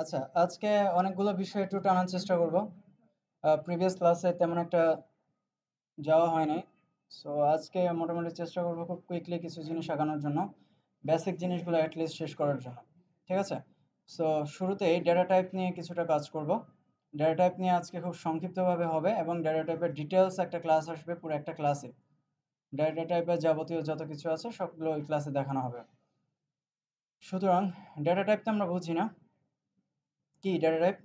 আচ্ছা, আজকে অনেকগুলো বিষয় একটু টানার চেষ্টা করব। প্রিভিয়াস ক্লাসে তেমন একটা যাওয়া হয় নাই। সো আজকে মোটামুটি চেষ্টা করব খুব কুইকলি কিছু জিনিস আগানোর জন্য। বেসিক জিনিসগুলো অ্যাটলিস্ট শেষ করার জন্য। ঠিক আছে? সো শুরুতেই ডেটা টাইপ নিয়ে কিছুটা কাজ করব। ডেটা টাইপ নিয়ে আজকে খুব সংক্ষিপ্তভাবে হবে এবং ডেটা টাইপের ডিটেলস একটা ক্লাস আসবে পুরো একটা ক্লাসে। ডেটা টাইপের যাবতীয় যত কিছু আছে সবগুলো ওই ক্লাসে দেখানো হবে। সুতরাং ডেটা টাইপ তো আমরা বুঝি না। কি ডেটা টাইপ?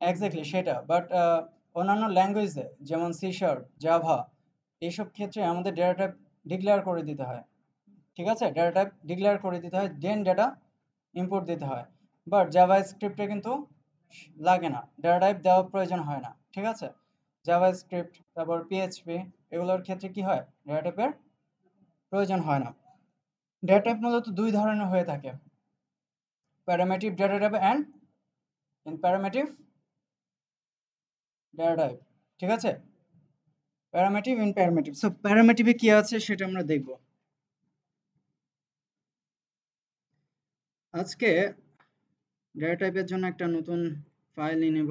এক্সাক্টলি সেটা। বাট অন্যান্য ল্যাঙ্গুয়েজে যেমন সি শার্প, জাভা এইসব ক্ষেত্রে আমাদের ডেটা টাইপ ডিক্লেয়ার করে দিতে হয়। ঠিক আছে? ডেটা টাইপ ডিক্লেয়ার করে দিতে হয়, দেন ডেটা ইম্পোর্ট দিতে হয়। বাট জাভা স্ক্রিপ্টে কিন্তু লাগে না। ডেটা টাইপ দেওয়ার প্রয়োজন হয় না। ঠিক আছে? জাভা স্ক্রিপ্ট, তারপর পিএইচপি এগুলোর ক্ষেত্রে কি হয়? ডেটা টাইপের প্রয়োজন হয় না। ডেটা টাইপ মূলত দুই ধরনের হয়ে থাকে। Primitive data type and nonprimitive data type. ঠিক আছে? প্যারামেটিভ, ইনপ্যারামেটিভ। সো প্যারামেটিভে কি আছে সেটা আমরা দেখব। আজকে ডেটা টাইপের জন্য একটা নতুন ফাইল নিয়ে নেব।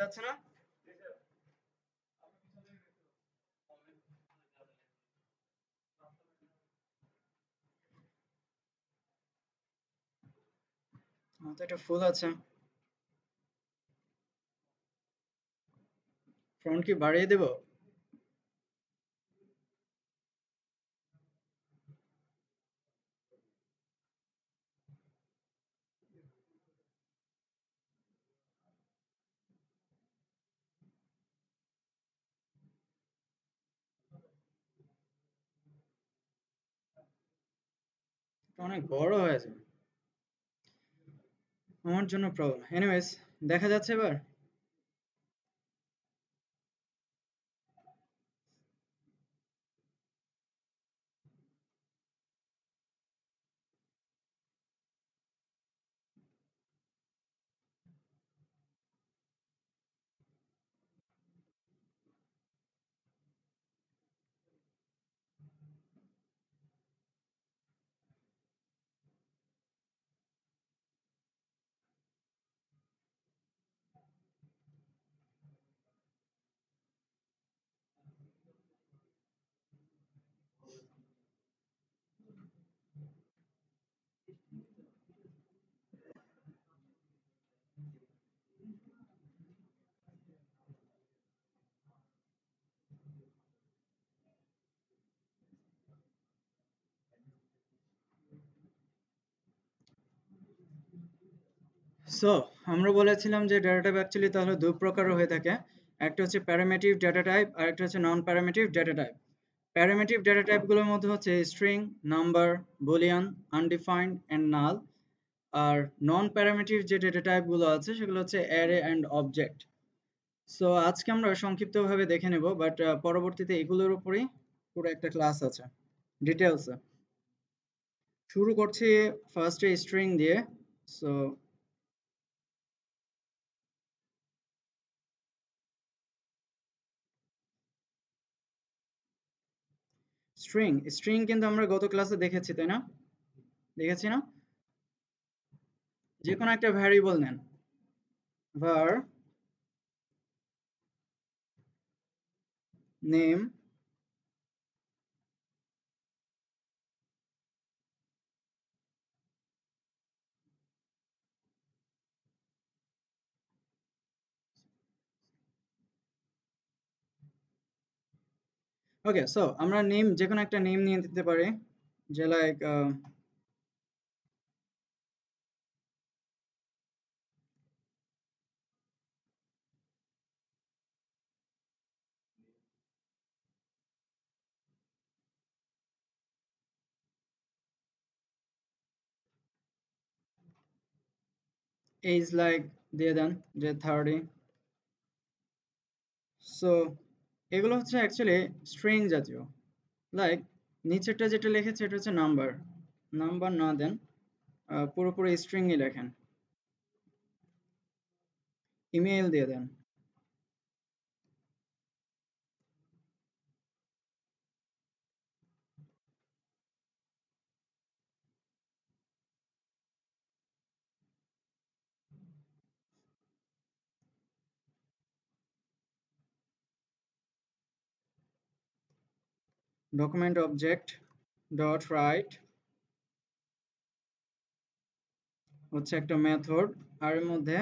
যাচ্ছে না? তো এটা ফুল আছে। ফ্রন্ট কি বাড়িয়ে দেব? অনেক বড় হয়েছে আমার জন্য প্রবলেম এনিওয়েজ দেখা যাচ্ছে এবার। সো আমরা বলেছিলাম যে ডেটা টাইপ অ্যাকচুয়ালি তাহলে দুই প্রকারের হয়ে থাকে। একটা হচ্ছে প্যারামেটিভ ডেটা টাইপ আর একটা হচ্ছে non primitive data type primitive data টাইপগুলোর মধ্যে হচ্ছে string number boolean undefined and null R non primitive যে ডেটা টাইপগুলো আছে, সেগুলো হচ্ছে অ্যারে অ্যান্ড অবজেক্ট সো আজকে আমরা সংক্ষিপ্তভাবে দেখে নেব বাট পরবর্তীতে এগুলোর উপরেই পুরো একটা ক্লাস আছে ডিটেলসে শুরু করছি ফার্স্টে স্ট্রিং দিয়ে। সো স্ট্রিং স্ট্রিং কিন্তু আমরা গত ক্লাসে দেখেছি, তাই না? দেখেছি না? যে কোনো একটা ভ্যারিয়েবল নেন। Var name ওকে সো আমরা নেম যে কোনো একটা নেম নিয়ে দিতে পারি, যে লাইক এজ লাইক দিয়ে দেন, যে থার্টি সো এগুলো হচ্ছে অ্যাকচুয়ালি স্ট্রিং জাতীয়। লাইক নিচেরটা যেটা লিখেছে এটা হচ্ছে নাম্বার নাম্বার না দেন পুরোপুরি স্ট্রিংই লেখেন। ইমেইল দিয়ে দেন। Document object dot write হচ্ছে একটা মেথড আর এর মধ্যে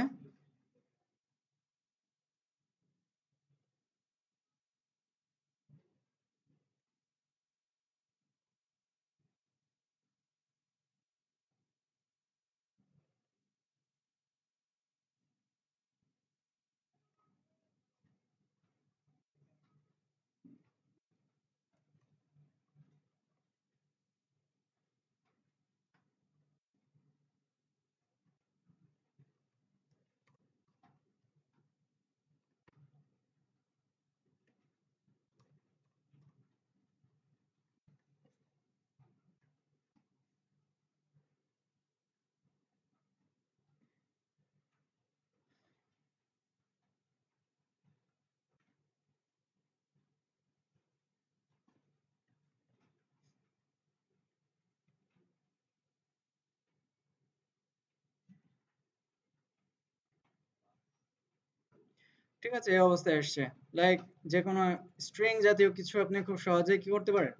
ঠিক আছে, এই অবস্থায় আসছে লাইক যে কোনো স্ট্রিং জাতীয় কিছু আপনি খুব সহজেই কি করতে পারেন?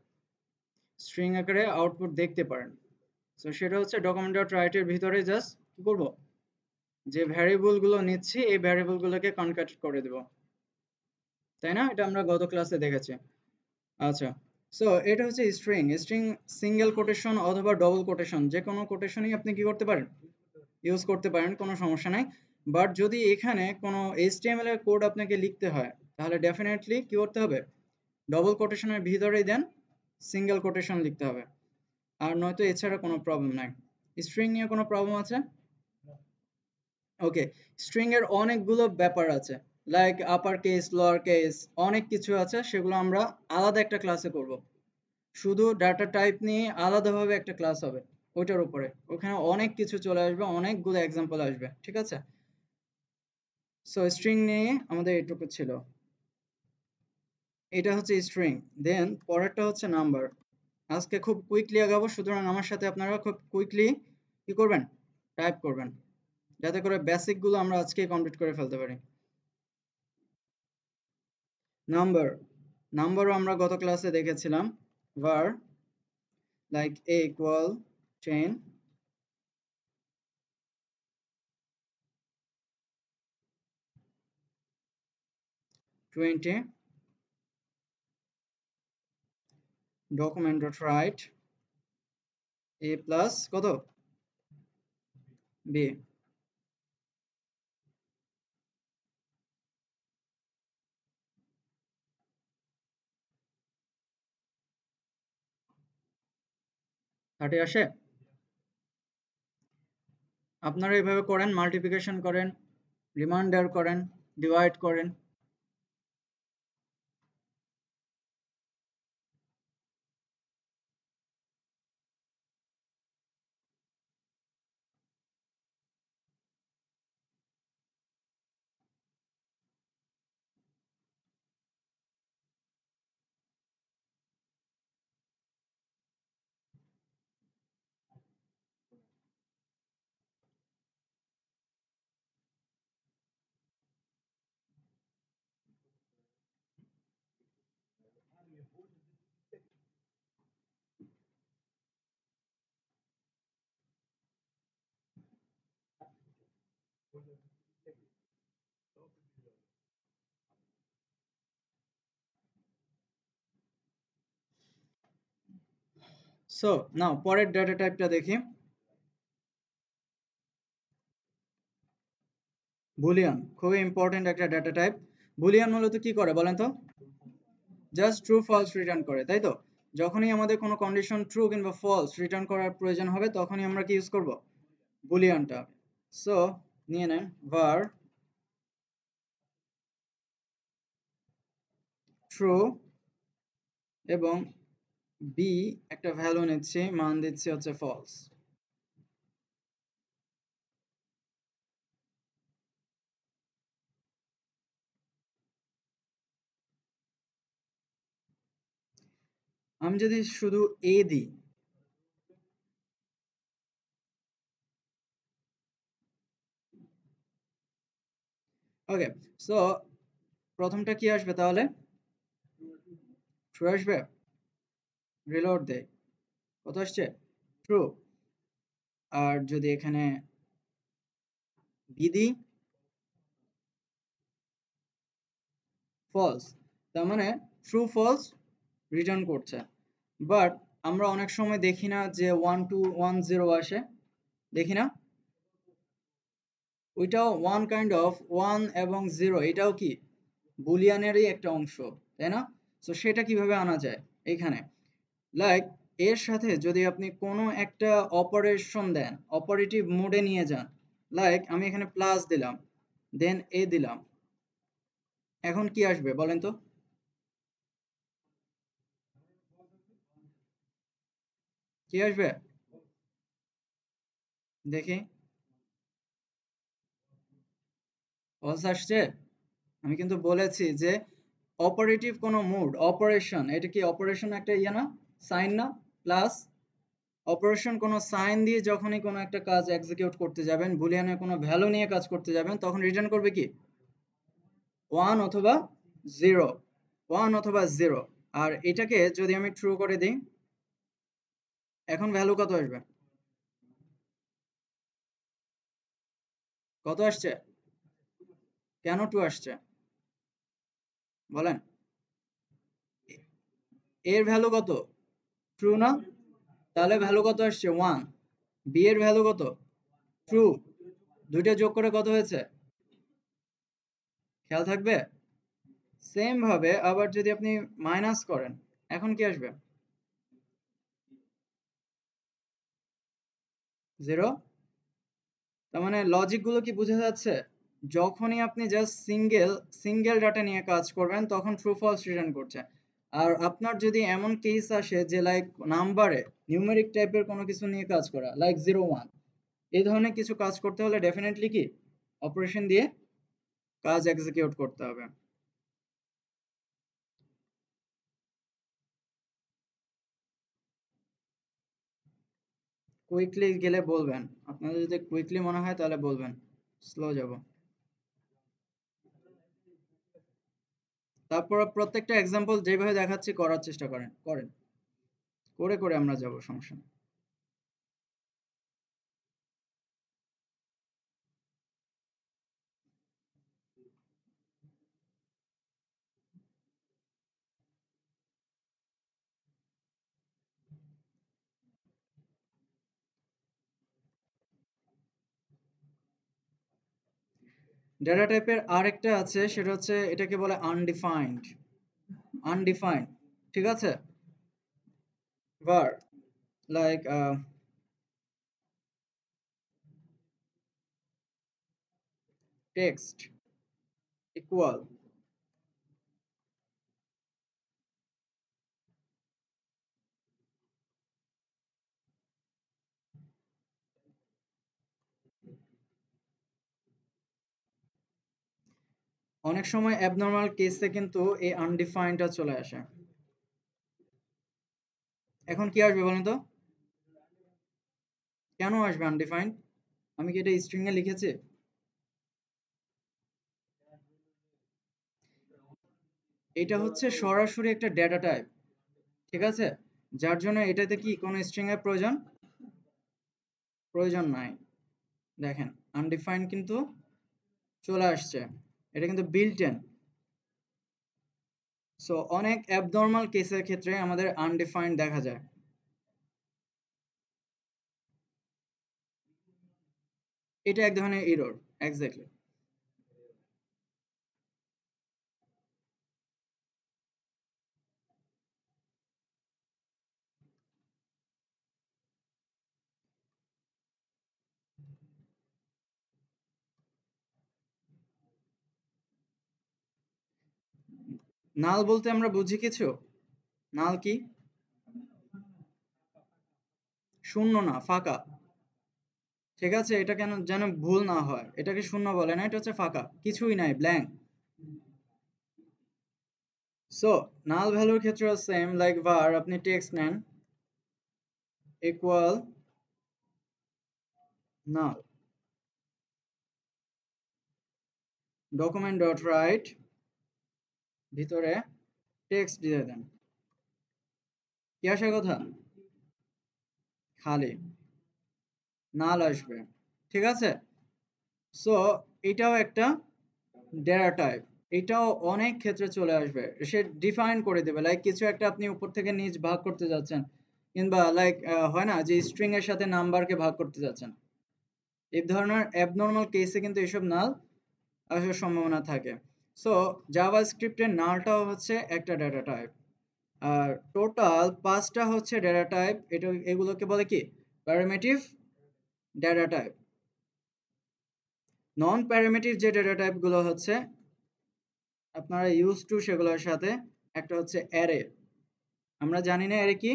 স্ট্রিং আকারে আউটপুট দেখতে পারেন। সো সেটা হচ্ছে ডকুমেন্ট ডট রাইটের ভিতরে জাস্ট কি করব? যে ভ্যারিয়েবলগুলো নিচ্ছি, এই ভ্যারিয়েবল গুলোকে কনকাট করে দেব। তাই না? এটা আমরা গত ক্লাসে দেখেছি। আচ্ছা সো এটা হচ্ছে স্ট্রিং স্ট্রিং সিঙ্গেল কোটেশন অথবা ডবল কোটেশন যে কোনো কোটেশনই আপনি কি করতে পারেন? ইউজ করতে পারেন, কোনো সমস্যা নাই। বাট যদি এখানে কোনো এইচটিএমএল এর কোড আপনাকে লিখতে হয়, তাহলে ডেফিনেটলি কি করতে হবে? ডবল কোটেশনের ভিতরেই দেন সিঙ্গেল কোটেশন লিখতে হবে। আর নয়তো এছাড়া কোনো প্রবলেম নাই। স্ট্রিং নিয়ে কোনো প্রবলেম আছে? ওকে স্ট্রিং এর অনেকগুলো ব্যাপার আছে। Like upper case lower case অনেক কিছু আছে, সেগুলো আমরা আলাদা একটা ক্লাসে করব। শুধু ডাটা টাইপ নিয়ে আলাদাভাবে একটা ক্লাস হবে, ওইটার উপরে। ওখানে অনেক কিছু চলে আসবে, অনেকগুলো এক্সাম্পল আসবে, ঠিক আছে? সো স্ট্রিং নিয়ে আমাদের এটুকু ছিল। এটা হচ্ছে স্ট্রিং দেন পরেরটা হচ্ছে নাম্বার আজকে খুব কুইকলি আগাবো, সুতরাং আমার সাথে আপনারা খুব কুইকলি কি করবেন? টাইপ করবেন। যাতে করে বেসিকগুলো আমরা আজকে কমপ্লিট করে ফেলতে পারি। নাম্বার নাম্বারও আমরা গত ক্লাসে দেখেছিলাম। Var, like a equal chain twenty document dot write a plus কত? B. থার্টি আসে? আপনারা এইভাবে করেন মাল্টিপ্লিকেশন করেন রিমাইন্ডার করেন ডিভাইড করেন সো নাও পরের ডেটা টাইপটা দেখি। বুলিয়ান খুবই ইম্পর্টেন্ট একটা ডেটা টাইপ বুলিয়ান মূলত কি করে বলেন তো? জাস্ট ট্রু ফলস রিটার্ন করে, তাই তো? যখনই আমাদের কোনো কন্ডিশন ট্রু কিংবা ফলস রিটার্ন করার প্রয়োজন হবে, তখনই আমরা কি ইউজ করব? বুলিয়ানটা সো নিয়ে নেন, var ট্রু এবং বি একটা ভ্যালু নিচ্ছি, মান দিচ্ছি হচ্ছে ফলস আমি যদি শুধু এ দিই ওকে সো প্রথমটা কি আসবে তাহলে? ট্রু আসবে? রিলোড দেয়। কত আসছে ট্রু আর যদি এখানে বিধি ফলস তার মানে ট্রু ফলস রিটার্ন করছে। বাট আমরা অনেক সময় দেখি না যে ওয়ান টু ওয়ান জিরো আসে। দেখি না? ওইটাও ওয়ান কাইন্ড অফ ওয়ান এবং জিরো এটাও কি? বুলিয়ানেরই একটা অংশ, তাই না? তো সেটা কীভাবে আনা যায়? এখানে। লাইক এর সাথে যদি আপনি কোনো একটা অপারেশন দেন অপারেটিভ মোডে নিয়ে যান লাইক আমি এখানে প্লাস দিলাম দেন এ দিলাম। এখন কি আসবে বলেন তো? কি আসবে? দেখি। ফলস আসছে? আমি কিন্তু বলেছি যে অপারেটিভ কোনো মুড অপারেশন এটা কি অপারেশন একটা ইয়ে না? সাইন না, প্লাস অপারেশন কোনো সাইন দিয়ে যখনই কোনো একটা কাজ এক্সিকিউট করতে যাবেন, বুলিয়ানের কোনো ভ্যালু নিয়ে কাজ করতে যাবেন, তখন রিটার্ন করবে কি? ওয়ান অথবা জিরো ওয়ান অথবা জিরো আর এটাকে যদি আমি ট্রু করে দিই, এখন ভ্যালু কত আসবে? কত আসছে? কেন টু আসছে? বলেন। এর ভ্যালু কত? ট্রু না? তাহলে ভ্যালু কত আসছে? ওয়ান বি এর ভ্যালু কত? ট্রু দুইটা যোগ করে কত হয়েছে? খেয়াল থাকবে? সেম ভাবে আবার যদি আপনি মাইনাস করেন, এখন কি আসবে? জিরো তার মানে লজিকগুলো কি বুঝা যাচ্ছে? যখনই আপনি জাস্ট সিঙ্গেল সিঙ্গেল ডাটা নিয়ে কাজ করবেন, তখন ট্রু ফলস রিটার্ন করছে। আর আপনার যদি এমন কেস আসে যে লাইক নাম্বারে নিউমেরিক টাইপের কোনো কিছু নিয়ে কাজ করা লাইক জিরো ওয়ান এই ধরনের কিছু কাজ করতে হলে ডেফিনেটলি কি? অপারেশন দিয়ে কাজ এক্সিকিউট করতে হবে। কুইকলি গেলে বলবেন। আপনাদের যদি কুইকলি মনে হয় তাহলে বলবেন। স্লো যাব। তারপর প্রত্যেকটা এক্সাম্পল যেভাবে দেখাচ্ছি, করার চেষ্টা করেন করেন। করে করে আমরা যাব, সমস্যা নেই। ডেটা টাইপের আরেকটা আছে সেটা হচ্ছে এটাকে বলে আনডিফাইন্ড আনডিফাইন্ড ঠিক আছে? uh, text equal অনেক সময় অ্যাবনর্মাল কেসে কিন্তু এই আনডিফাইন্ডটা চলে আসে। এখন কি আসবে বলেন তো? কেন আসবে আনডিফাইন্ড আমি কি এটা স্ট্রিং এ লিখেছি? এটা হচ্ছে সরাসরি একটা ডেটা টাইপ ঠিক আছে? যার জন্য এটাতে কি কোনো স্ট্রিং এর প্রয়োজন? প্রয়োজন নাই। দেখেন আনডিফাইন্ড কিন্তু চলে আসছে। এটা কিন্তু বিল্ট ইন সো অনেক অ্যাবনর্মাল কেসের ক্ষেত্রে আমাদের আনডিফাইন্ড দেখা যায়। এটা এক ধরনের এরর এক্স্যাক্টলি নাল বলতে আমরা বুঝি কিছু? নাল কি? শূন্য না, ফাঁকা। ঠিক আছে, এটা কেন যেন ভুল না হয়? এটাকে শূন্য বলে না, এটা হচ্ছে ফাঁকা। কিছুই নাই ব্ল্যাঙ্ক সো নাল ভ্যালুর ক্ষেত্রে সেম লাইক var, আপনি টেক্সট নেন। Equal null. Document dot write ভিতরে টেক্সট দিয়ে দেন। কি আসার কথা? খালি। নাল আসবে। ঠিক আছে? সো এটাও একটা ডেটা টাইপ এটাও অনেক ক্ষেত্রে চলে আসবে। সে ডিফাইন করে দেবে। লাইক কিছু একটা আপনি উপর থেকে নিচ ভাগ করতে যাচ্ছেন। কিংবা লাইক হয় না যে স্ট্রিং এর সাথে নাম্বারকে ভাগ করতে যাচ্ছেন। এই ধরনের অ্যাবনর্মাল কেসে কিন্তু এসব নাল আসার সম্ভাবনা থাকে। সো জাভা স্ক্রিপ্টের নালটাও হচ্ছে একটা ডেটা টাইপ আর টোটাল পাঁচটা হচ্ছে ডেটা টাইপ এটা এগুলোকে বলে কি? প্যারামেটিভ ডেটা টাইপ নন প্যারামেটিভ যে ডেটা টাইপগুলো হচ্ছে, আপনারা ইউজ টু সেগুলোর সাথে, একটা হচ্ছে অ্যারে আমরা জানি না অ্যারে কি?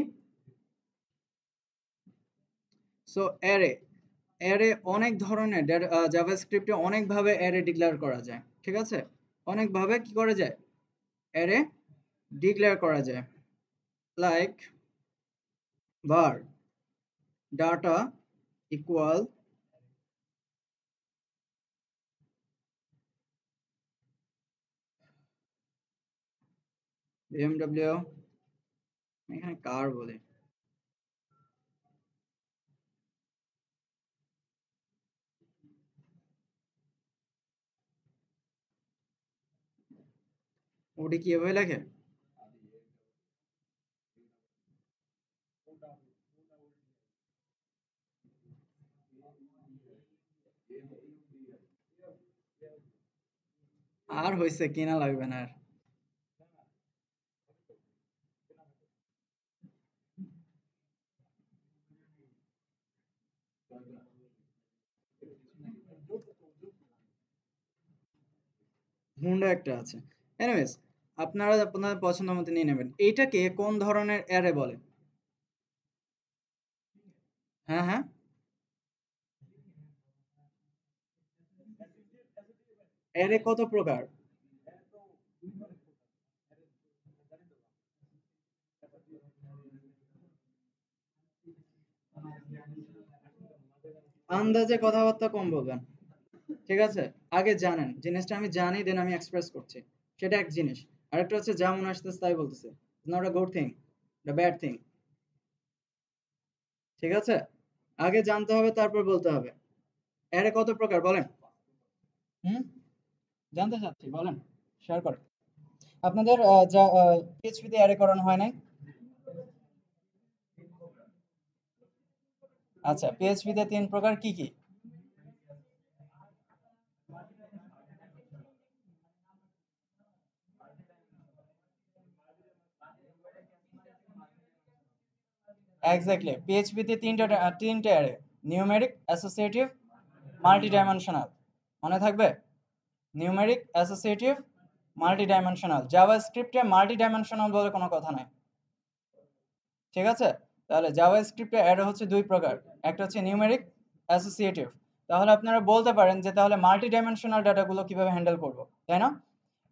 সো অ্যারে অ্যারে অনেক ধরনের জাভাস্ক্রিপ্টে অনেকভাবে অ্যারে ডিক্লেয়ার করা যায়, ঠিক আছে? অনেকভাবে কি করা যায়? অ্যারে ডিক্লেয়ার করা যায়। Like var data equal BMW এখানে কার বলে। ওটি কীভাবে লেখে আর হয়েছে কিনা লাগবে না আর। হুন্ডা একটা আছে। এনিওয়েজ আপনারা আপনাদের পছন্দ মতো নিয়ে নেবেন। এইটাকে কোন ধরনের অ্যারে বলে? হ্যাঁ হ্যাঁ। অ্যারে কত প্রকার? আন্দাজে কথাবার্তা কম বলবেন। ঠিক আছে? আগে জানেন। জিনিসটা আমি জানি দেন আমি এক্সপ্রেস করছি। সেটা এক জিনিস। আরেকটা হচ্ছে যা মনে আসতেছে তাই বলতেছে। Not a good thing the bad thing ঠিক আছে? আগে জানতে হবে, তারপর বলতে হবে। এর কত প্রকার? বলেন। হুম? জানতে চাচ্ছি, বলেন। শেয়ার করেন। আপনাদের যা পিএইচপিতে অ্যারে করানো হয় নাই? আচ্ছা পিএইচপিতে তিন প্রকার কি কি? এক্স্যাক্টলি পিএইচপিতে তিনটা তিনটে array numeric associative multi dimensional মনে থাকবে? নিউমেরিক অ্যাসোসিয়েটিভ মাল্টি ডাইমেনশনাল জাভা স্ক্রিপ্টে মাল্টি ডাইমেনশনাল বলে কোনো কথা নাই। ঠিক আছে? তাহলে জাভা স্ক্রিপ্টে অ্যারে হচ্ছে দুই প্রকার। একটা হচ্ছে নিউমেরিক অ্যাসোসিয়েটিভ তাহলে আপনারা বলতে পারেন যে তাহলে মাল্টি ডাইমেনশনাল ডাটাগুলো কীভাবে হ্যান্ডেল করব, তাই না?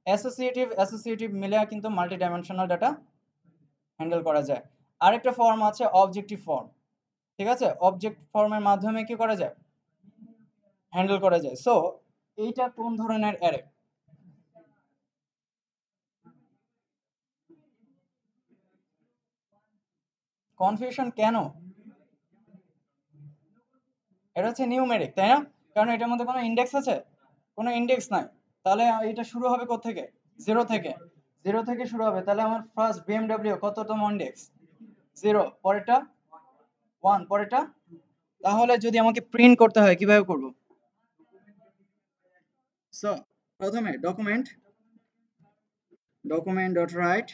অ্যাসোসিয়েটিভ অ্যাসোসিয়েটিভ মিলে কিন্তু মাল্টি ডাইমেনশনাল ডাটা হ্যান্ডেল করা যায়। আরেকটা ফর্ম আছে অবজেক্টিভ ফর্ম ঠিক আছে? অবজেক্ট ফর্মের মাধ্যমে কি করা যায়? হ্যান্ডেল করা যায়। সো এইটা কোন ধরনের অ্যারে কনফিউশন কেন? এটা হচ্ছে নিউমেরিক তাই না? কারণ এটার মধ্যে কোনো ইন্ডেক্স আছে? কোনো ইন্ডেক্স নাই। তাহলে এটা শুরু হবে থেকে জিরো থেকে। জিরো থেকে শুরু হবে। তাহলে আমার ফার্স্ট বিএমডব্লিউ কততম ইন্ডেক্স জিরো, পরেরটা? ওয়ান, পরেরটা? তাহলে যদি আমাকে প্রিন্ট করতে হয়, কীভাবে করব? সো প্রথমে document document dot write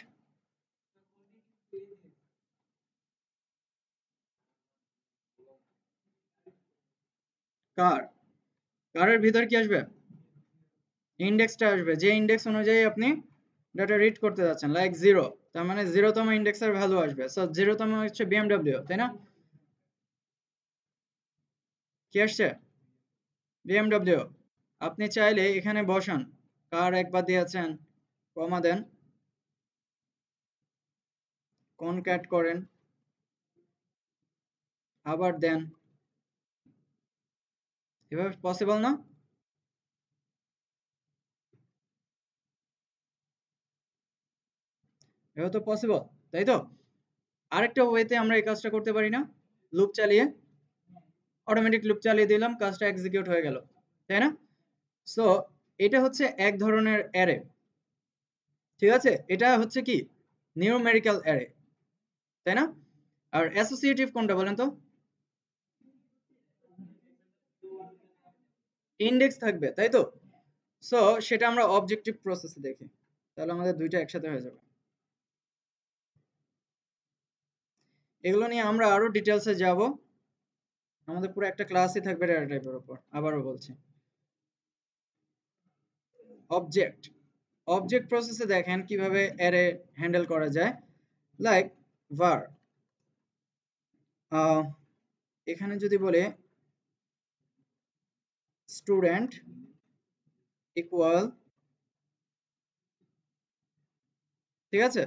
car কারের ভিতর কি আসবে? ইন্ডেক্সটা আসবে। যে ইন্ডেক্স অনুযায়ী আপনি ডাটা রিড করতে যাচ্ছেন লাইক জিরো তার মানে জিরোতম ইন্ডেক্সের ভ্যালু আসবে। সো জিরোতম হচ্ছে বিএমডব্লিউ তাই না? কি আসছে? বিএমডব্লিউ আপনি চাইলে এখানে বসান, কার একবার দিয়েছেন কমা দেন। কনক্যাট করেন। আবার দেন। এভাবে পসিবল না? এভাবে তো পসিবল তাই তো? আরেকটা ওয়েতে আমরা এই কাজটা করতে পারি না। লুপ চালিয়ে অটোমেটিক লুপ চালিয়ে দিলাম, কাজটা এক্সিকিউট হয়ে গেল, তাই না? সো এটা হচ্ছে এক ধরনের অ্যারে ঠিক আছে? এটা হচ্ছে কি? নিউমেরিক্যাল অ্যারে তাই না? আর অ্যাসোসিয়েটিভ কোনটা বলেন তো? ইন্ডেক্স থাকবে, তাই তো? সো সেটা আমরা অবজেক্টিভ প্রসেসে দেখি, তাহলে আমাদের দুইটা একসাথে হয়ে যাবে। এগুলো নিয়ে আমরা আরও ডিটেলসে যাব। আমাদের পুরো একটা ক্লাসই থাকবে ডেটা টাইপের উপর। আবারও বলছি। অবজেক্ট অবজেক্ট প্রসেসে দেখেন কীভাবে অ্যারে হ্যান্ডেল করা যায়। লাইক var এখানে যদি বলে স্টুডেন্ট ইকুয়াল ঠিক আছে?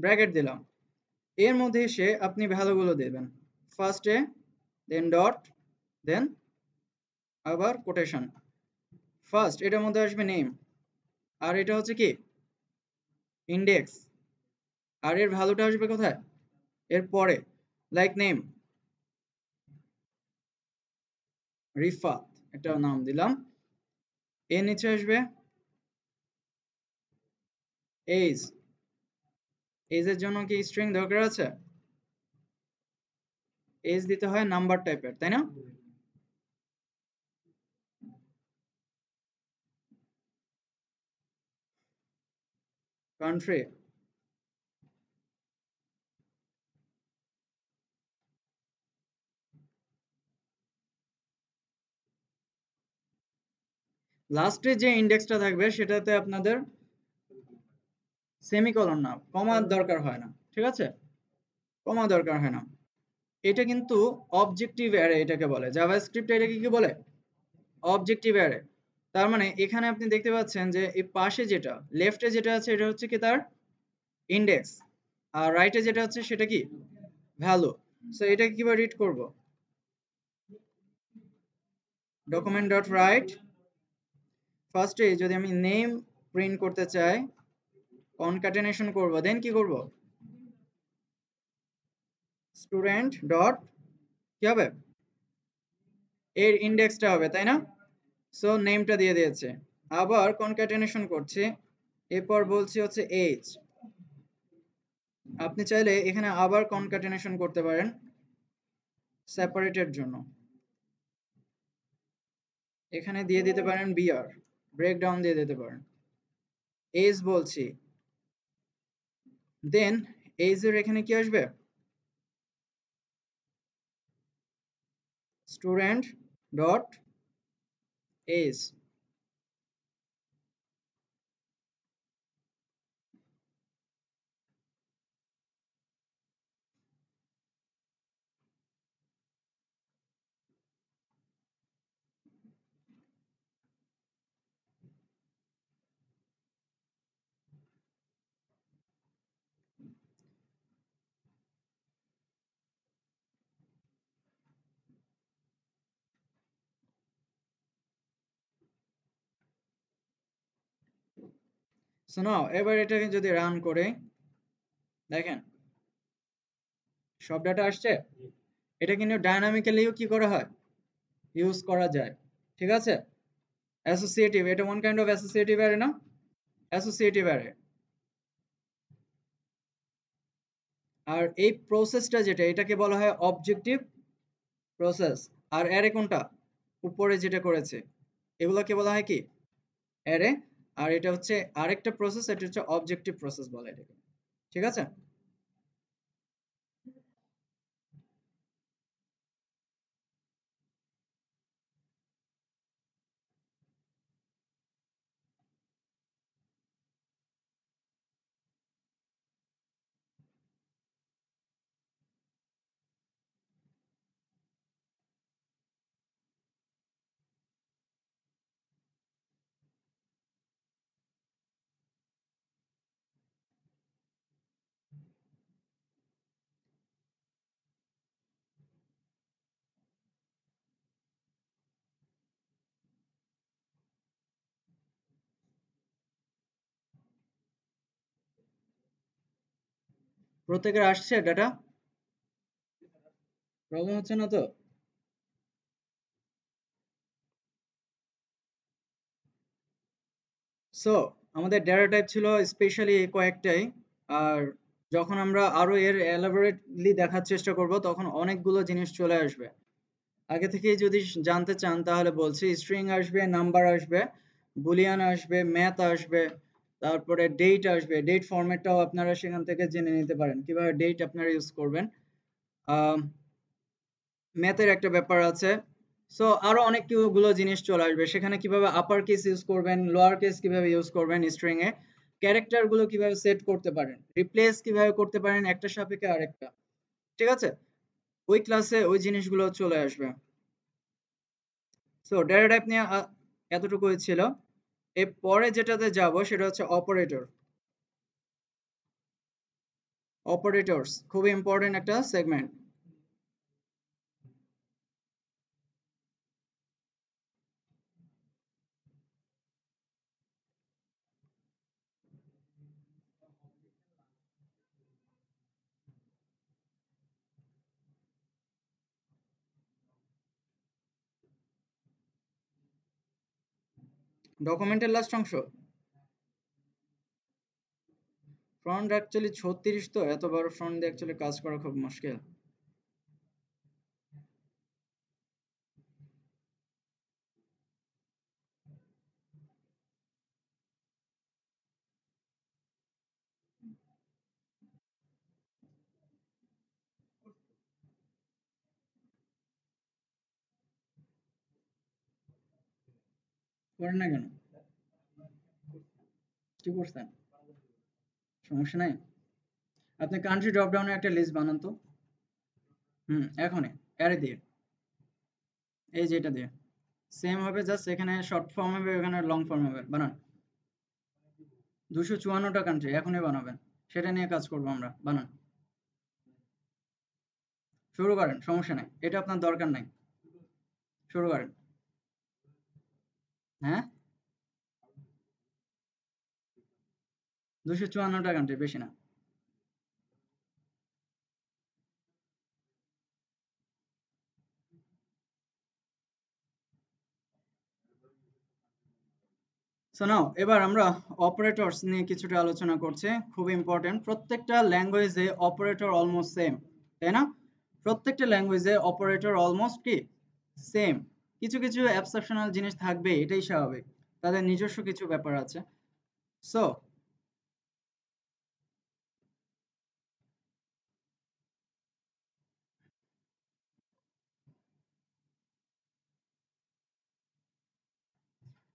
ব্র্যাকেট দিলাম। এর মধ্যে এসে আপনি ভ্যালুগুলো দেবেন। ফার্স্টে দেন ডট দেন আবার কোটেশন ফার্স্ট এটার মধ্যে আসবে নেম আর এটা হচ্ছে কি? ইন্ডেক্স আর এর ভ্যালুটা আসবে কোথায়? এর পরে লাইক নেম রিফাত একটা নাম দিলাম। এর নিচে আসবে এজ এজের জন্য কি স্ট্রিং দরকার আছে? এজ দিতে হয় নাম্বার টাইপের তাই না? কান্ট্রি লাস্টে যে ইন্ডেক্সটা থাকবে, সেটাতে আপনাদের সেমিকলন না কমার দরকার হয় না, ঠিক আছে? কমা দরকার হয় না। এটা কিন্তু অবজেক্টিভ অ্যারে এটাকে বলে। জাভাস্ক্রিপ্ট এটাকে কি বলে? অবজেক্টিভ অ্যারে তার মানে এখানে আপনি দেখতে পাচ্ছেন যে এই পাশে যেটা লেফটে যেটা আছে, এটা হচ্ছে কি তার? ইন্ডেক্স আর রাইটে যেটা হচ্ছে, সেটা কি? ভ্যালু সো এটা কীভাবে রিড করব? ডকুমেন্ট ডট রাইট ফার্স্টে যদি আমি নেম প্রিন্ট করতে চাই কনকাটেনেশন করব দেন কি করব? স্টুডেন্ট ডট কি হবে? এর ইন্ডেক্সটা হবে, তাই না? সো নেমটা দিয়ে দিয়েছে। আবার কনকাটেনেশন করছি, এরপর বলছি হচ্ছে এজ আপনি চাইলে এখানে আবার কনকাটেনেশন করতে পারেন সেপারেটের জন্য। এখানে দিয়ে দিতে পারেন বিআর ব্রেকডাউন দিয়ে দিতে পারেন। এজ বলছি। দেন এজের এখানে কি আসবে? Student dot age so now এবার এটাকে যদি রান করে, দেখেন, সব ডাটা আসছে? এটা কিন্তু ডায়নামিক্যালিও কি করা হয়? ইউজ করা যায়, ঠিক আছে? অ্যাসোসিয়েটিভ এটা one kind of associative array না? অ্যাসোসিয়েটিভ অ্যারে আর এই প্রসেসটা যেটা, এটাকে বলা হয় অবজেক্টিভ প্রসেস আর অ্যারে কোনটা? উপরে যেটা করেছে, এগুলোকে বলা হয় কি? অ্যারে আর এটা হচ্ছে আরেকটা প্রসেস এটা হচ্ছে অবজেক্টিভ প্রসেস বলে এটাকে। ঠিক আছে? প্রত্যেকের আসছে ডাটা প্রবলেম হচ্ছে না তো? সো আমাদের ডেটা টাইপ ছিল স্পেশালি কয়েকটাই, আর যখন আমরা আরও এর এলাবোরেটলি দেখার চেষ্টা করব, তখন অনেকগুলো জিনিস চলে আসবে। আগে থেকেই যদি জানতে চান, তাহলে বলছি স্ট্রিং আসবে নাম্বার আসবে বুলিয়ান আসবে ম্যাথ আসবে তারপরে ডেট আসবে ডেট ফরম্যাটটাও আপনারা সেখান থেকে জেনে নিতে পারেন, কীভাবে ডেট আপনারা ইউজ করবেন। ম্যাথের একটা ব্যাপার আছে। সো আরও অনেকগুলো জিনিস চলে আসবে, সেখানে কীভাবে আপার কেস ইউজ করবেন লোয়ার কেস কীভাবে ইউজ করবেন স্ট্রিং এ ক্যারেক্টারগুলো কীভাবে সেট করতে পারেন রিপ্লেস কীভাবে করতে পারেন, একটা সাপেক্ষে আরেকটা, ঠিক আছে? ওই ক্লাসে ওই জিনিসগুলো চলে আসবে। সো ডেটা টাইপ নিয়ে এতটুকুই ছিল। এর পরে যেটাতে যাব সেটা হচ্ছে অপারেটর অপারেটরস খুব ইম্পর্টেন্ট একটা সেগমেন্ট ডকুমেন্টের লাস্ট অংশ? ফ্রন্ট অ্যাকচুয়ালি ছত্রিশ তো, এত বড় ফ্রন্ট দিয়ে অ্যাকচুয়ালি কাজ করা খুব মুশকিল। করেন না কেন? কি করছেন সমস্যা নাই। আপনি কান্ট্রি ড্রপ একটা লিস্ট বানান তো। হুম, এখনই অ্যারে দিয়ে। এই যে দিয়ে। সেম হবে জাস্ট এখানে শর্ট ফর্ম হবে, এখানে লং ফর্ম হবে। বানান। দুশো চুয়ান্নটা কান্ট্রি এখনই বানাবেন। সেটা নিয়ে কাজ করব আমরা। বানান। শুরু করেন, সমস্যা নাই। এটা আপনার দরকার নাই। শুরু করেন। হ্যাঁ? দুশো চুয়ান্নটা কান্ট্রি বেশি না। সো নাও এবার আমরা অপারেটরস নিয়ে কিছুটা আলোচনা করছি। খুব ইম্পর্টেন্ট প্রত্যেকটা ল্যাঙ্গুয়েজে অপারেটর অলমোস্ট সেম তাই না? প্রত্যেকটা ল্যাঙ্গুয়েজে অপারেটর অলমোস্ট কি? সেম কিছু কিছু এক্সেপশনাল জিনিস থাকবে, এটাই স্বাভাবিক। তাদের নিজস্ব কিছু ব্যাপার আছে। সো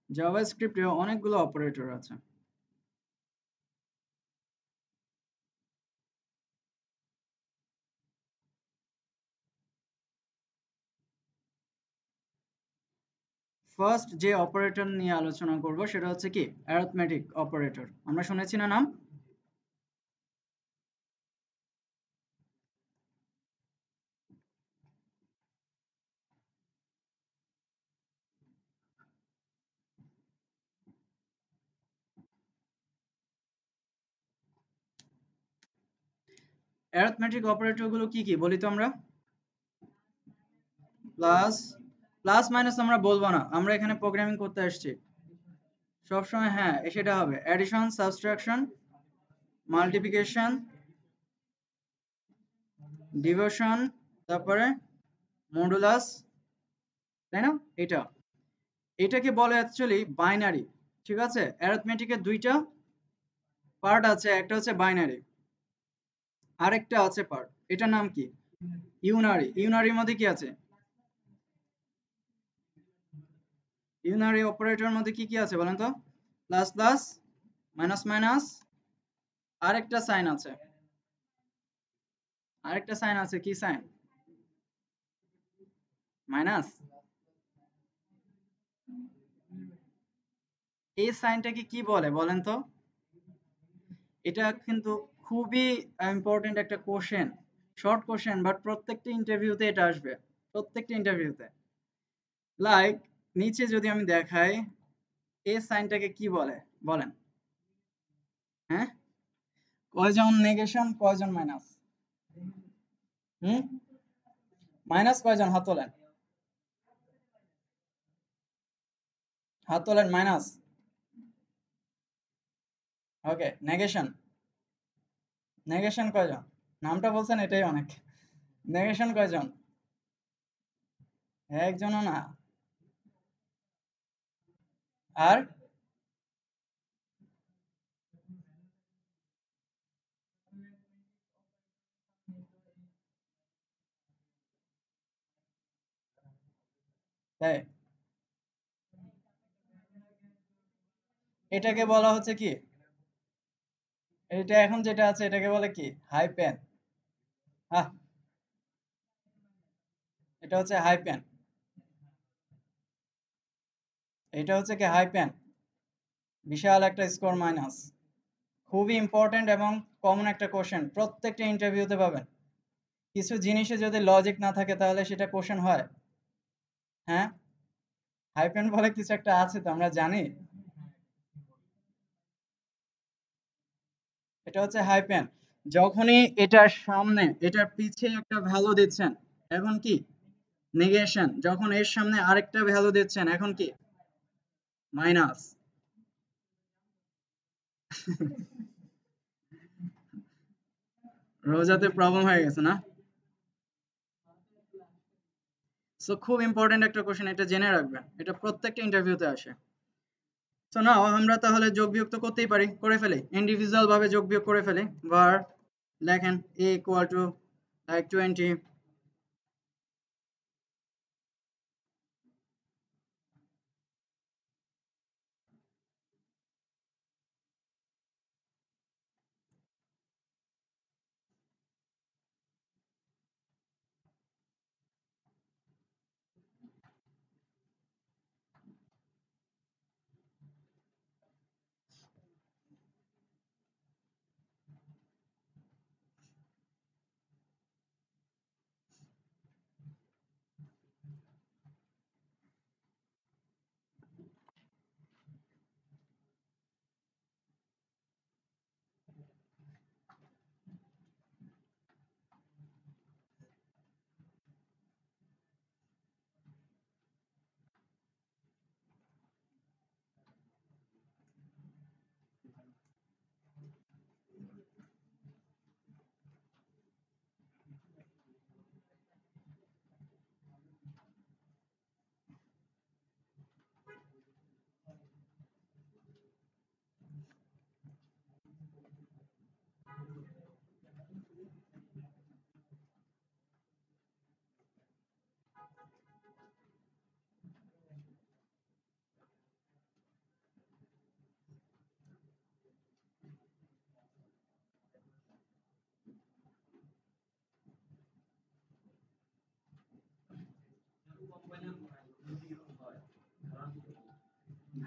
জাভাস্ক্রিপ্টে অনেকগুলো অপারেটর আছে। ফার্স্ট যে অপারেটর নিয়ে আলোচনা করব সেটা হচ্ছে কি? অ্যারথমেটিক অপারেটর আমরা শুনেছি না নাম? অ্যারথমেটিক অপারেটরগুলো কি কি বলি তো আমরা? প্লাস প্লাস মাইনাস আমরা বলব না, আমরা এখানে প্রোগ্রামিং করতে আসছি। সবসময় হ্যাঁ সেটা হবে। অ্যাডিশন সাবস্ট্রাকশন মাল্টিপ্লিকেশন ডিভিশন তারপরে মডুলাস তাই না? এটা। এটাকে বলে অ্যাকচুয়ালি বাইনারি ঠিক আছে? অ্যারিথমেটিকের দুইটা পার্ট আছে, একটা হচ্ছে বাইনারি আরেকটা আছে পার্ট এটার নাম কি? ইউনারি, ইউনারির মধ্যে কি আছে? ইউনারি অপারেটরের মধ্যে কি কি আছে বলেন তো? প্লাস প্লাস মাইনাস মাইনাস আরেকটা সাইন আছে। আরেকটা সাইন আছে, কি সাইন মাইনাস এই সাইনটাকে কি বলে বলেন তো? এটা কিন্তু খুবই ইম্পর্টেন্ট একটা কোশ্চেন শর্ট কোশ্চেন বাট প্রত্যেকটা ইন্টারভিউতে এটা আসবে, প্রত্যেকটা ইন্টারভিউতে লাইক নিচে যদি আমি দেখাই এ সাইনটাকে কি বলে? বলেন। হ্যাঁ? কয়জন নেগেশন কয়জন মাইনাস হুম? মাইনাস কয়জন? হাত তোলেন। হাত তোলেন মাইনাস ওকে নেগেশন নেগেশন কয়জন? নামটা বলছেন, এটাই অনেক। নেগেশন কয়জন? একজনও না। আর? তাই? এটাকে বলা হচ্ছে কি? এটা এখন যেটা আছে, এটাকে বলে কি? হাই হ্যাঁ। এটা হচ্ছে হাই পেন এটা হচ্ছে কি? হাই পেন বিশাল একটা স্কোর মাইনাস খুবই ইম্পর্টেন্ট এবং কমন একটা কোশ্চেন প্রত্যেকটা ইন্টারভিউতে পাবেন। কিছু জিনিসে যদি লজিক না থাকে, তাহলে সেটা কোশ্চেন হয়। হ্যাঁ? হাইপেন বলে কিছু একটা আছে, তো আমরা জানি। এটা হচ্ছে হাইপেন যখনই এটার সামনে, এটার পিছে একটা ভ্যালু দিচ্ছেন, এখন কি? নেগেশন যখন এর সামনে আরেকটা ভ্যালু দিচ্ছেন, এখন কি? মাইনাস রোজাতে প্রবলেম হয়ে গেছে না? সো খুব ইম্পর্টেন্ট একটা কোশ্চেন এটা জেনে রাখবেন। এটা প্রত্যেকটা ইন্টারভিউতে আসে। সো নাও আমরা তাহলে যোগ বিয়োগ তো করতেই পারি, করে ফেলে। ইন্ডিভিজুয়াল ভাবে যোগ বিয়োগ করে ফেলে। ভার লেখেন a equal to like twenty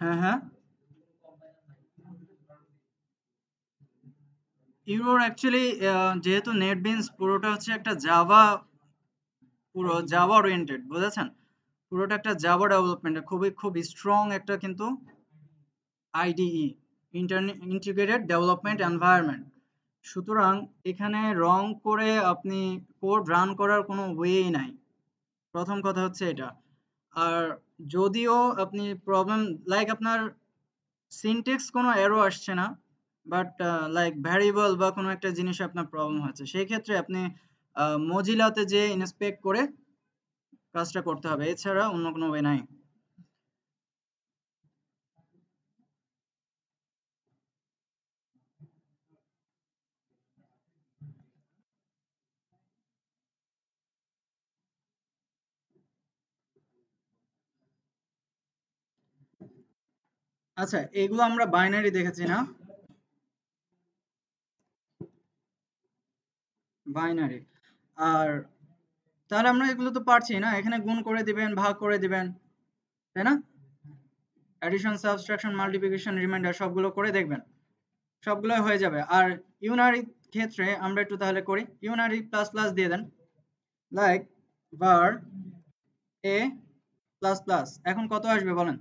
হ্যাঁ হ্যাঁ ইউরোর অ্যাকচুয়ালি যেহেতু নেট নেটবিনস পুরোটা হচ্ছে একটা জাভা পুরো জাভা ওরিয়েন্টেড বুঝেছেন? পুরোটা একটা জাভা ডেভেলপমেন্ট খুবই খুব স্ট্রং একটা কিন্তু আইডিই ইন্টিগ্রেটেড ডেভেলপমেন্ট এনভায়রনমেন্ট সুতরাং এখানে রং করে আপনি কোড রান করার কোনো ওয়েই নাই। প্রথম কথা হচ্ছে এটা। আর যদিও আপনি প্রবলেম লাইক আপনার সিনটেক্স কোনো এরো আসছে না বাট লাইক ভ্যারিয়েবল বা কোনো একটা জিনিস আপনার প্রবলেম হচ্ছে। সেই ক্ষেত্রে আপনি মজিলাতে যে ইন্সপেক্ট করে কাজটা করতে হবে। এছাড়া অন্য কোনো ওয়ে নাই। আচ্ছা এগুলো আমরা বাইনারি দেখেছি না? বাইনারি আর তাহলে আমরা এগুলো তো পারছি না, এখানে গুণ করে দিবেন, ভাগ করে দিবেন, তাই না? অ্যাডিশন সাবস্ট্রাকশন মাল্টিপ্লিকেশন রিমাইন্ডার সবগুলো করে দেখবেন সবগুলো হয়ে যাবে। আর ইউনারি ক্ষেত্রে আমরা একটু তাহলে করি ইউনারি প্লাস প্লাস দিয়ে দেন like var a plus plus এখন কত আসবে বলেন?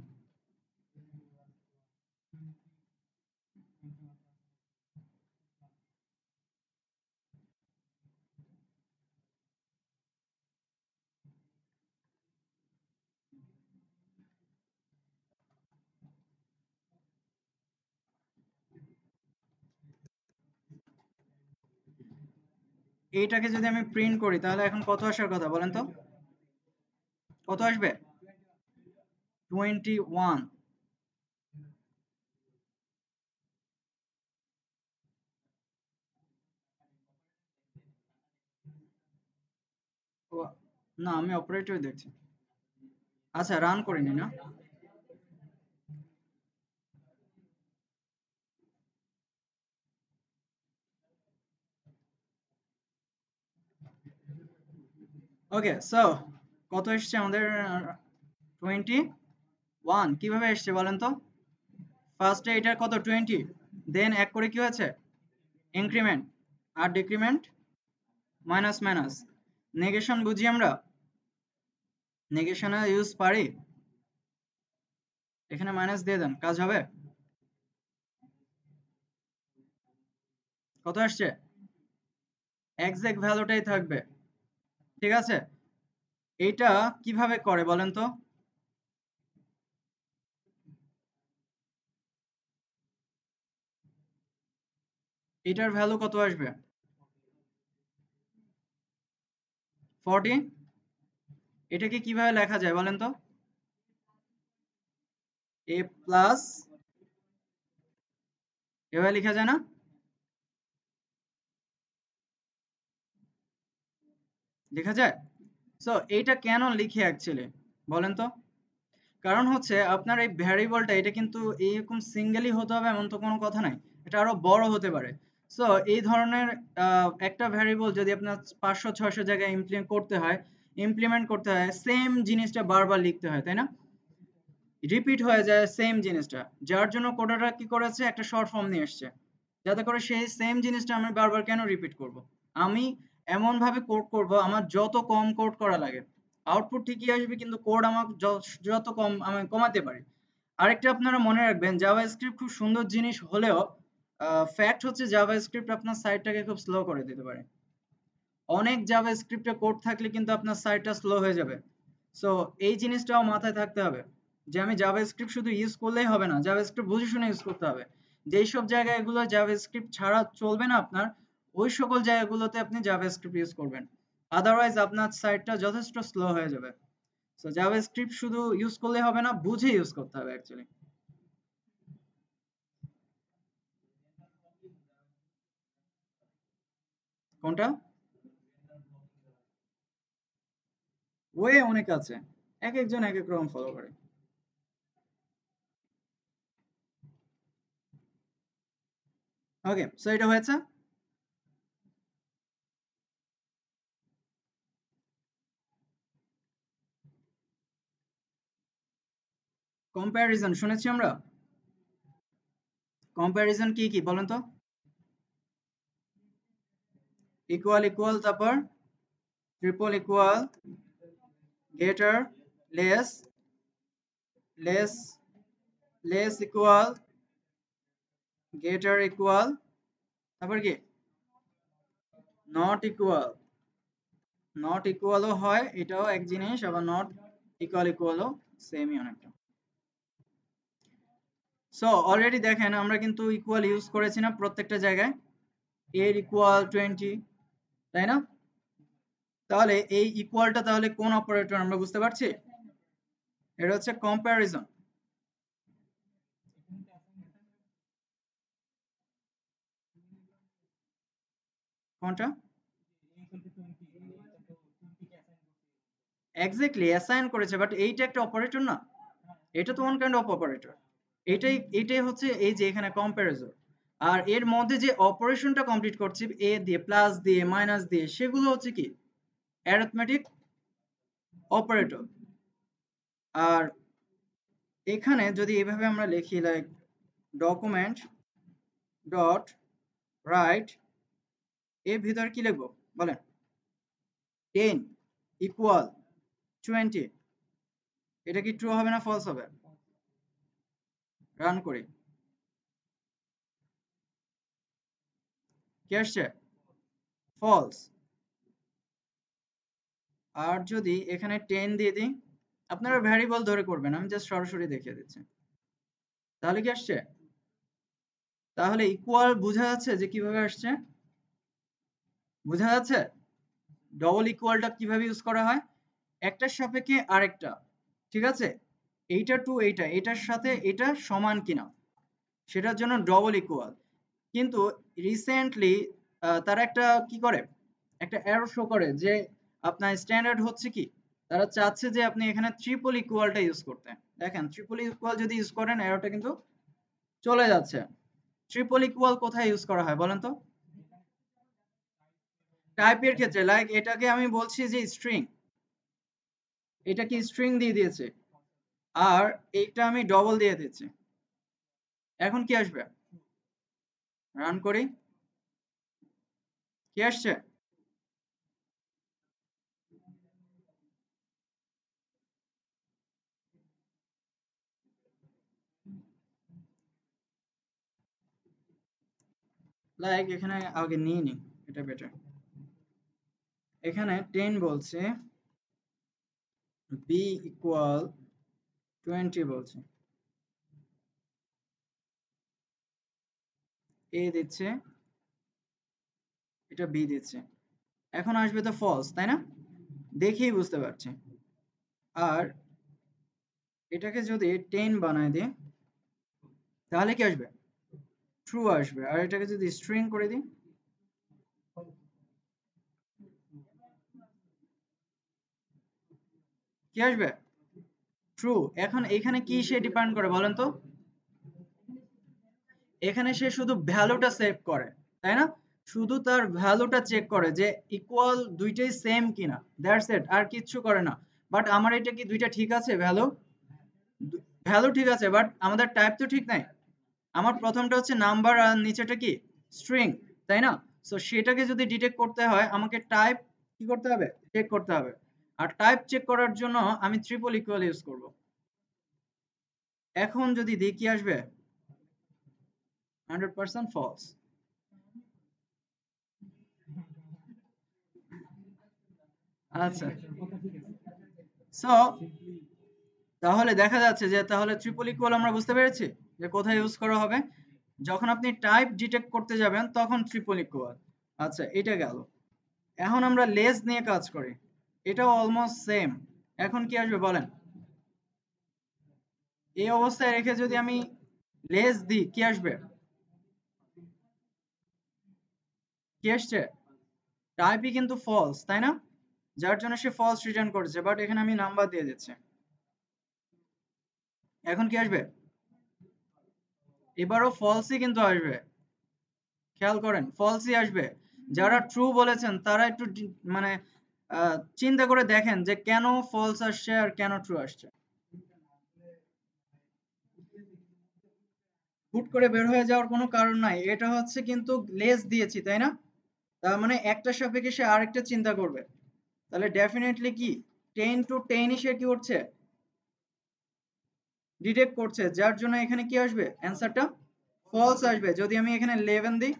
এইটাকে যদি আমি প্রিন্ট করি, তাহলে এখন কত আসার কথা বলেন তো? কত আসবে? টোয়েন্টি ওয়ান না, আমি অপারেটর দেখছি। আচ্ছা রান করিনি না? ওকে সো কত এসছে আমাদের টোয়েন্টি ওয়ান কীভাবে এসছে বলেন তো? ফার্স্টে এটার কত? টোয়েন্টি দেন এক করে কি হয়েছে? ইনক্রিমেন্ট আর ডিক্রিমেন্ট মাইনাস মাইনাস নেগেশন বুঝি আমরা? নেগেশনে ইউজ পারি? এখানে মাইনাস দিয়ে দেন, কাজ হবে? কত আসছে? এক্সাক্ট ভ্যালুটাই থাকবে। ঠিক আছে? এইটা কীভাবে করে বলেন তো? এটার ভ্যালু কত আসবে? ফর্টি এটাকে কীভাবে লেখা যায় বলেন তো? এ প্লাস এভাবে লিখা যায় না? লেখা যায়? সো এইটা কেন লিখে অ্যাকচুয়ালি বলেন তো। কারণ হচ্ছে আপনার এই ভ্যারিয়েবলটা এটা কিন্তু এইরকম সিঙ্গেলই হতে হবে এমন তো কোনো কথা নাই। এটা আরও বড় হতে পারে। সো এই ধরনের একটা ভ্যারিয়েবল যদি আপনার পাঁচশো, ছয়শো জায়গায় ইমপ্লিমেন্ট করতে হয় ইমপ্লিমেন্ট করতে হয় সেম জিনিসটা বারবার লিখতে হয়, তাই না? রিপিট হয়ে যায় সেম জিনিসটা। যার জন্য কোডাটা কি করেছে? একটা শর্ট ফর্ম নিয়ে এসছে। যাতে করে সেই সেম জিনিসটা আমি বারবার কেন রিপিট করব? আমি এমন ভাবে কোড করব, আমার যত কম কোড করা লাগে। আউটপুট ঠিকই আসবে, কিন্তু কোড আমার যত কম, আমি কমাতে পারি। আরেকটা আপনারা মনে রাখবেন জাভা স্ক্রিপ্ট খুব সুন্দর জিনিস হলেও ফ্যাক্ট হচ্ছে জাভা স্ক্রিপ্ট আপনার সাইটটাকে খুব স্লো করে দিতে পারে। অনেক জাভা স্ক্রিপ্টে কোড থাকলে কিন্তু আপনার সাইটটা স্লো হয়ে যাবে। সো এই জিনিসটাও মাথায় থাকতে হবে যে, আমি জাভা স্ক্রিপ্ট শুধু ইউজ করলেই হবে না জাভা স্ক্রিপ্ট বুঝে শুনে ইউজ করতে হবে। যেই সব জায়গায় এগুলো জাভা স্ক্রিপ্ট ছাড়া চলবে না আপনার ওই সকল জায়গাগুলোতে আপনি জাভা স্ক্রিপ্ট ইউজ করবেন। আদারওয়াইজ আপনার সাইটটা যথেষ্ট স্লো হয়ে যাবে। সো জাভা স্ক্রিপ্ট শুধু ইউজ করলে হবে না, বুঝে ইউজ করতে হবে অ্যাকচুয়ালি কোনটা? ওয়ে অনেক আছে। এক একজন এক এক রকম ফলো করে। ওকে সো এটা হয়েছে। কম্প্যারিজন শুনেছি আমরা। কম্প্যারিজন কি কি, বলেন তো? ইকুয়াল ইকুয়াল তারপর triple equal greater less less less equal greater equal তারপর কি? নট ইকুয়াল নট ইকুয়ালও হয়, এটাও এক জিনিস, আবার নট ইকুয়াল ইকুয়ালও সেমই অনেকটা। সো অলরেডি দেখেন, আমরা কিন্তু ইকুয়াল ইউজ করেছি না প্রত্যেকটা জায়গায়। এর ইকুয়াল টোয়েন্টি তাই না? তাহলে এই ইকুয়ালটা তাহলে কোন অপারেটর আমরা বুঝতে পারছি? এটা হচ্ছে কম্প্যারিজন কোনটা? এক্স্যাক্টলি অ্যাসাইন করেছে বাট এইটা একটা অপারেটর না। এটা তো ওয়ান কাইন্ড অফ অপারেটর এটাই এটাই হচ্ছে এই যে এখানে কম্প্যারিজন আর এর মধ্যে যে অপারেশনটা কমপ্লিট করছি এ দিয়ে প্লাস দিয়ে মাইনাস দিয়ে, সেগুলো হচ্ছে কি? অ্যারিথমেটিক অপারেটর আর এখানে যদি এভাবে আমরা লিখি লাইক ডকুমেন্ট ডট রাইট এর ভিতর কি লিখব? বলেন। টেন ইকুয়াল টোয়েন্টি এটা কি ট্রু হবে না ফলস হবে? রান করি। কি আসছে? ফলস আর যদি এখানে টেন দিয়ে দিই, আপনারা ভ্যারিয়েবল ধরে করবেন, আমি জাস্ট সরাসরি দেখিয়ে দিচ্ছি। তাহলে কি আসছে? তাহলে ইকুয়াল বোঝা যাচ্ছে যে কীভাবে আসছে? বোঝা যাচ্ছে? ডবল ইকুয়ালটা কীভাবে ইউজ করা হয়? একটার সাপেক্ষে আরেকটা, ঠিক আছে? এইটা টু এইটা এটার সাথে এটা সমান কিনা? সেটার জন্য ডবল ইকুয়াল কিন্তু রিসেন্টলি তারা একটা কি করে? একটা এরর শো করে যে আপনার স্ট্যান্ডার্ড হচ্ছে কি? তারা চাচ্ছে যে আপনি এখানে ট্রিপল ইকুয়ালটা ইউজ করতে। দেখেন ট্রিপল ইকুয়াল যদি ইউজ করেন এররটা কিন্তু চলে যাচ্ছে। ট্রিপল ইকুয়াল কোথায় ইউজ করা হয় বলেন তো? টাইপের ক্ষেত্রে লাইক এটাকে আমি বলছি যে স্ট্রিং এটা কি স্ট্রিং দিয়ে দিয়েছে? আর এইটা আমি ডবল দিয়ে দিচ্ছি। এখন কি আসবে? রান করি। কি আসছে? লাইক এখানে আগে নিয়ে নি এটা বেটার এখানে টেন বলছে বি ইকুয়াল টোয়েন্টি বলছে। এ দিচ্ছে, এটা বি দিচ্ছে। এখন আসবে তো ফলস তাই না? দেখেই বুঝতে পারছি। আর এটাকে যদি টেন বানায় দিই, তাহলে কি আসবে? ট্রু আসবে। আর এটাকে যদি স্ট্রিং করে দিই, কি আসবে? ট্রু এখন এখানে কি সে ডিপেন্ড করে বলেন তো? এখানে সে শুধু ভ্যালুটা সেভ করে, তাই না? শুধু তার ভ্যালুটা চেক করে যে ইকুয়াল দুইটাই সেম কিনা দ্যাটস ইট আর কিচ্ছু করে না। বাট আমার এটা কি দুইটা ঠিক আছে ভ্যালু ভ্যালু ঠিক আছে বাট আমাদের টাইপ তো ঠিক নাই। আমার প্রথমটা হচ্ছে নাম্বার আর নিচেটা কি? স্ট্রিং তাই না? সো সেটাকে যদি ডিটেক্ট করতে হয়, আমাকে টাইপ কি করতে হবে? চেক করতে হবে। আর টাইপ চেক করার জন্য আমি ট্রিপল ইকুয়াল ইউজ করব। এখন যদি দেখি আসবে হান্ড্রেড পার্সেন্ট ফলস আচ্ছা। সো তাহলে দেখা যাচ্ছে যে তাহলে ট্রিপল ইকুয়াল আমরা বুঝতে পেরেছি যে কোথায় ইউজ করা হবে। যখন আপনি টাইপ ডিটেক্ট করতে যাবেন, তখন ট্রিপল ইকুয়াল আচ্ছা এটা গেল। এখন আমরা লেস নিয়ে কাজ করি। এটাও অলমোস্ট সেম এখন কি আসবে বলেন? এই অবস্থায় রেখে যদি আমি লেস দিই, কি আসবে? কি আসছে? টাইপই কিন্তু ফলস তাই না? যার জন্য সে ফলস রিটার্ন করেছে বাট এখানে আমি নাম্বার দিয়ে দিচ্ছি। এখন কি আসবে? এবারও ফলসই কিন্তু আসবে। খেয়াল করেন ফলসই আসবে। যারা ট্রু বলেছেন, তারা একটু মানে চিন্তা করে দেখেন যে কেন ফলস আসছে আর কেন ট্রু আসছে। হুট করে বের হয়ে যাওয়ার কোনো কারণ নাই। এটা হচ্ছে কিন্তু লেস দিয়েছি, তাই না? তার মানে একটা সাপেক্ষে সে আরেকটা চিন্তা করবে। তাহলে ডেফিনেটলি কি? টেন টু টেনই সে কি করছে? ডিটেক্ট করছে। যার জন্য এখানে কি আসবে? অ্যান্সারটা ফলস আসবে। যদি আমি এখানে 11 দিই,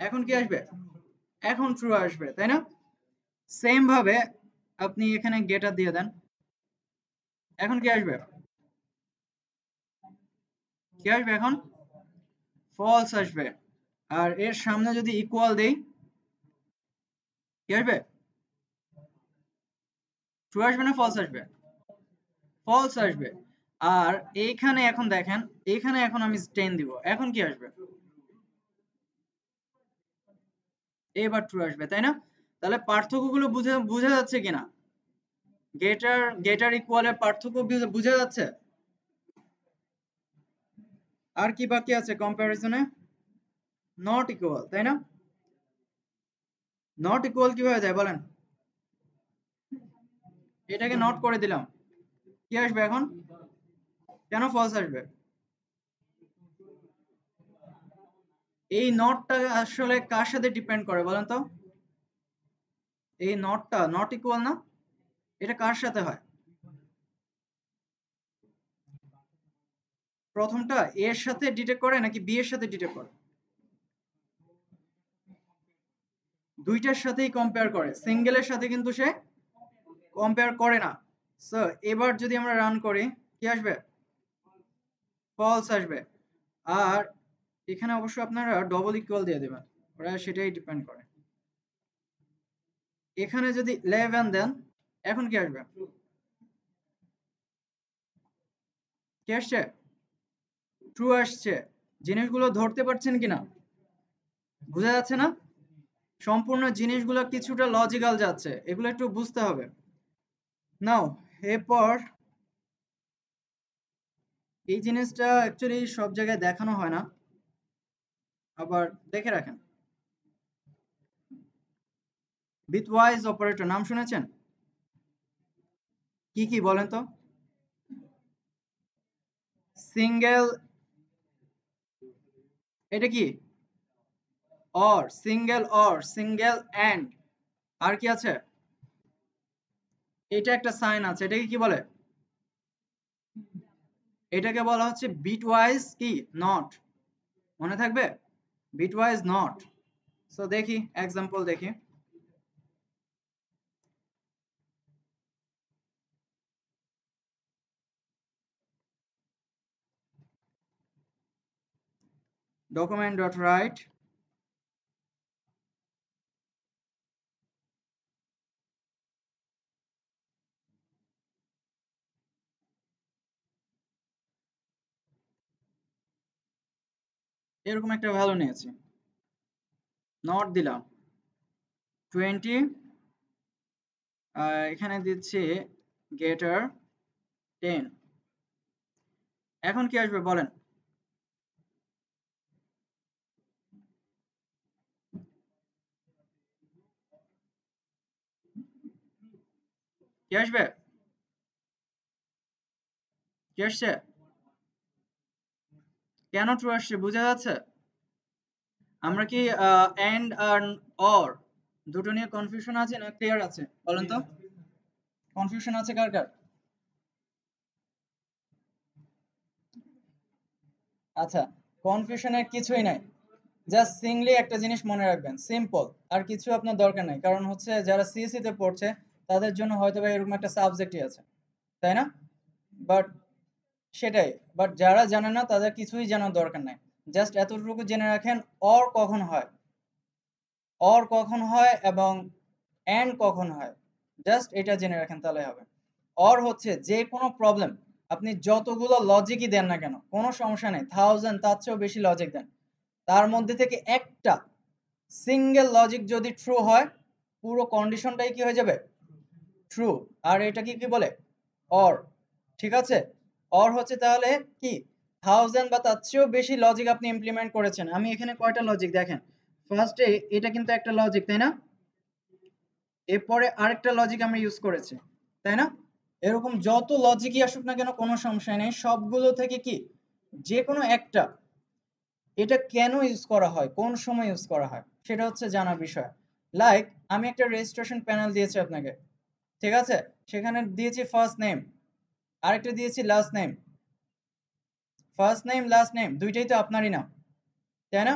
এখন কি আসবে? এখন ট্রু আসবে, তাই না? সেম ভাবে আপনি এখানে গেটার দিয়ে দেন। এখন কি আসবে? কি আসবে এখন? ফলস আসবে। আর এর সামনে যদি ইকুয়াল দেই, কি আসবে? ট্রু আসবে না ফলস আসবে? ফলস আসবে। আর এইখানে এখন দেখেন, এইখানে এখন আমি 10 দিব। এখন কি আসবে? এবার ট্রু আসবে, তাই না? তাহলে পার্থক্যগুলো বুঝে, বোঝা যাচ্ছে কিনা গেটার গেটার ইকুয়ালের পার্থক্য বোঝা যাচ্ছে? আর কি বাকি আছে কম্পারিজনে নট ইকুয়াল তাই না? নট ইকুয়াল কীভাবে দেয় বলেন? এটাকে নট করে দিলাম। কি আসবে এখন? কেন ফলস আসবে? এই নটটা আসলে কার সাথে ডিপেন্ড করে বলেন তো? এই নটটা নট ইকুয়াল না? এটা কার সাথে হয়? প্রথমটা এর সাথে ডিটেক্ট করে নাকি বি এর সাথে ডিটেক্ট করে? দুইটার সাথেই কম্পেয়ার করে। সিঙ্গেলের সাথে কিন্তু সে কম্পেয়ার করে না। সো এবার যদি আমরা রান করি, কি আসবে? ফলস আসবে। আর এখানে অবশ্য আপনারা ডবল ইকুয়াল দিয়ে দেবেন। ওরা সেটাই ডিপেন্ড করে। এখানে যদি 11 দেন, এখন কি আসবে? কি আসছে? ট্রু আসছে। জিনিসগুলো ধরতে পারছেন কিনা? বোঝা যাচ্ছে না? সম্পূর্ণ জিনিসগুলো কিছুটা লজিক্যাল যাচ্ছে। এগুলো একটু বুঝতে হবে। নাও এরপর এই জিনিসটা অ্যাকচুয়ালি সব জায়গায় দেখানো হয় না। আবার দেখে রাখেন। বিটওয়াইজ অপারেটর নাম শুনেছেন? কি কি বলেন তো? সিঙ্গেল এটা কি? Or single or single and আর কি আছে? এটা একটা সাইন আছে, এটাকে কি বলে? এটাকে বলা হচ্ছে বিটওয়াইজ কি? নট মনে থাকবে? বিটওয়াইজ নট সো দেখি এক্সাম্পল দেখি document dot write এরকম একটা ভ্যালু নিয়েছি। নট দিলাম। টোয়েন্টি এখানে দিচ্ছি গেটার টেন এখন কি আসবে বলেন? কি আসবে? কি আসছে? কেন ট্রু আসছে, বোঝা যাচ্ছে? আমরা কি এন্ড আর অর দুটো নিয়ে কনফিউশন আছে না ক্লিয়ার আছে? বলেন তো। কনফিউশন আছে কার কার? আচ্ছা কনফিউশনের কিছুই নাই। জাস্ট সিংলি একটা জিনিস মনে রাখবেন সিম্পল আর কিছু আপনার দরকার নাই, কারণ হচ্ছে যারা সিএসসি তে পড়ছে, তাদের জন্য হয়তো বা এরকম একটা সাবজেক্টই আছে, তাই না? বাট সেটাই। বাট যারা জানে না, তাদের কিছুই জানার দরকার নাই। জাস্ট এতটুকু জেনে রাখেন অর কখন হয়। অর কখন হয় এবং অ্যান্ড কখন হয়। জাস্ট এটা জেনে রাখেন তাহলে হবে। অর হচ্ছে যে কোনো প্রবলেম আপনি যতগুলো লজিকই দেন না কেন, কোনো সমস্যা নেই। থাউজেন্ড তার চেয়েও বেশি লজিক দেন। তার মধ্যে থেকে একটা সিঙ্গেল লজিক যদি ট্রু হয়, পুরো কন্ডিশনটাই কি হয়ে যাবে? ট্রু আর এটা কি কি বলে? অর ঠিক আছে? অর হচ্ছে তাহলে কি? থাউজেন্ড বা তার চেয়েও বেশি লজিক আপনি ইমপ্লিমেন্ট করেছেন। আমি এখানে কয়টা লজিক দেখেন? ফার্স্টে এটা কিন্তু একটা লজিক তাই না? এরপরে আরেকটা লজিক আমরা ইউজ করেছি, তাই না? এরকম যত লজিকই আসুক না কেন, কোনো সমস্যা নেই। সবগুলো থেকে কি? যে কোনো একটা। এটা কেন ইউজ করা হয়? কোন সময় ইউজ করা হয়? সেটা হচ্ছে জানার বিষয়। লাইক আমি একটা রেজিস্ট্রেশন প্যানেল দিয়েছি আপনাকে। ঠিক আছে? সেখানে দিয়েছি ফার্স্ট নেম আরেকটা দিয়েছি last name first name last name দুইটাই তো আপনারই নাম, তাই না?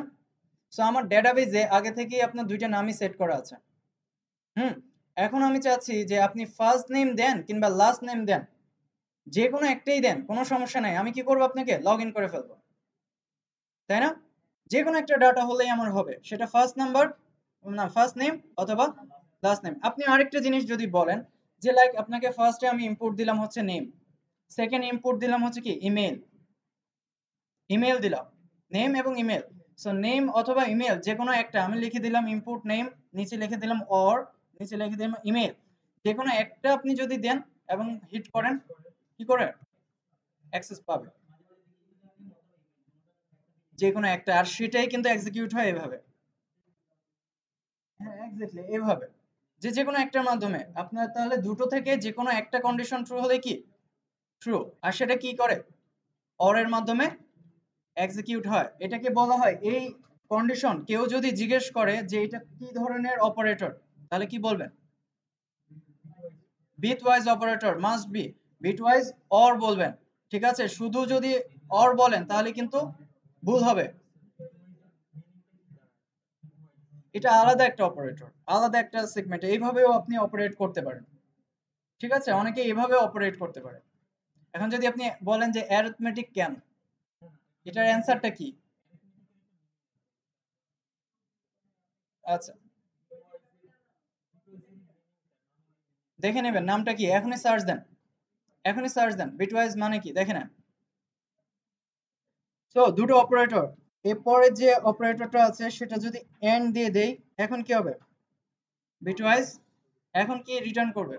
সো আমার ডেটাবেজে আগে থেকেই আপনার দুইটা নামই সেট করা আছে। হুম? এখন আমি চাচ্ছি যে আপনি ফার্স্ট নেম দেন কিংবা লাস্ট নেম দেন। যে কোনো একটাই দেন, কোনো সমস্যা নাই। আমি কি করব আপনাকে? লগ ইন করে ফেলব। তাই না? যে কোনো একটা ডাটা হলেই আমার হবে। সেটা ফার্স্ট নাম্বার না ফার্স্ট নেম অথবা লাস্ট নেম আপনি আরেকটা জিনিস যদি বলেন যে লাইক আপনাকে ফার্স্টে আমি ইম্পোর্ট দিলাম হচ্ছে নেম সেকেন্ড ইম্পোর্ট দিলাম হচ্ছে কি ইমেল ইমেল দিলাম। নেম এবং ইমেল সো নেম অথবা ইমেল যে কোনো একটা, আমি লিখে দিলাম ইম্পোর্ট নেম নিচে লিখে দিলাম অর নিচে লিখে দিলাম ইমেল যে কোনো একটা আপনি যদি দেন এবং হিট করেন, কি করে? অ্যাক্সেস পাবে। যে কোনো একটা, আর সেটাই কিন্তু এক্সিকিউট হয় এভাবে। হ্যাঁ এক্স্যাক্টলি এভাবে। যে যে কোনো একটার মাধ্যমে। আপনার তাহলে দুটো থেকে যে কোনো একটা কন্ডিশন ট্রু হলে কি? ট্রু আর সেটা কি করে? অর এর মাধ্যমে এক্সিকিউট হয়। এটাকে বলা হয় এই কন্ডিশন কেউ যদি জিজ্ঞেস করে যে এটা কি ধরনের অপারেটর তাহলে কি বলবেন? Bitwise operator must be bitwise or বলবেন। ঠিক আছে? শুধু যদি অর বলেন, তাহলে কিন্তু ভুল হবে। এটা আলাদা একটা অপারেটর আলাদা একটা সেগমেন্ট এইভাবেও আপনি অপারেট করতে পারেন। ঠিক আছে? অনেকে এইভাবে অপারেট করতে পারে। এখন যদি আপনি বলেন যে অ্যারিথমেটিক কেন, এটার অ্যান্সারটা কি? আচ্ছা। দেখে নেবেন নামটা কি, এখনই সার্চ দেন, এখনই সার্চ দেন বিটওয়াইজ মানে কি, দেখে নেন। সো দুটো অপারেটর এরপরে যে অপারেটরটা আছে সেটা যদি এন্ড দিয়ে দেই, এখন কি হবে? বিটওয়াইজ এখন কি রিটার্ন করবে?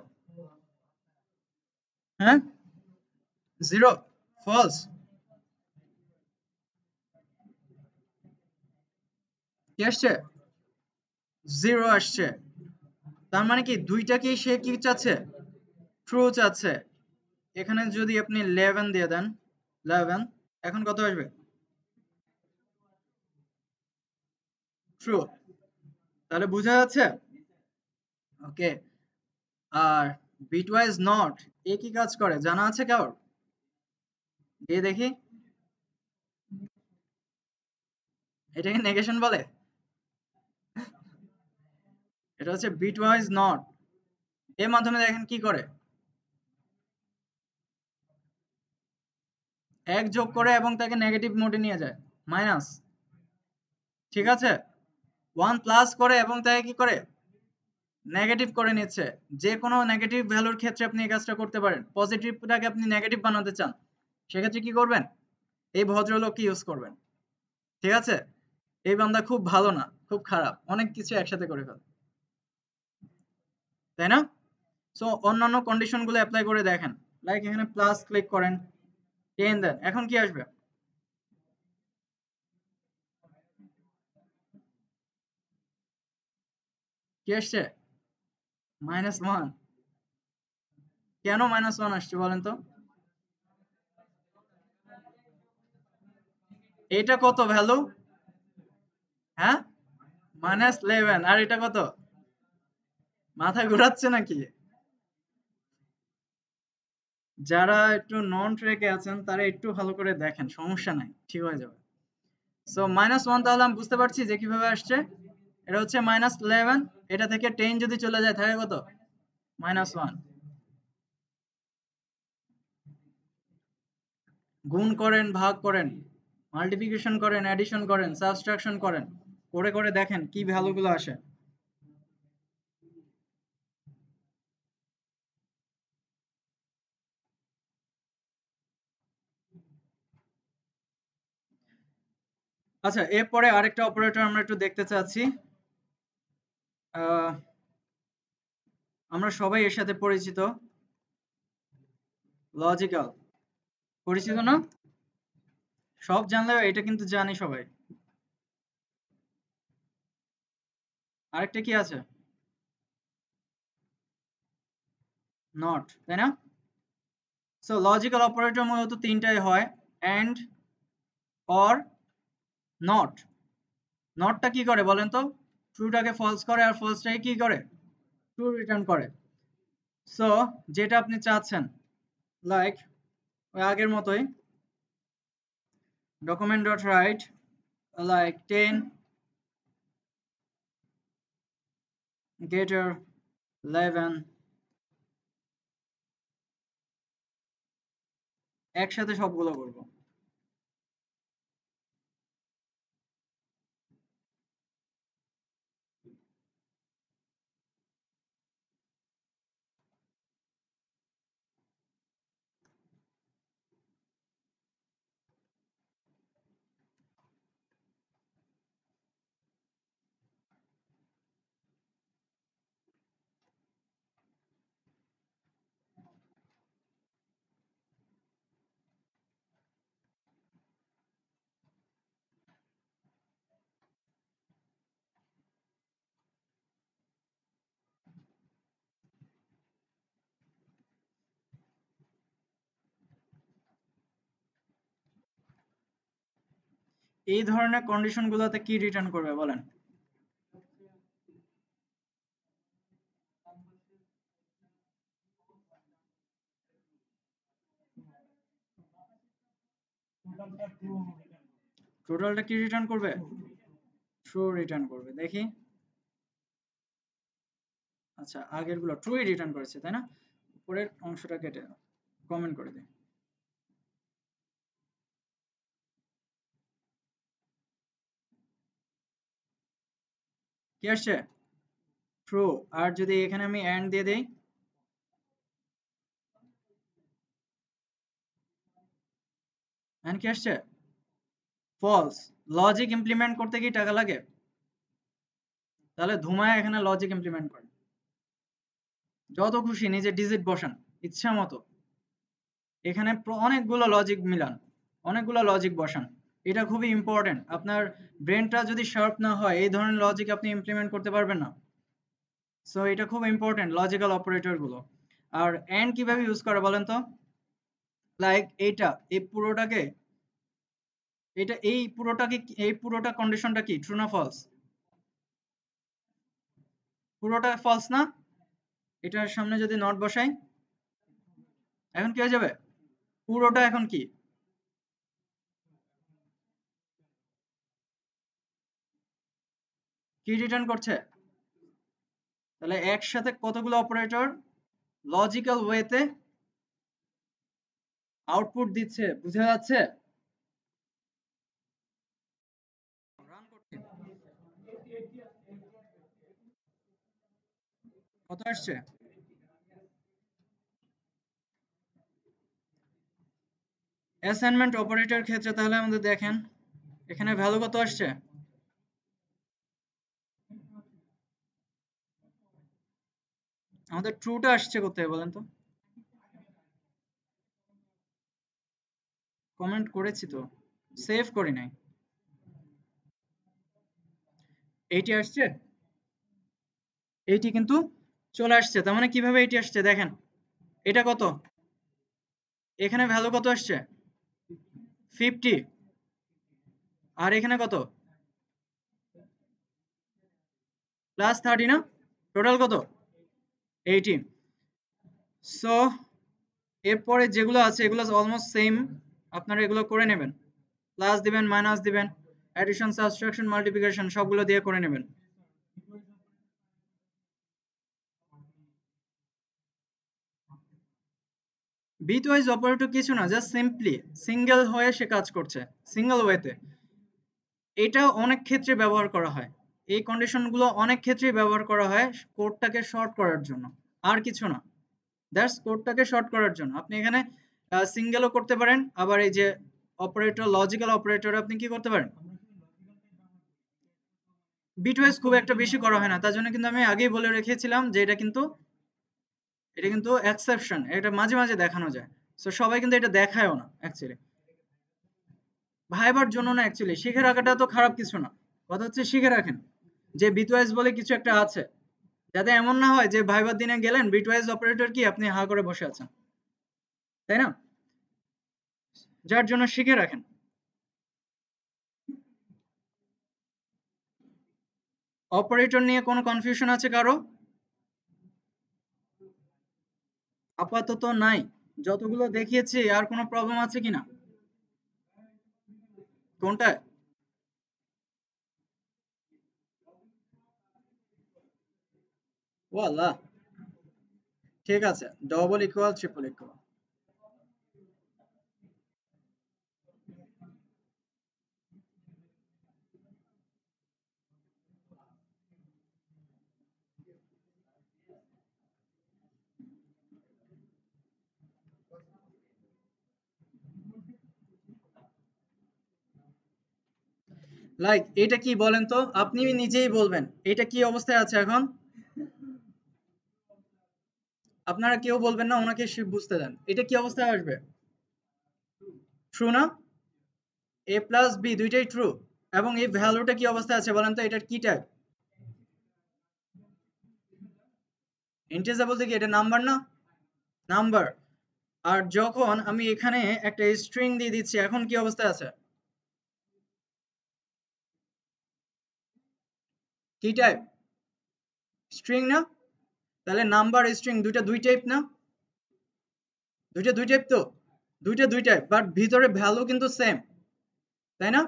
হ্যাঁ? জিরো ফলস কি আসছে? জিরো আসছে। তার মানে কি দুইটাকেই সে কি চাচ্ছে? ট্রু চাচ্ছে। এখানে যদি আপনি লেভেন দিয়ে দেন লেভেন এখন কত আসবে? ট্রু তাহলে বোঝা যাচ্ছে? ওকে আর বিটওয়াইজ নট এ কি কাজ করে? জানা আছে কার দিয়ে দেখি। এটাকে নেগেশন বলে? এটা হচ্ছে বিটওয়াইজ নট এর মাধ্যমে দেখেন কি করে? এক যোগ করে এবং তাকে নেগেটিভ মোডে নিয়ে যায়। মাইনাস ঠিক আছে? ওয়ান প্লাস করে এবং তাকে কি করে? নেগেটিভ করে নিচ্ছে। যে কোনো নেগেটিভ ভ্যালুর ক্ষেত্রে আপনি এই কাজটা করতে পারেন। পজিটিভটাকে আপনি নেগেটিভ বানাতে চান। সেক্ষেত্রে কি করবেন? এই ভদ্রলোককে ইউজ করবেন? ঠিক আছে? এই বান্দা খুব ভালো না, খুব খারাপ, অনেক কিছু একসাথে করে ফেলে। তাই না? সো অন্যান্য কন্ডিশনগুলো অ্যাপ্লাই করে দেখেন। লাইক এখানে প্লাস ক্লিক করেন টেন দেন, এখন কি আসবে? কি আসছে? মাইনাস ওয়ান কেন মাইনাস ওয়ান আসছে বলেন তো? এটা কত ভ্যালু হ্যাঁ? মাইনাস ইলেভেন আর এটা কত? মাথা ঘুরাচ্ছে নাকি? যারা একটু নন ট্রেকে আছেন, তারা একটু ভালো করে দেখেন, সমস্যা নাই, ঠিক হয়ে যাবে। সো মাইনাস ওয়ান তাহলে আমি বুঝতে পারছি যে কীভাবে আসছে। এটা হচ্ছে মাইনাস ইলেভেন এটা থেকে টেন যদি চলে যায়, থাকে কত? মাইনাস ওয়ান গুণ করেন, ভাগ করেন। মাল্টিপ্লিকেশন করেন অ্যাডিশন করেন সাবস্ট্রাকশন করেন, করে করে দেখেন কি ভ্যালুগুলো আসে। আচ্ছা এরপরে আরেকটা অপারেটর আমরা একটু দেখতে চাচ্ছি। আমরা সবাই এর সাথে পরিচিত। লজিক্যাল পরিচিত না? সব জানলেও এটা কিন্তু জানি সবাই। আরেকটা কি আছে? নট তাই না? সো লজিক্যাল অপারেটর মূলত তিনটাই হয় অ্যান্ড অর নট নটটা কি করে বলেন তো? ট্রুটাকে ফলস করে আর ফলসটাকে কি করে? ট্রু রিটার্ন করে। সো যেটা আপনি চাচ্ছেন লাইক ওই আগের মতোই document dot write like 10 getter 11 একসাথে সবগুলো করব এই ধরনের কন্ডিশন গুলোতে কি রিটার্ন করবে বলেন? টোটালটা কি রিটার্ন করবে? ট্রু রিটার্ন করবে, দেখি। আচ্ছা আগেরগুলো ট্রুই রিটার্ন করেছে, তাই না? উপরের অংশটা কেটে কমেন্ট করে দিই। কি আসছে? ট্রু আর যদি এখানে আমি এন্ড দিয়ে দেই? এন্ড কি আসছে? ফলস লজিক ইমপ্লিমেন্ট করতে কি টাকা লাগে? তাহলে ধুমায় এখানে লজিক ইমপ্লিমেন্ট করেন যত খুশি নিজে ডিজিট বসান, ইচ্ছা মতো। এখানে অনেকগুলো লজিক মিলান। অনেকগুলো লজিক বসান। এটা খুবই ইম্পর্টেন্ট আপনার ব্রেনটা যদি শার্প না হয়, এই ধরনের লজিক আপনি ইমপ্লিমেন্ট করতে পারবেন না। সো এটা খুব ইম্পর্টেন্ট লজিক্যাল অপারেটরগুলো। আর এন্ড কীভাবে ইউজ করে বলেন তো? লাইক এইটা, এই পুরোটাকে, এটা, এই পুরোটাকে এই পুরোটা কন্ডিশনটা কি? ট্রু না ফলস পুরোটা ফলস না? এটার সামনে যদি নট বসাই, এখন কি হয়ে যাবে? পুরোটা এখন কি? কি রিটার্ন করছে? তাহলে একসাথে কতগুলো অপারেটর লজিক্যাল ওয়েতে আউটপুট দিচ্ছে, বুঝা যাচ্ছে? কত আসছে? অ্যাসাইনমেন্ট অপারেটর ক্ষেত্রে তাহলে আমাদের দেখেন, এখানে ভ্যালু কত আসছে? আমাদের ট্রুটা আসছে কোথায় বলেন তো? কমেন্ট করেছি তো। সেভ করি নাই। এইটি আসছে? এইটি কিন্তু চলে আসছে। তার মানে কীভাবে এইটি আসছে? দেখেন। এটা কত? এখানে ভ্যালু কত আসছে? ফিফটি আর এখানে কত? প্লাস থার্টি না? টোটাল কত? এইটি সো এরপরে যেগুলো আছে, এগুলো অলমোস্ট সেম আপনারা এগুলো করে নেবেন। প্লাস দিবেন মাইনাস দিবেন অ্যাডিশন সাবট্রাকশন মাল্টিপ্লিকেশন সবগুলো দিয়ে করে নেবেন। বিটওয়াইজ অপারেটর কিছু না জাস্ট সিম্পলি সিঙ্গেল হয়ে সে কাজ করছে সিঙ্গেল ওয়েতে এটা অনেক ক্ষেত্রে ব্যবহার করা হয়। এই কন্ডিশনগুলো অনেক ক্ষেত্রেই ব্যবহার করা হয় কোডটাকে শর্ট করার জন্য। আর কিছু না। দ্যাটস কোডটাকে শর্ট করার জন্য। আপনি এখানে সিঙ্গেলও করতে পারেন, আবার এই যে অপারেটর লজিক্যাল অপারেটর আপনি কি করতে পারেন? বিটওয়াইজ খুব একটা বেশি করা হয় না। তার জন্য কিন্তু আমি আগেই বলে রেখেছিলাম যে এটা কিন্তু এটা কিন্তু এক্সেপশন এটা মাঝে মাঝে দেখানো যায়। সো সবাই কিন্তু এটা দেখায়ও না অ্যাকচুয়ালি ভাইবার জন্য না অ্যাকচুয়ালি শিখে রাখাটা তো খারাপ কিছু না। কথা হচ্ছে শিখে রাখেন। যে বিটওয়াইজ বলে কিছু একটা আছে। যাতে এমন না হয় যে ভাইবার দিনে গেলেন বিটওয়াইজ অপারেটর কি আপনি হা করে বসে আছেন? তাই না? যার জন্য শিখে রাখেন। অপারেটর নিয়ে কোনো কনফিউশন আছে কারও? আপাতত নাই। যতগুলো দেখিয়েছি, আর কোনো প্রবলেম আছে কিনা? কোনটায়? ও ঠিক আছে double equal triple equal like এটা কি বলেন তো? আপনি নিজেই বলবেন, এটা কি অবস্থায় আছে এখন? আপনারা কেউ বলবেন না, ওনাকে শিব বুঝতে দেন। এটা কি অবস্থায় আসবে? ট্রু না? এ প্লাস বি দুইটাই ট্রু এবং এই ভ্যালুটা কি অবস্থায় আছে বলেন তো, এটার কি টাইপ ইন্টিজার বলতে কি এটা নাম্বার না? নাম্বার আর যখন আমি এখানে একটা স্ট্রিং দিয়ে দিচ্ছি, এখন কি অবস্থায় আছে? কি টাইপ স্ট্রিং না? তাহলে নাম্বার স্ট্রিং দুইটা দুই টাইপ না? দুইটা দুই টাইপ তো? দুইটা দুই টাইপ বাট ভিতরে ভ্যালু কিন্তু সেম তাই না?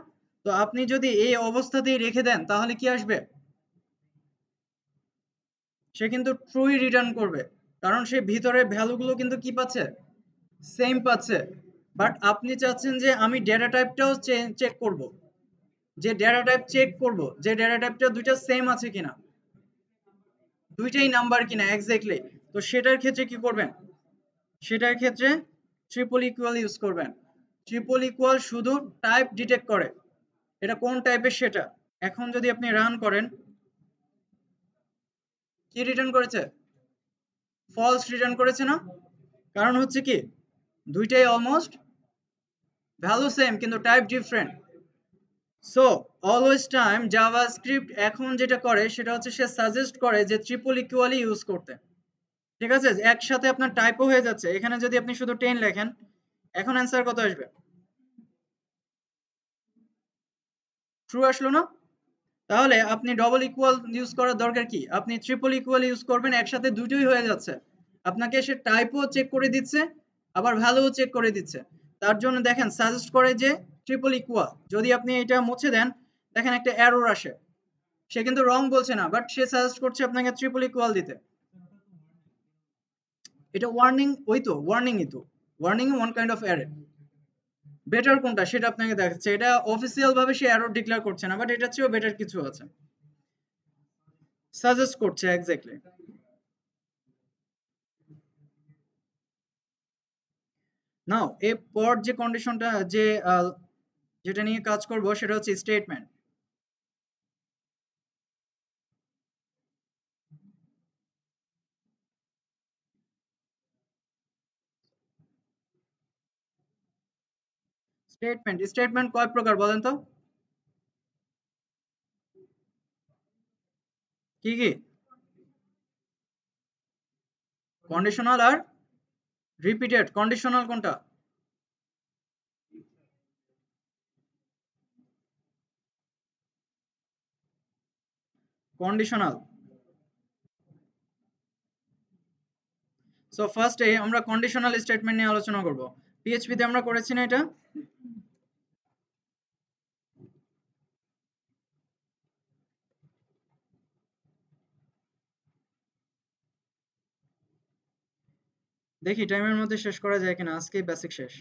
তো আপনি যদি এই অবস্থাতেই রেখে দেন, তাহলে কি আসবে? সে কিন্তু ট্রুই রিটার্ন করবে, কারণ সে ভিতরে ভ্যালুগুলো কিন্তু কি পাচ্ছে? সেম পাচ্ছে বাট আপনি চাচ্ছেন যে আমি ডেটা টাইপটাও চেক করব। যে ডেটা টাইপ চেক করব, যে ডেটা টাইপটা দুইটা সেম আছে কিনা? দুইটাই নাম্বার কিনা এক্স্যাক্টলি তো সেটার ক্ষেত্রে কি করবেন? সেটার ক্ষেত্রে ট্রিপল ইকুয়াল ইউজ করবেন। ট্রিপল ইকুয়াল শুধু টাইপ ডিটেক্ট করে। এটা কোন টাইপের সেটা? এখন যদি আপনি রান করেন, কি রিটার্ন করেছে? ফলস রিটার্ন করেছে না? কারণ হচ্ছে কি, দুইটাই অলমোস্ট ভ্যালু সেম কিন্তু type different so always time JavaScript এখন যেটা করে, সেটা হচ্ছে সে সাজেস্ট করে যে ট্রিপল ইকুয়ালি ইউজ করতে। ঠিক আছে? একসাথে আপনার টাইপও হয়ে যাচ্ছে। এখানে যদি আপনি শুধু টেন লেখেন, এখন অ্যান্সার কত আসবে? ট্রু আসলো না? তাহলে আপনি ডবল ইকুয়াল ইউজ করার দরকার কি? আপনি ট্রিপল ইকুয়াল ইউজ করবেন, একসাথে দুটোই হয়ে যাচ্ছে। আপনাকে সে টাইপও চেক করে দিচ্ছে, আবার ভ্যালুও চেক করে দিচ্ছে। তার জন্য দেখেন সাজেস্ট করে যে ট্রিপল ইকুয়াল যদি আপনি এটা মুছে দেন, দেখেন একটা এরর আসে। সে কিন্তু রং বলছে না বাট সে সাজেস্ট করছে আপনাকে ট্রিপল ইকুয়াল দিতে। এটা ওয়ার্নিং ওই তো ওয়ার্নিংই তো। Warning one kind of error better কোনটা, সেটা আপনাকে দেখাচ্ছে। এটা অফিসিয়াল ভাবে সে এরর ডিক্লেয়ার করছে না বাট এটা চেয়েও বেটার কিছু আছে। সাজেস্ট করছে এক্স্যাক্টলি নাও এরপর যে কন্ডিশনটা যে যেটা নিয়ে কাজ করব সেটা হচ্ছে স্টেটমেন্ট স্টেটমেন্ট স্টেটমেন্ট কয় প্রকার বলেন তো? কি কি? কন্ডিশনাল আর রিপিটেড কন্ডিশনাল কোনটা? কন্ডিশনাল সো ফার্স্টে আমরা কন্ডিশনাল স্টেটমেন্ট নিয়ে আলোচনা করব। পিএইচপি তে আমরা করেছি না এটা? দেখি টাইমের মধ্যে শেষ করা যায় কিনা? আজকেই বেসিক শেষ।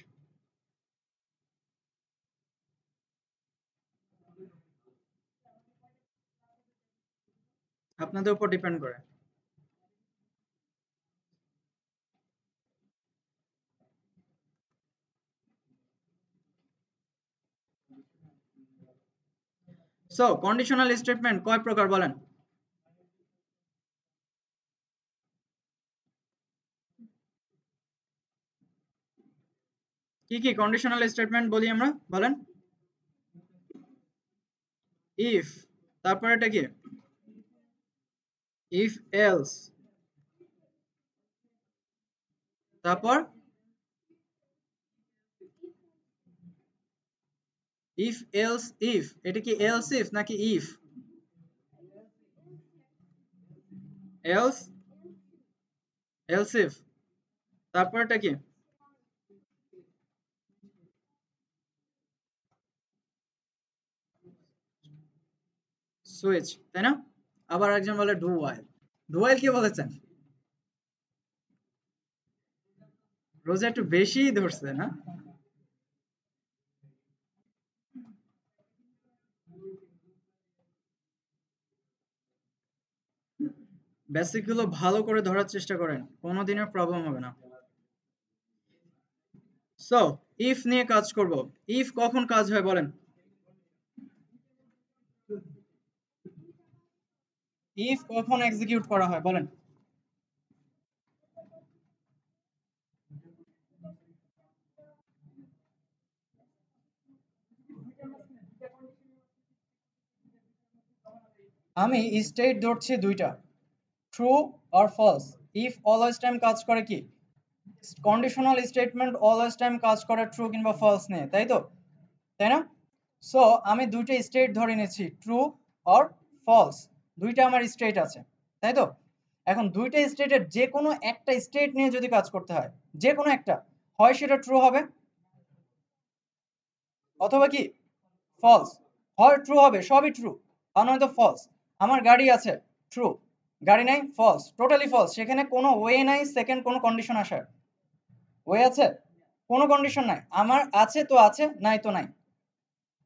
আপনাদের উপর ডিপেন্ড করে। সো কন্ডিশনাল স্টেটমেন্ট কয় প্রকার বলেন? কি কি কন্ডিশনাল স্টেটমেন্ট বলি আমরা? বলেন। ইফ তারপর এটা কি? ইফ এলস তারপর ইফ এলস ইফ এটা কি এলস ইফ নাকি ইফ এলস এলস ইফ তারপর এটা কি? সুইচ তাই না? আবার একজন বলে ডু ওয়াইল ডু ওয়াইল কি বলেছেন? রোজা একটু বেশি ধরছে, না? বেসিকগুলো ভালো করে ধরার চেষ্টা করেন কোনোদিনের প্রবলেম হবে না। সো ইফ নিয়ে কাজ করব। ইফ কখন কাজ হয় বলেন? ইফ কখন এক্সিকিউট করা হয়, বলেন। আমি স্টেট ধরছি দুইটা ট্রু আর ফলস ইফ অলওয়েজ টাইম কাজ করে কি? কন্ডিশনাল স্টেটমেন্ট অলওয়েজ টাইম কাজ করে ট্রু কিংবা ফলস নিয়ে, তাই তো? তাই না? সো আমি দুইটা স্টেট ধরে নিয়েছি ট্রু আর ফলস দুইটা আমার স্টেট আছে, তাই তো? এখন দুইটা স্টেটের যে কোনো একটা স্টেট নিয়ে যদি কাজ করতে হয়, যে কোনো একটা, হয় সেটা ট্রু হবে? অথবা কি? ফলস হয় ট্রু হবে, সবই ট্রু আর নয়তো ফলস আমার গাড়ি আছে ট্রু গাড়ি নাই ফলস টোটালি ফলস সেখানে কোনো ওয়ে নাই সেকেন্ড কোনো কন্ডিশন আসার। ওয়ে আছে? কোনো কন্ডিশন নাই। আমার আছে তো আছে, নাই তো নাই।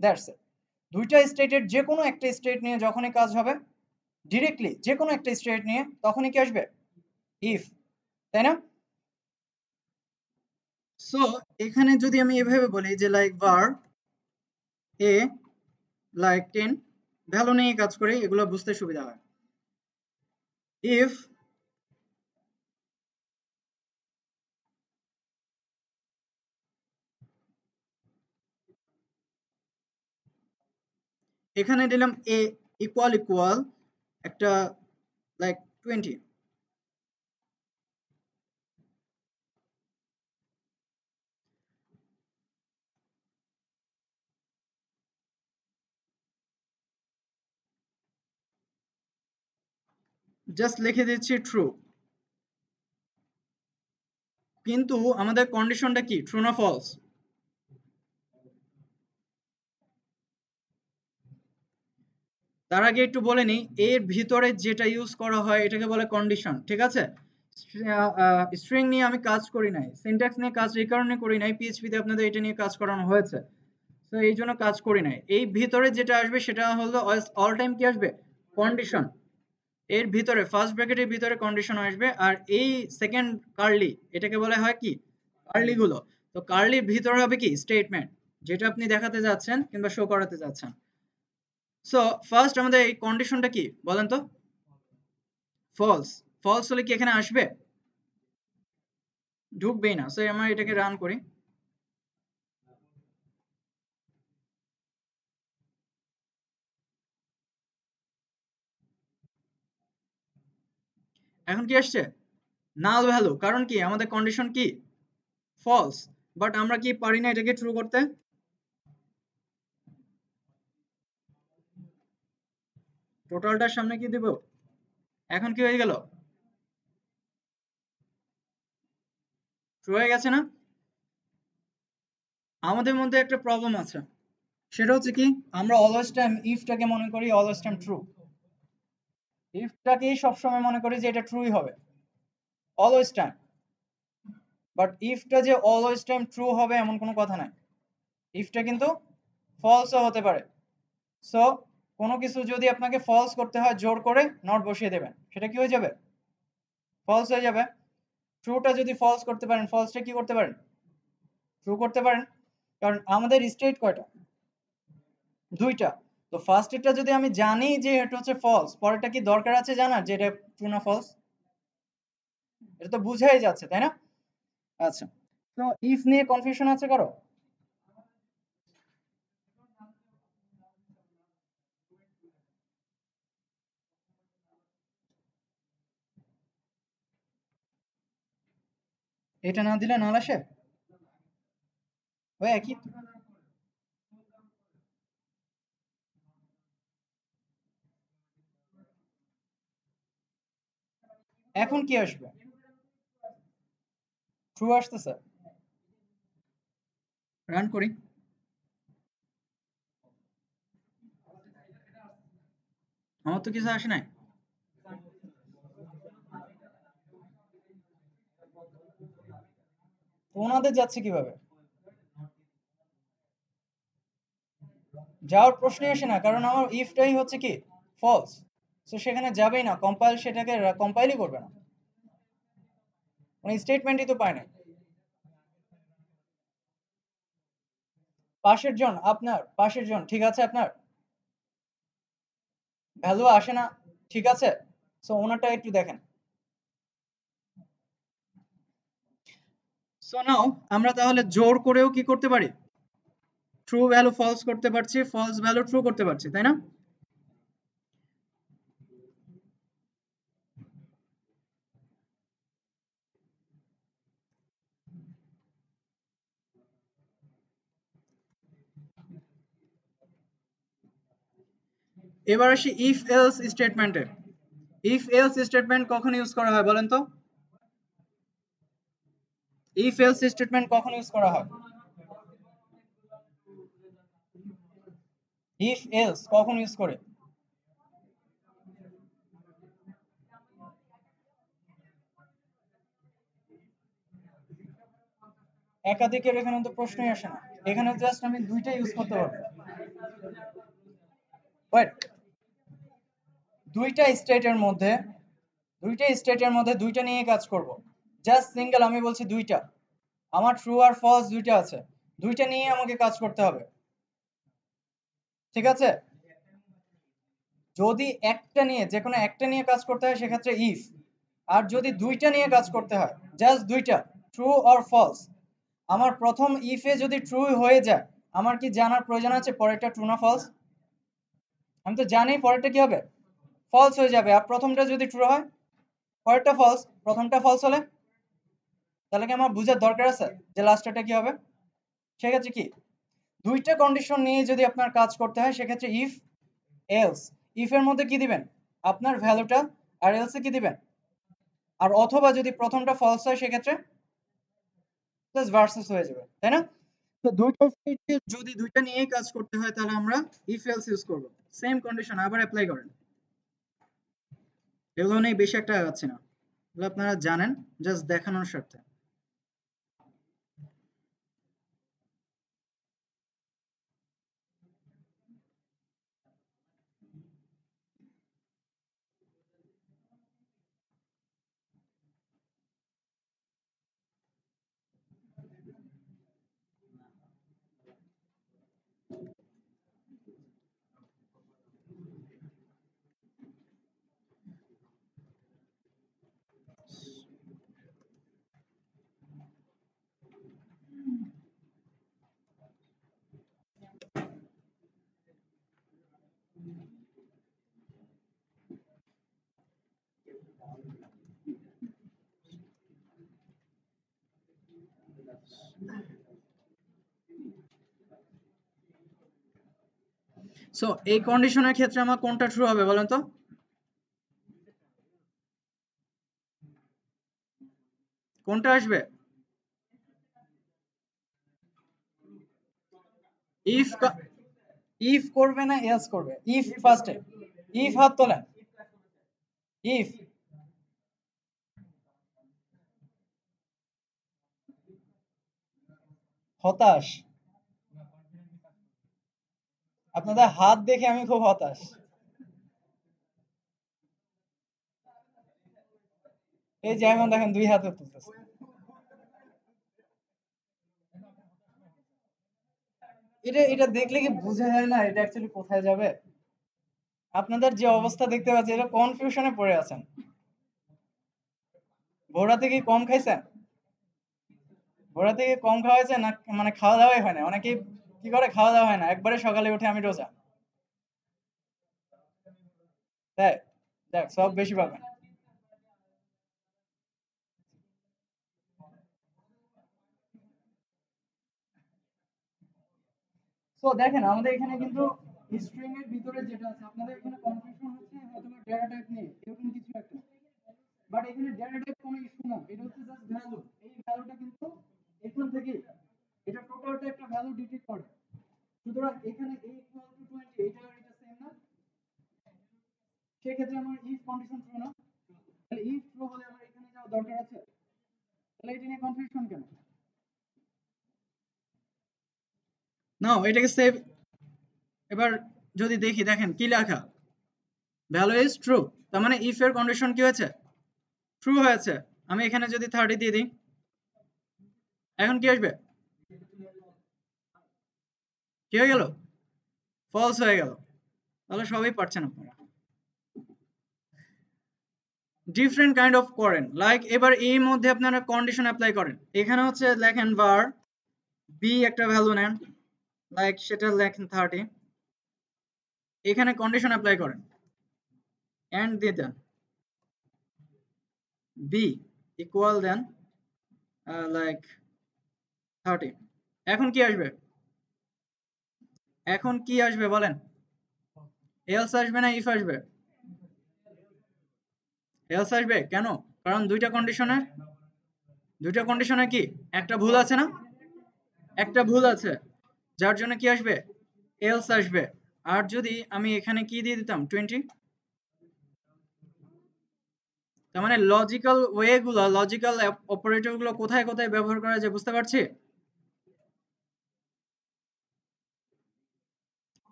দ্যাটস ইট দুইটা স্টেটের যে কোনো একটা স্টেট নিয়ে যখনই কাজ হবে ডিরেক্টলি যে কোনো একটা স্টেট নিয়ে তখনই কি আসবে? ইফ তাই না? সো এখানে যদি আমি এভাবে বলি যে like var a like ten value নিয়ে কাজ করি, এগুলো বুঝতে সুবিধা হয়। ইফ এখানে দিলাম এ ইকুয়াল ইকুয়াল একটা লাইক টোয়েন্টি জাস্ট লিখে দিচ্ছি ট্রু কিন্তু আমাদের কন্ডিশনটা কি? ট্রু না ফলস তার আগে একটু বলে নিই এর ভিতরে যেটা ইউজ করা হয়, এটাকে বলে কন্ডিশন ঠিক আছে? স্ট্রিং নিয়ে আমি কাজ করি নাই সিনট্যাক্স নিয়ে কাজ এই কারণে করি নাই পিএইচপিতে আপনাদের এটা নিয়ে কাজ করানো হয়েছে। তো এই জন্য কাজ করি নাই। এই ভিতরে যেটা আসবে, সেটা হলো অল টাইম কি আসবে? কন্ডিশন এর ভিতরে ফার্স্ট ব্র্যাকেটের ভিতরে কন্ডিশন আসবে, আর এই সেকেন্ড কার্লি এটাকে বলা হয় কি? কার্লি গুলো। তো কার্লির ভিতরে হবে কি? স্টেটমেন্ট যেটা আপনি দেখাতে যাচ্ছেন কিংবা শো করাতে যাচ্ছেন। সো ফার্স্ট আমাদের এই কন্ডিশনটা কি? বলেন তো। ফলস ফলস হলে কি এখানে আসবে? ঢুকবেই না। সো আমরা এটাকে রান করি। এখন কি আসছে? নাল ভ্যালু কারণ কি? আমাদের কন্ডিশন কি? ফলস বাট আমরা কি পারি না এটাকে ট্রু করতে? টোটালটার সামনে কি দিব? এখন কি হয়ে গেল? হয়ে গেছে না? আমাদের মধ্যে একটা প্রবলেম আছে। সেটা হচ্ছে কি, আমরা অলওয়েজ টাইম ইফটাকে মনে করি অলওয়েজ টাইম ট্রু ইফটাকেই সবসময় মনে করি যে এটা ট্রুই হবে। অলওয়েজ টাইম বাট ইফটা যে অলওয়েজ টাইম ট্রু হবে এমন কোনো কথা নাই। ইফটা কিন্তু ফলসও হতে পারে। সো কোনো কিছু যদি আপনাকে ফলস করতে হয়, জোর করে নট বসিয়ে দেবেন। সেটা কি হয়ে যাবে? ফলস হয়ে যাবে। ট্রুটা যদি ফলস করতে পারেন ফলসটা কি করতে পারেন? ট্রু করতে পারেন। কারণ আমাদের স্টেট কয়টা? দুইটা। তো ফার্স্ট এটা যদি আমি জানি যে এটা হচ্ছে ফলস পরেরটা কি দরকার আছে জানার যে এটা ট্রু না ফলস এটা তো বুঝাই যাচ্ছে, তাই না? আচ্ছা। তো ইফ নিয়ে কনফিউশন আছে কারও? এটা না দিলে নাল আসে? ওই একই এখন কি আসবে? ট্রু আসতেছে। রান করি। আমার তো কিছু আসে নাই। ওনাদের যাচ্ছে কীভাবে? যাওয়ার প্রশ্নই আসে না, কারণ আমার ইফটাই হচ্ছে কি? ফলস তো সেখানে যাবেই না কম্পাইল সেটাকে কম্পাইলই করবে না। মানে স্টেটমেন্টই তো পায় না পাশের জন, আপনার, পাশের জন, ঠিক আছে আপনার? ভ্যালু আসে না, ঠিক আছে? সো ওনারটা একটু দেখেন। সো নাও আমরা তাহলে জোর করেও কি করতে পারি? ট্রু ভ্যালু ফলস করতে পারছি ফলস ভ্যালু ট্রু করতে পারছি, তাই না? এবার আসি ইফ এলস স্টেটমেন্টে ইফ এলস স্টেটমেন্ট কখন ইউজ করা হয় বলেন তো? ইফ এলস স্টেটমেন্ট কখন ইউজ করা হয়? ইফ এলস কখন ইউজ করে? একাধিকের এখানে তো প্রশ্নই আসে না। এখানে জাস্ট আমি দুইটা ইউজ করতে পারব। ওয়েট দুইটা স্টেটের মধ্যে, দুইটা স্টেটের মধ্যে দুইটা নিয়ে কাজ করব। জাস্ট সিঙ্গেল আমি বলছি দুইটা। আমার ট্রু আর ফলস দুইটা আছে। দুইটা নিয়ে আমাকে কাজ করতে হবে। ঠিক আছে? যদি একটা নিয়ে, যে কোনো একটা নিয়ে কাজ করতে হয়, সেক্ষেত্রে ইফ আর যদি দুইটা নিয়ে কাজ করতে হয় জাস্ট দুইটা ট্রু অর ফলস আমার প্রথম ইফে যদি ট্রু হয়ে যায়, আমার কি জানার প্রয়োজন আছে? পরেরটা ট্রু না ফলস আমি তো জানি, পরেরটা কি হবে? ফলস হয়ে যাবে। আর প্রথমটা যদি ট্রু হয়, পরেরটা ফলস প্রথমটা ফলস হলে? তাহলে কি আমার বুঝার দরকার আছে যে লাস্টটা কি হবে? সেক্ষেত্রে কি? দুইটা কন্ডিশন নিয়ে যদি আপনার কাজ করতে হয়, সেক্ষেত্রে ইফ এলস ইফ এর মধ্যে কি দিবেন? আপনার ভ্যালুটা আর এলসে কি দিবেন? আর অথবা যদি প্রথমটা ফলস হয়, সেক্ষেত্রে প্লাস ভার্সেস হয়ে যাবে, তাই না? তো দুইটা যদি দুইটা নিয়েই কাজ করতে হয়, তাহলে আমরা ইফ এলস ইউজ করব। সেম কন্ডিশন আবার অ্যাপ্লাই করেন। এগুলো নেই বেশি একটা আগাচ্ছে না। এগুলো আপনারা জানেন জাস্ট দেখানোর স্বার্থে। সো এই কন্ডিশনের ক্ষেত্রে আমার কোনটা ট্রু হবে বলেন তো? কোনটা আসবে? ইফ ইফ করবে না এলস করবে? ইফ ফার্স্টে ইফ হাত তোলেন। ইফ হতাশ। আপনাদের হাত দেখে আমি খুব হতাশ। এই যে এখন দেখেন, দুই হাতে তুলতেছে। এটা এটা দেখলে কি বোঝা যায় না, এটা অ্যাকচুয়ালি কোথায় যাবে? আপনাদের যে অবস্থা দেখতে পাচ্ছি এটা কনফিউশনে পড়ে আছেন। ভোরা থেকে কম খাইছেন? ভোরা থেকে কম খাওয়া হয়েছে না মানে খাওয়া দাওয়াই হয় না অনেকেই কি করে খাওয়া দাওয়া হয় না? একবারে সকালে উঠে আমি রোজা। তাই দেখ, সব বেশি পাবেন তো দেখেন, আমাদের এখানে কিন্তু স্ট্রিং এর ভিতরে যেটা আছে, আপনাদের এখানে কনফিউশন হচ্ছে, হয়তো ডেটা টাইপ নিয়ে, এরকম কিছু একটা। বাট এখানে ডেটা টাইপ কোনো ইস্যু না, এটা হচ্ছে জাস্ট ভ্যালু এই ভ্যালুটা কিন্তু এখান থেকে এটা টোটালটা একটা ভ্যালু ডিটেক্ট করে। সুতরাং এখানে a ইকুয়াল টু 20 এটা আর এটা সেম না। সেক্ষেত্রে আমার ইফ কন্ডিশন ট্রু না। তাহলে ইফ ট্রু হলে আমার এখানে যাওয়া দরকার আছে, তাহলে এটা নিয়ে কনফিউশন কেন? নাও, এটাকে সেভ এবার যদি দেখি, দেখেন কি লেখা? ভ্যালু ইজ ট্রু তার মানে ইফ এর কন্ডিশন কি হয়েছে? ট্রু হয়েছে। আমি এখানে যদি থার্টি দিয়ে দিই, এখন কি আসবে? কি হয়ে গেল? ফলস হয়ে গেল। তাহলে সবই পারছেন আপনারা। ডিফারেন্ট কাইন্ড অফ করেন লাইক এবার এই মধ্যে আপনারা কন্ডিশন অ্যাপ্লাই করেন। এখানে হচ্ছে লেখেন বার বি একটা ভ্যালু নেন। লাইক সেটা লেখেন থার্টি এখানে কন্ডিশন অ্যাপ্লাই করেন। এন্ড দিয়ে দেন। বি ইকুয়াল দেন লাইক থার্টি এখন কি আসবে? এখন কি আসবে বলেন? এলস আসবে না ইফ আসবে? এলস আসবে? কেন? কারণ দুইটা কন্ডিশনের দুইটা কন্ডিশনে কি? একটা ভুল আছে না? একটা ভুল আছে। যার জন্য কি আসবে? এলস আসবে। আর যদি আমি এখানে কি দিয়ে দিতাম? টোয়েন্টি তার মানে লজিক্যাল ওয়ে গুলো লজিক্যাল অপারেটরগুলো কোথায় কোথায় ব্যবহার করা যায় বুঝতে পারছি?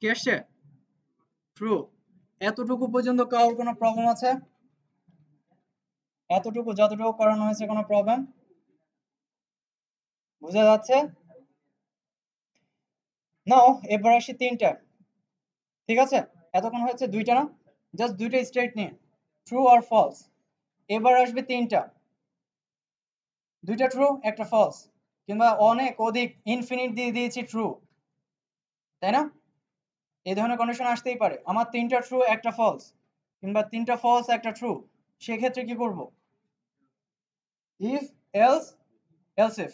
কি আসছে ট্রু এতটুকু পর্যন্ত কারোর কোনো প্রবলেম আছে? এতটুকু, যতটুকু করানো হয়েছে কোনো প্রবলেম বুঝা যাচ্ছে? নাও এবার আসি তিনটা। ঠিক আছে? এতক্ষণ হয়েছে দুইটা না? জাস্ট দুইটা স্টেট নিয়ে। ট্রু আর ফলস এবার আসবে তিনটা। দুইটা ট্রু একটা ফলস কিংবা অনেক, অধিক ইনফিনিট দিয়ে দিয়েছি ট্রু তাই না? এই ধরনের কন্ডিশন আসতেই পারে। আমার তিনটা ট্রু একটা ফলস কিংবা তিনটা ফলস একটা ট্রু সেক্ষেত্রে কি করব? ইফ এলস এলস ইফ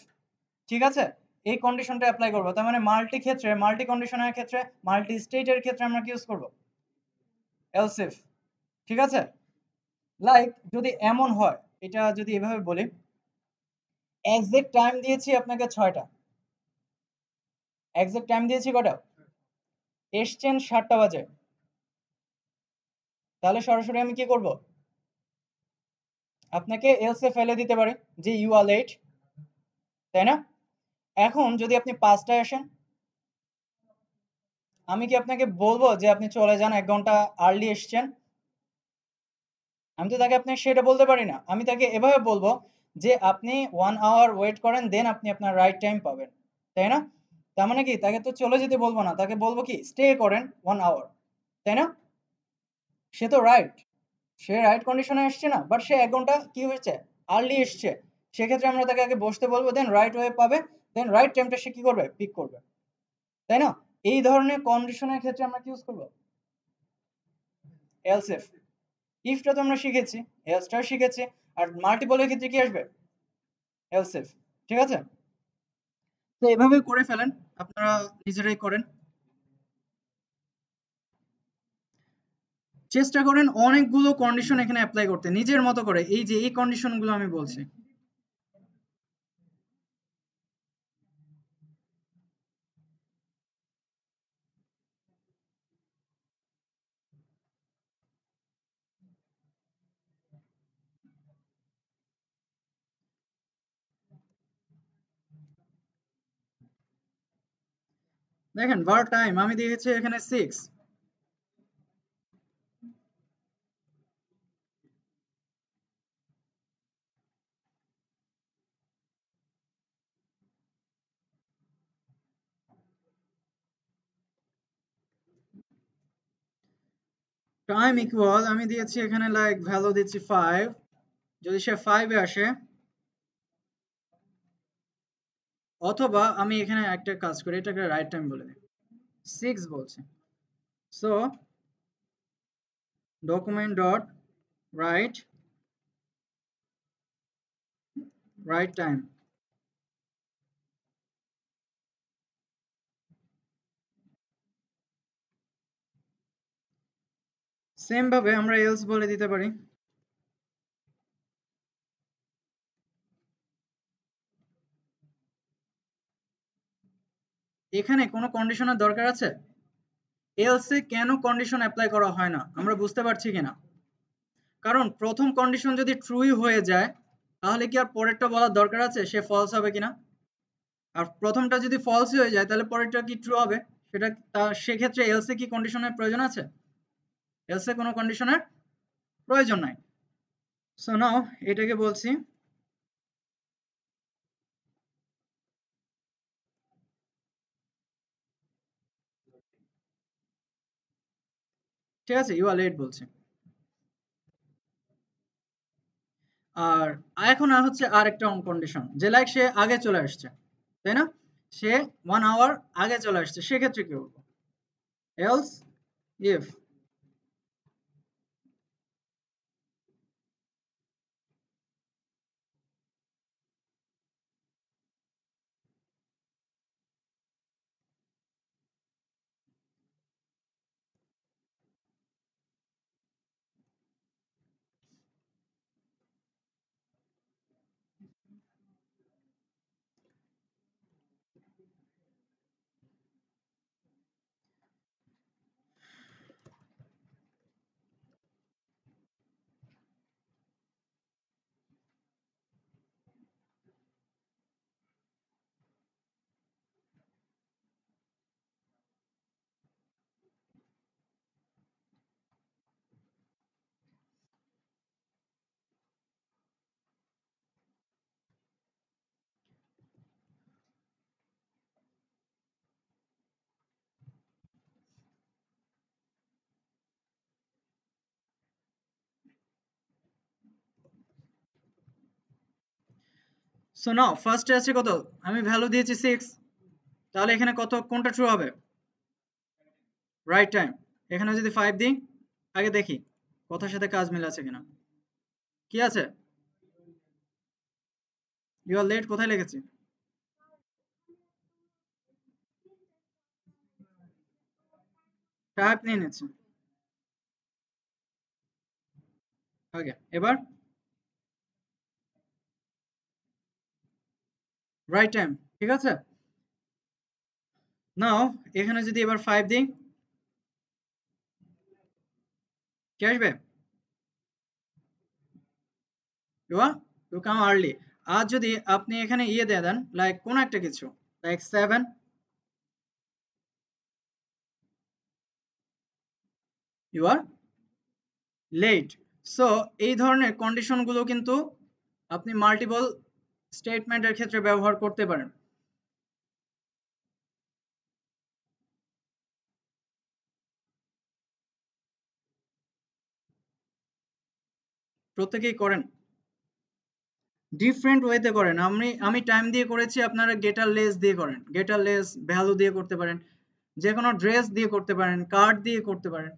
ঠিক আছে? এই কন্ডিশনটা অ্যাপ্লাই করব। তার মানে মাল্টি ক্ষেত্রে মাল্টি কন্ডিশনের ক্ষেত্রে মাল্টি স্টেটের ক্ষেত্রে আমরা কি ইউজ করব? এলস ইফ ঠিক আছে? লাইক যদি এমন হয়, এটা যদি এভাবে বলি এক্সাক্ট টাইম দিয়েছি আপনাকে ছয়টা। এক্সাক্ট টাইম দিয়েছি কটা? এসছেন সাতটা বাজে। তাহলে সরাসরি আমি কি করব? আপনাকে এলসে ফেলে দিতে পারি যে ইউ আর লেট তাই না? এখন যদি আপনি পাঁচটায় আসেন, আমি কি আপনাকে বলব যে আপনি চলে যান, এক ঘণ্টা আর্লি এসছেন? আমি তো তাকে আপনি সেটা বলতে পারি না। আমি তাকে এভাবে বলব যে আপনি ওয়ান আওয়ার ওয়েট করেন দেন আপনি আপনার রাইট টাইম পাবেন, তাই না? তার মানে কি? তাকে তো চলে যেতে বলব না। তাকে বলব কি? স্টে করেন ওয়ান আওয়ার তাই না? সে তো রাইট সে রাইট কন্ডিশনে এসছে না বাট সে এক ঘণ্টা কি হয়েছে? আর্লি এসছে। সেক্ষেত্রে আমরা তাকে আগে বসতে বলব দেন রাইট ওয়ে পাবে দেন রাইট টাইমটা সে কি করবে? পিক করবে, তাই না? এই ধরনের কন্ডিশনের ক্ষেত্রে আমরা কি ইউজ করব? এলস ইফ ইফটা তো আমরা শিখেছি এলসটা শিখেছি, আর মাল্টিপলের ক্ষেত্রে কি আসবে? এলস ইফ ঠিক আছে? তো এভাবে করে ফেলেন, আপনারা নিজেরাই করেন। চেষ্টা করেন অনেকগুলো কন্ডিশন এখানে অ্যাপ্লাই করতে, নিজের মতো করে, এই যে এই কন্ডিশনগুলো আমি বলছি। দেখেন বার টাইম আমি দিয়েছি এখানে সিক্স টাইম ইকুয়াল আমি দিয়েছি এখানে লাইক ভ্যালু দিচ্ছি ফাইভ যদি সে ফাইভে আসে অথবা আমি এখানে একটা কাজ করি, এটাকে রাইট টাইম বলে দিই। সিক্স বলছে। So document dot write write time same ভাবে আমরা এলস বলে দিতে পারি। এখানে কোনো কন্ডিশনের দরকার আছে? এলসে কেন কন্ডিশন অ্যাপ্লাই করা হয় না? আমরা বুঝতে পারছি কিনা? কারণ প্রথম কন্ডিশন যদি ট্রুই হয়ে যায়, তাহলে কি আর পরেরটা বলার দরকার আছে? সে ফলস হবে কিনা? আর প্রথমটা যদি ফলস হয়ে যায়, তাহলে পরেরটা কি ট্রু হবে? সেটা তা, সেক্ষেত্রে এলসে কি কন্ডিশনের প্রয়োজন আছে? এলসে কোনো কন্ডিশনের প্রয়োজন নাই। সো নাও এটাকে বলছি ঠিক আছে ইউ আর লেট বলছে। আর এখন আর হচ্ছে আর একটা কন্ডিশন যে লাইক সে আগে চলে আসছে, তাই না? সে ওয়ান আওয়ার আগে চলে আসছে, সেক্ষেত্রে কি বলব? এলস ইফ সো নাও ফার্স্টে আছে কত? আমি ভ্যালু দিয়েছি সিক্স তাহলে এখানে কত? কোনটা ট্রু হবে? রাইট টাইম এখানে যদি ফাইভ দিই, আগে দেখি, কথার সাথে কাজ মিল আছে কিনা। কি আছে? ইউ আর লেট কোথায় লিখেছি টাইপ নিয়ে নিচ্ছে। এবার রাইট টাইম ঠিক আছে? নাও এখানে যদি এবার ফাইভ দিই, কি আসবে? টু কাম আর্লি আর যদি আপনি এখানে ইয়ে দিয়ে দেন লাইক কোন একটা কিছু like seven you are late so এই ধরনের কন্ডিশনগুলো কিন্তু আপনি মাল্টিপল স্টেটমেন্টের ক্ষেত্রে ব্যবহার করতে পারেন। প্রত্যেকেই করেন। ডিফারেন্ট ওয়েতে করেন। আমি আমি টাইম দিয়ে করেছি, আপনারা গেটার লেস দিয়ে করেন। গেটার লেস ভ্যালু দিয়ে করতে পারেন। যে কোনো ড্রেস দিয়ে করতে পারেন কার্ড দিয়ে করতে পারেন।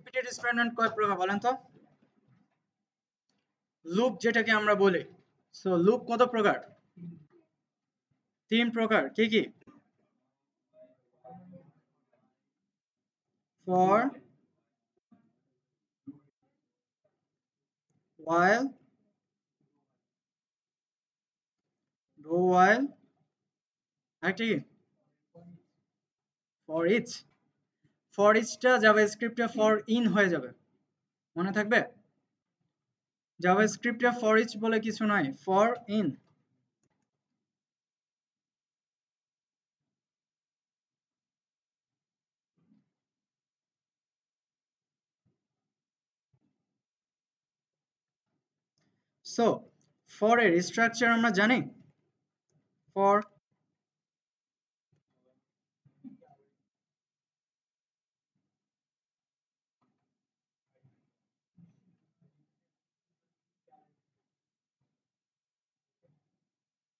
রিপিটেড স্টেটমেন্ট কয় প্রকার বলেন তো। লুপ যেটাকে আমরা বলি। সো লুপ কত প্রকার? তিন প্রকার। কি কি? ফর while do while, আরেকটা কি? ফর ইচ ফর ইচটা জাভাস্ক্রিপ্টে ফর ইন হয়ে যাবে। মনে থাকবে? জাভাস্ক্রিপ্টে ফর ইচ বলে কিছু নাই ফর ইন সো ফর এর স্ট্রাকচার আমরা জানি। ফর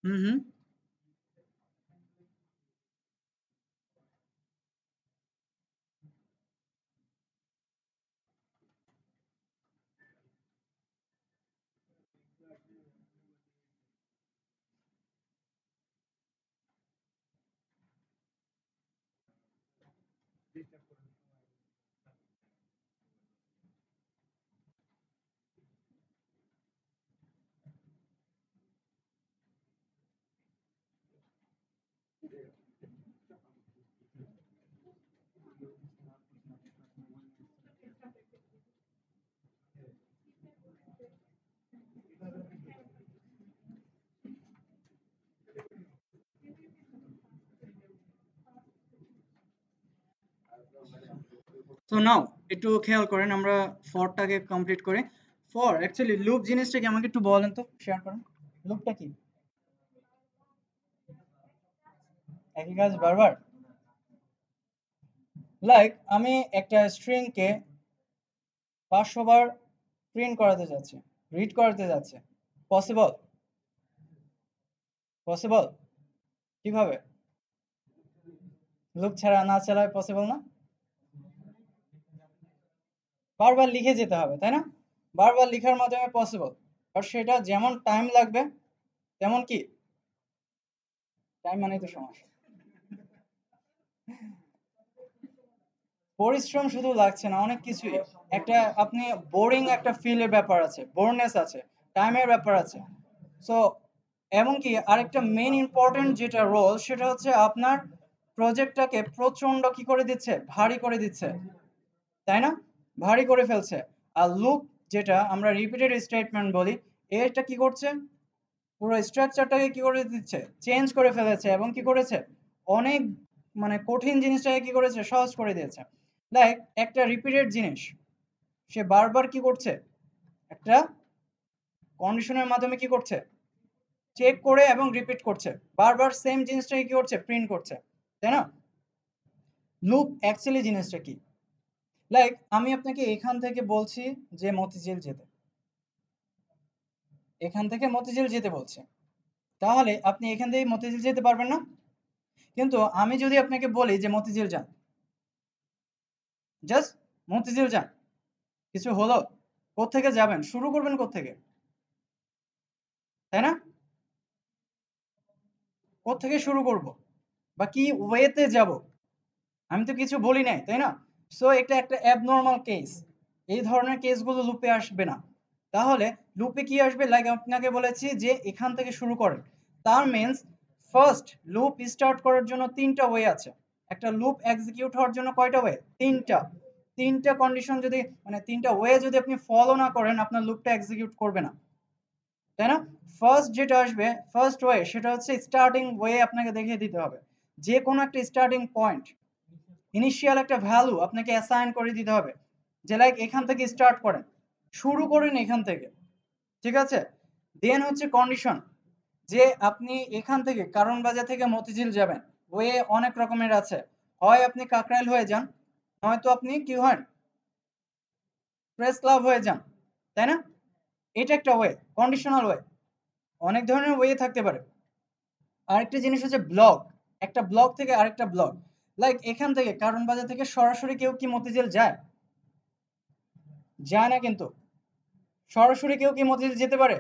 হুম তো নাও একটু খেয়াল করেন, আমরা ফরটাকে কমপ্লিট করে। ফর অ্যাকচুয়ালি লুপ জিনিসটা কি আমাকে একটু বলেন তো শেয়ার করেন। লুপটা কি? একই কাজ বারবার? লাইক আমি একটা স্ট্রিংকে পাঁচশো বার প্রিন্ট করাতে যাচ্ছি রিড করাতে যাচ্ছে। পসিবল পসিবল কীভাবে? লুপ ছাড়া না চালায় পসিবল না? বারবার লিখে যেতে হবে, তাই না? বারবার লিখার মাধ্যমে পসিবল বাট সেটা যেমন টাইম লাগবে, তেমন কি? টাইম মানেই তো সমস্যা পরিশ্রম শুধু লাগছে না, অনেক কিছুই। একটা, আপনি বোরিং একটা ফিলের ব্যাপার আছে বোরনেস আছে টাইমের ব্যাপার আছে। সো এমনকি আরেকটা মেন ইম্পর্টেন্ট যেটা রোল সেটা হচ্ছে আপনার প্রজেক্টটাকে প্রচণ্ড কি করে দিচ্ছে? ভারী করে দিচ্ছে। তাই না? ভারী করে ফেলছে। আর লুপ যেটা আমরা রিপিটেড স্টেটমেন্ট বলি, এটা কি করছে? পুরো স্ট্রাকচারটাকে কি করে দিচ্ছে? চেঞ্জ করে ফেলেছে এবং কি করেছে? অনেক মানে কঠিন জিনিসটাকে কি করেছে? সহজ করে দিয়েছে। লাইক একটা রিপিটেড জিনিস, সে বারবার কি করছে? একটা কন্ডিশনের মাধ্যমে কি করছে? চেক করে এবং রিপিট করছে। বারবার সেম জিনিসটাকে কি করছে? প্রিন্ট করছে। তাই না? লুপ অ্যাকচুয়ালি জিনিসটা কি? লাইক আমি আপনাকে এখান থেকে বলছি যে মতিঝিল যেতে। এখান থেকে মতিঝিল যেতে বলছে। তাহলে আপনি এখান থেকে মতিঝিল যেতে পারবেন না? কিন্তু আমি যদি আপনাকে বলি যে মতিঝিল যান। জাস্ট মতিঝিল যান। কিছু হলো কোথেকে যাবেন? শুরু করবেন কোথেকে তাই না? কোথেকে শুরু করব? বা কি ওয়েতে যাব? আমি তো কিছু বলি নাই, তাই না? সো এটা একটা অ্যাবনর্মাল কেস এই ধরনের কেসগুলো লুপে আসবে না। তাহলে লুপে কি আসবে? লাইক আপনাকে বলেছি যে এখান থেকে শুরু করেন। তার মিন্স ফার্স্ট লুপ স্টার্ট করার জন্য তিনটা ওয়ে আছে। একটা লুপ এক্সিকিউট হওয়ার জন্য কয়টা ওয়ে তিনটা। তিনটা কন্ডিশন যদি মানে তিনটা ওয়ে যদি আপনি ফলো না করেন, আপনার লুপটা এক্সিকিউট করবে না। তাই না? ফার্স্ট যেটা আসবে ফার্স্ট ওয়ে সেটা হচ্ছে স্টার্টিং ওয়ে আপনাকে দেখিয়ে দিতে হবে। যে কোনো একটা স্টার্টিং পয়েন্ট ইনিশিয়াল একটা ভ্যালু আপনাকে অ্যাসাইন করে দিতে হবে। যে লাইক এখান থেকে স্টার্ট করেন। শুরু করেন এখান থেকে। ঠিক আছে? দেন হচ্ছে কন্ডিশন যে আপনি এখান থেকে কারণ বাজার থেকে মতিঝিল যাবেন। ওয়ে অনেক রকমের আছে। হয় আপনি কাকরাইল হয়ে যান, নয়তো আপনি কি হন? প্রেস ক্লাব হয়ে যান। তাই না? এটা একটা ওয়ে কন্ডিশনাল ওয়ে অনেক ধরনের ওয়ে থাকতে পারে। আরেকটা জিনিস হচ্ছে ব্লগ একটা ব্লগ থেকে আরেকটা ব্লক লাইক এখান থেকে, কারণ বাজার থেকে সরাসরি কেউ কি মতিঝিল যায়? যায় না কিন্তু। সরাসরি কেউ কি মতিঝিল যেতে পারে?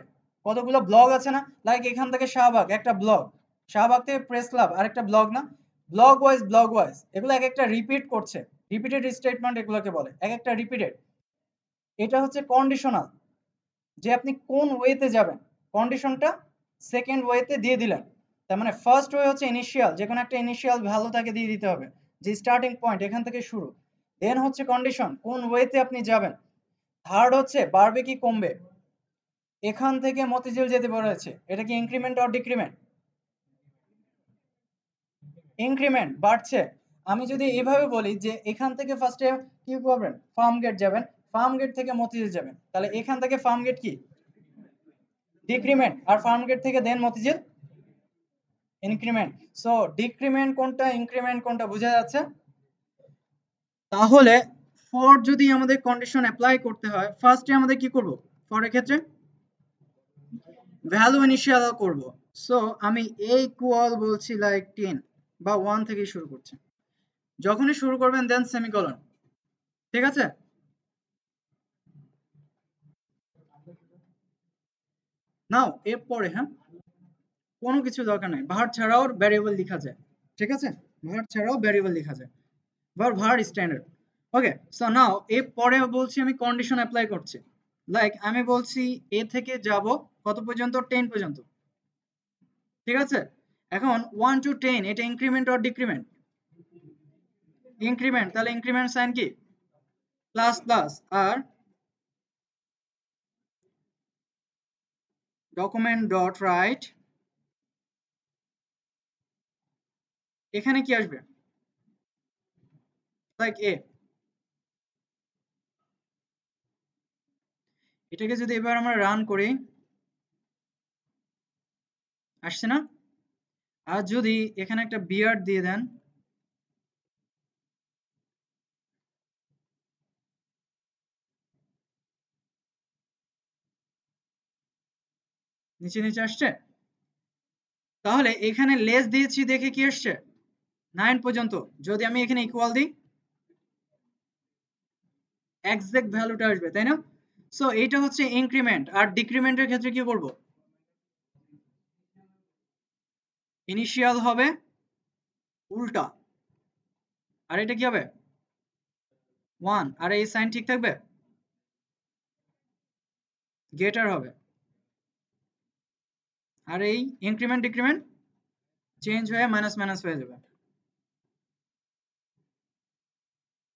কতগুলো ব্লগ আছে না? লাইক এখান থেকে শাহবাগ, একটা ব্লগ। শাহবাগ থেকে প্রেস ক্লাব আরেকটা ব্লগ না? ব্লগ ওয়াইজ ব্লগ ওয়াইজ এগুলো এক একটা রিপিট করছে। রিপিটেড স্টেটমেন্ট এগুলোকে বলে এক একটা রিপিটেড এটা হচ্ছে কন্ডিশনাল যে আপনি কোন ওয়েতে যাবেন কন্ডিশনটা সেকেন্ড ওয়েতে দিয়ে দিলেন। তার মানে ফার্স্ট ওয়ে হচ্ছে ইনিশিয়াল যে কোনো একটা ইনিশিয়াল ভ্যালু তাকে দিয়ে দিতে হবে, যে স্টার্টিং পয়েন্ট এখান থেকে শুরু। দেন হচ্ছে কন্ডিশন কোন ওয়েতে আপনি যাবেন। থার্ড হচ্ছে বাড়বে কি কমবে। এখান থেকে মতিঝিল যেতে বলেছে, এটা কি ইনক্রিমেন্ট অর ডিক্রিমেন্ট ইনক্রিমেন্ট বাড়ছে। আমি যদি এভাবে বলি যে এখান থেকে ফার্স্টে কি করবেন? ফার্ম গেট যাবেন ফার্ম গেট থেকে মতিঝিল যাবেন। তাহলে এখান থেকে ফার্ম গেট কি? ডিক্রিমেন্ট আর ফার্ম গেট থেকে দেন মতিঝিল? ইনক্রিমেন্ট সো ডিক্রিমেন্ট কোনটা ইনক্রিমেন্ট কোনটা বোঝা যাচ্ছে? তাহলে ফর যদি আমাদের কন্ডিশন অ্যাপ্লাই করতে হয় ফার্স্টে আমাদের কি করব? ফর এর ক্ষেত্রে? ভ্যালু ইনিশিয়াল করব। সো আমি এই ইকুয়াল বলছি লাইক 10 বা 1 থেকে শুরু করছি। যখনই শুরু করবেন দেন সেমিকোলন ঠিক আছে? নাও এরপরে হ্যাঁ? কোনো কিছু দরকার নাই। ভার ছাড়াও ভ্যারিয়েবল লেখা যায়। ঠিক আছে? ভার ছাড়াও ভ্যারিয়েবল লেখা যায়। ভার ভার স্ট্যান্ডার্ড ওকে সো নাও এর পরে বলছি আমি কন্ডিশন অ্যাপ্লাই করছি। লাইক আমি বলছি এ থেকে যাব কত পর্যন্ত? 10 পর্যন্ত। ঠিক আছে? এখন 1 টু 10 এটা ইনক্রিমেন্ট অর ডিক্রিমেন্ট ইনক্রিমেন্ট তাহলে ইনক্রিমেন্ট সাইন কি? প্লাস প্লাস আর ডকুমেন্ট ডট রাইট এখানে কি আসবে? লাইক এ এটাকে যদি এবার আমরা রান করি, আসছে না? আর যদি এখানে একটা বিয়ার দিয়ে দেন, নিচে নিচে আসছে? তাহলে এখানে লেস দিয়েছি দেখে কি আসছে? নাইন পর্যন্ত। যদি আমি এখানে ইকুয়াল দিই এক্সাক্ট ভ্যালুটা আসবে, তাই না? সো এইটা হচ্ছে ইনক্রিমেন্ট আর ডিক্রিমেন্টের ক্ষেত্রে কি করব? ইনিশিয়াল হবে উল্টা। আর এটা কি হবে? ওয়ান আর এই সাইন ঠিক থাকবে? গেটার হবে। আর এই ইনক্রিমেন্ট ডিক্রিমেন্ট চেঞ্জ হয়ে মাইনাস মাইনাস হয়ে যাবে।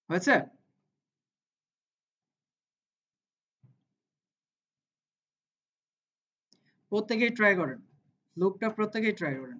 হয়েছে? প্রত্যেকেই ট্রাই করেন। লুকটা প্রত্যেকেই ট্রাই করেন।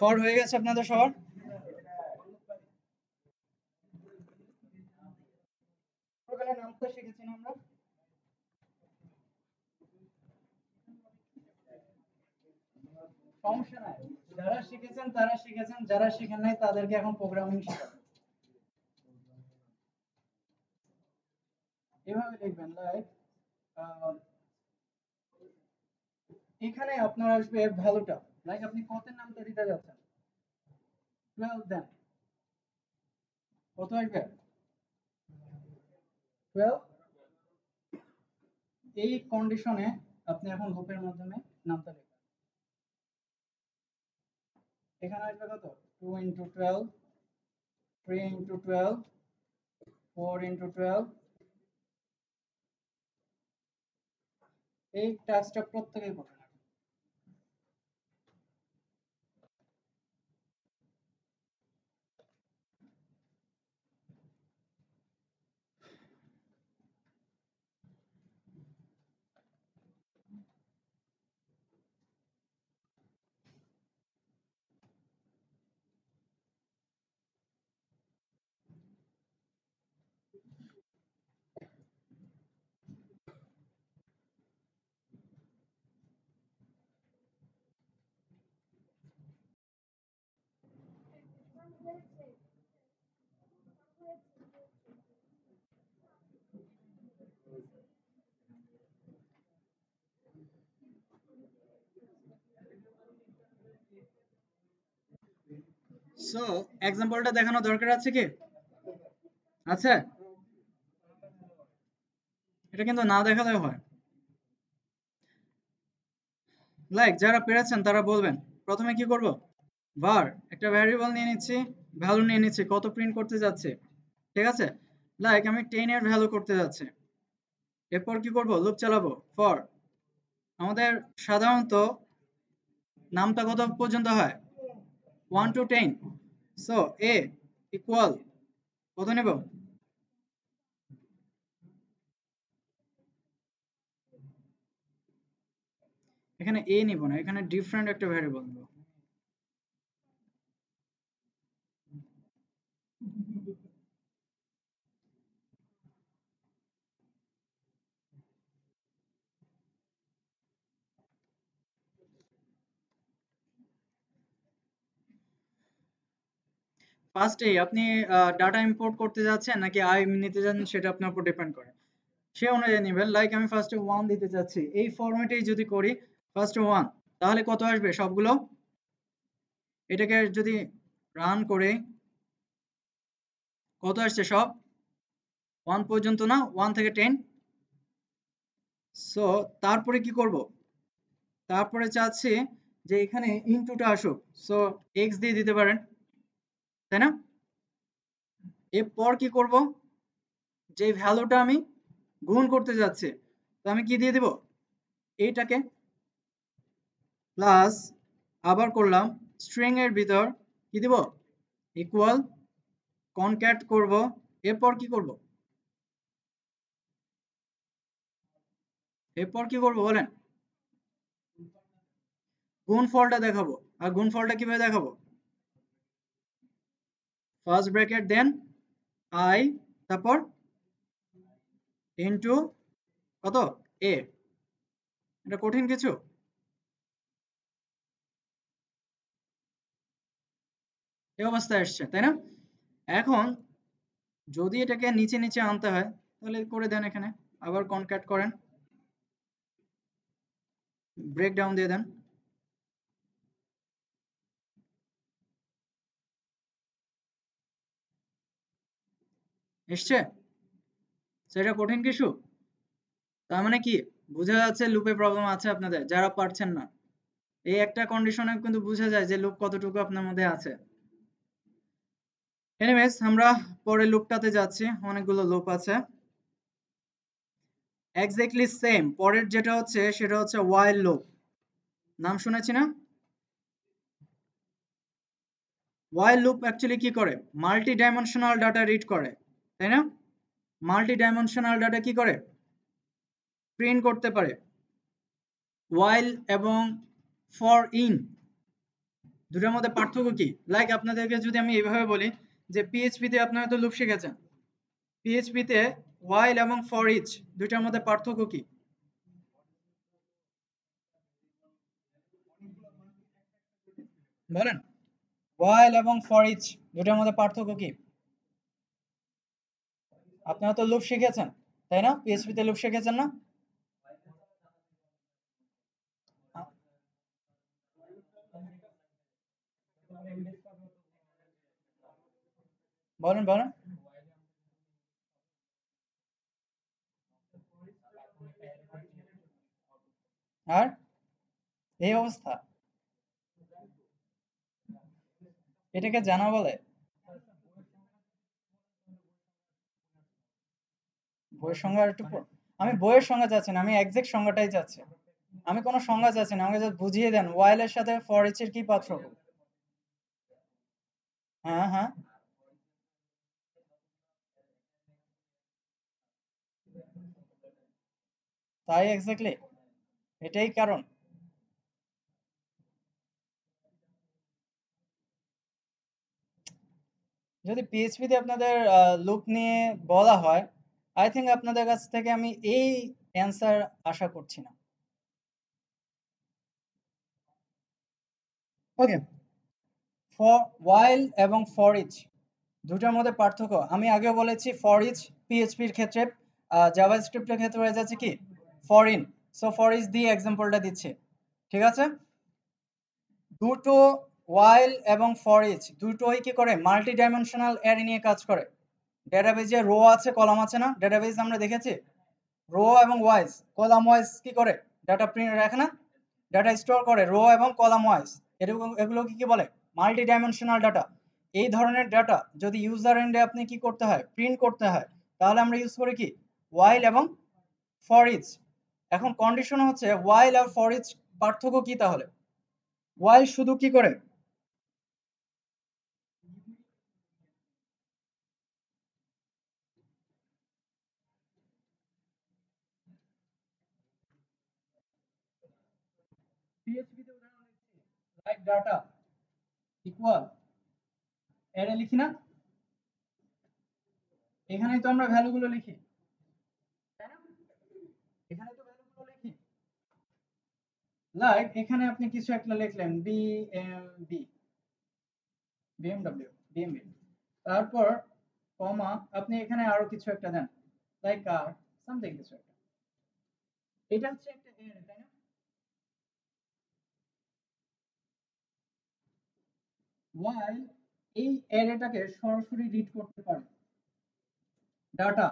ফর হয়ে গেছে আপনাদের সবার? যারা শিখেছেন, তারা শিখেছেন। যারা শিখেন নাই, তাদেরকে এখন প্রোগ্রামিং শেখাবো। এভাবে লিখবেন লাইক এখানে আপনার আসবে ভ্যালুটা। লাইক আপনি কতের নামটা দিতে যাচ্ছেন? 12 দেন কত আসবে? 12 এই কন্ডিশনে আপনি এখন লুপের মাধ্যমে নামটা লিখবেন এখানে আসবে কত? 2 into twelve three into twelve four into twelve এই টাস্কটা প্রত্যেকেই করবেন সো এক্সাম্পলটা দেখানো দরকার আছে কি? আচ্ছা এটা কিন্তু না দেখালেও হয়। লাইক যারা পেরেছেন, তারা বলবেন, প্রথমে কি করব? Var, একটা ভ্যারিয়েবল নিয়ে নিচ্ছি ভ্যালু নিয়ে নিচ্ছি, কত প্রিন্ট করতে যাচ্ছে। ঠিক আছে? লাইক আমি 10 এর ভ্যালু করতে যাচ্ছি। এরপর কি করব? লুপ চালাবো। ফর আমাদের সাধারণত নামটা কত পর্যন্ত হয়? 1 to 10 so, a equal কত নেব? এখানে a নিব না, এখানে ডিফারেন্ট একটা ভ্যারিয়েবল নেব। ফার্স্টে আপনি ডাটা ইম্পোর্ট করতে যাচ্ছেন নাকি আই নিতে যাচ্ছেন সেটা আপনার উপর ডিপেন্ড করে। সে অনুযায়ী নেবেন। লাইক আমি ফার্স্টে ওয়ান দিতে চাচ্ছি। এই ফরম্যাটেই যদি করি ফার্স্টে ওয়ান তাহলে কত আসবে? সবগুলো? এটাকে যদি রান করে, কত আসছে সব? ওয়ান পর্যন্ত না? ওয়ান থেকে টেন সো তারপরে কি করব? তারপরে চাচ্ছি যে এখানে ইনটুটা আসুক। সো এক্স দিয়ে দিতে পারেন। তাই না? এরপর কি করব? যে ভ্যালুটা আমি গুণ করতে যাচ্ছি, তো আমি কি দিয়ে দিব? এইটাকে প্লাস আবার করলাম স্ট্রিং এর ভিতর কি দিব? ইকুয়াল কনক্যাট করব। এরপর কি করব? এরপর কি করব বলেন? গুণ ফলটা দেখাবো। আর গুণ ফলটা কীভাবে দেখাবো? ফার্স্ট ব্র্যাকেট দেন আই তারপর ইনটু কত? এ এটা কঠিন কিছু। এই অবস্থায় আসছে, তাই না? এখন যদি এটাকে নিচে নিচে আনতে হয়, তাহলে করে দেন এখানে। আবার কনক্যাট করেন। ব্রেক ডাউন দিয়ে দেন। এসছে সেটা কঠিন কিছু। তার মানে কি? বোঝা যাচ্ছে লুপে প্রবলেম আছে আপনাদের, যারা পারছেন না। এই একটা কন্ডিশনে কিন্তু বোঝা যায় যে লুপ কতটুকু আপনার মধ্যে আছে। এনিওয়েজ আমরা পরের লুপটাতে যাচ্ছি, অনেকগুলো লুপ আছে। এক্স্যাক্টলি সেম পরের যেটা হচ্ছে, সেটা হচ্ছে ওয়াইল লুপ নাম শুনেছি না? ওয়াইল লুপ অ্যাকচুয়ালি কি করে? মাল্টি ডাইমেনশনাল ডাটা রিড করে। তাই না? মাল্টি ডাইমেনশনাল ডাটা কি করে? প্রিন্ট করতে পারে। ওয়াইল এবং ফর ইন দুটোর মধ্যে পার্থক্য কি? লাইক আপনাদেরকে যদি আমি এইভাবে বলি যে পিএইচপি তে আপনারা তো লুপ শিখেছেন। পিএইচপি তে ওয়াইল এবং ফর ইচ দুইটার মধ্যে পার্থক্য কি? বলেন। ওয়াইল এবং ফর ইচ দুটার মধ্যে পার্থক্য কি? আপনারা তো লুপ শিখেছেন, তাই না? পিএইচপি তে লুপ শিখেছেন না? বলেন বলেন। আর? এই অবস্থা। এটাকে জানা বলে বইয়ের সংজ্ঞা একটু আমি বইয়ের সংজ্ঞা চাচ্ছি না, আমি এক্সাক্ট সংজ্ঞাটাই চাচ্ছি। আমি কোনো সংজ্ঞা চাচ্ছি না, আমাকে জাস্ট বুঝিয়ে দেন ওয়াইলের সাথে ফর এর কি পার্থক্য? হ্যাঁ হ্যাঁ। তাই এক্স্যাক্টলি এটাই কারণ। যদি পিএইচপি তে আপনাদের লুপ নিয়ে বলা হয় আই থিঙ্ক আপনাদের কাছ থেকে আমি এই অ্যান্সার আশা করছি না। ওকে ফর ওয়াইল এবং ফর ইচ দুটার মধ্যে পার্থক্য। আমি আগেও বলেছি ফর ইচ পিএইচপির ক্ষেত্রে জাভাস্ক্রিপ্টের ক্ষেত্রে হয়ে যাচ্ছে কি for in so for each দিয়ে এক্সাম্পলটা দিচ্ছে। ঠিক আছে? দুটো ওয়াইল এবং ফর ইচ দুটোই কি করে? মাল্টি ডাইমেনশনাল অ্যারে নিয়ে কাজ করে। ডেটাবেজে রো আছে কলাম আছে না? ডেটাবেজ আমরা দেখেছি? রো এবং ওয়াইজ কলাম ওয়াইজ কি করে? ডাটা প্রিন্ট রাখে না ডাটা স্টোর করে রো এবং কলাম ওয়াইজ এগুলো কি কি বলে? মাল্টি ডাইমেনশনাল ডাটা এই ধরনের ডাটা যদি ইউজার এন্ডে আপনি কি করতে হয়? প্রিন্ট করতে হয়, তাহলে আমরা ইউজ করি কি? ওয়াইল এবং ফর ইচ এখন কন্ডিশন হচ্ছে ওয়াইল আর ফর ইচ পার্থক্য কি তাহলে? ওয়াইল শুধু কি করে? লাইক ডাটা ইকুয়াল অ্যারে লিখি না। এখানেই তো আমরা ভ্যালুগুলো লিখি। লিখি। লাইক এখানে আপনি কিছু একটা লিখলেন B M B BMW BMB তারপর কমা আপনি এখানে আরও কিছু একটা দেন লাইক আর সামথিং কিছু একটা। এটা হচ্ছে একটা অ্যারে তাই না? While এই অ্যারেটাকে সরাসরি রিড করতে পারে। ডাটা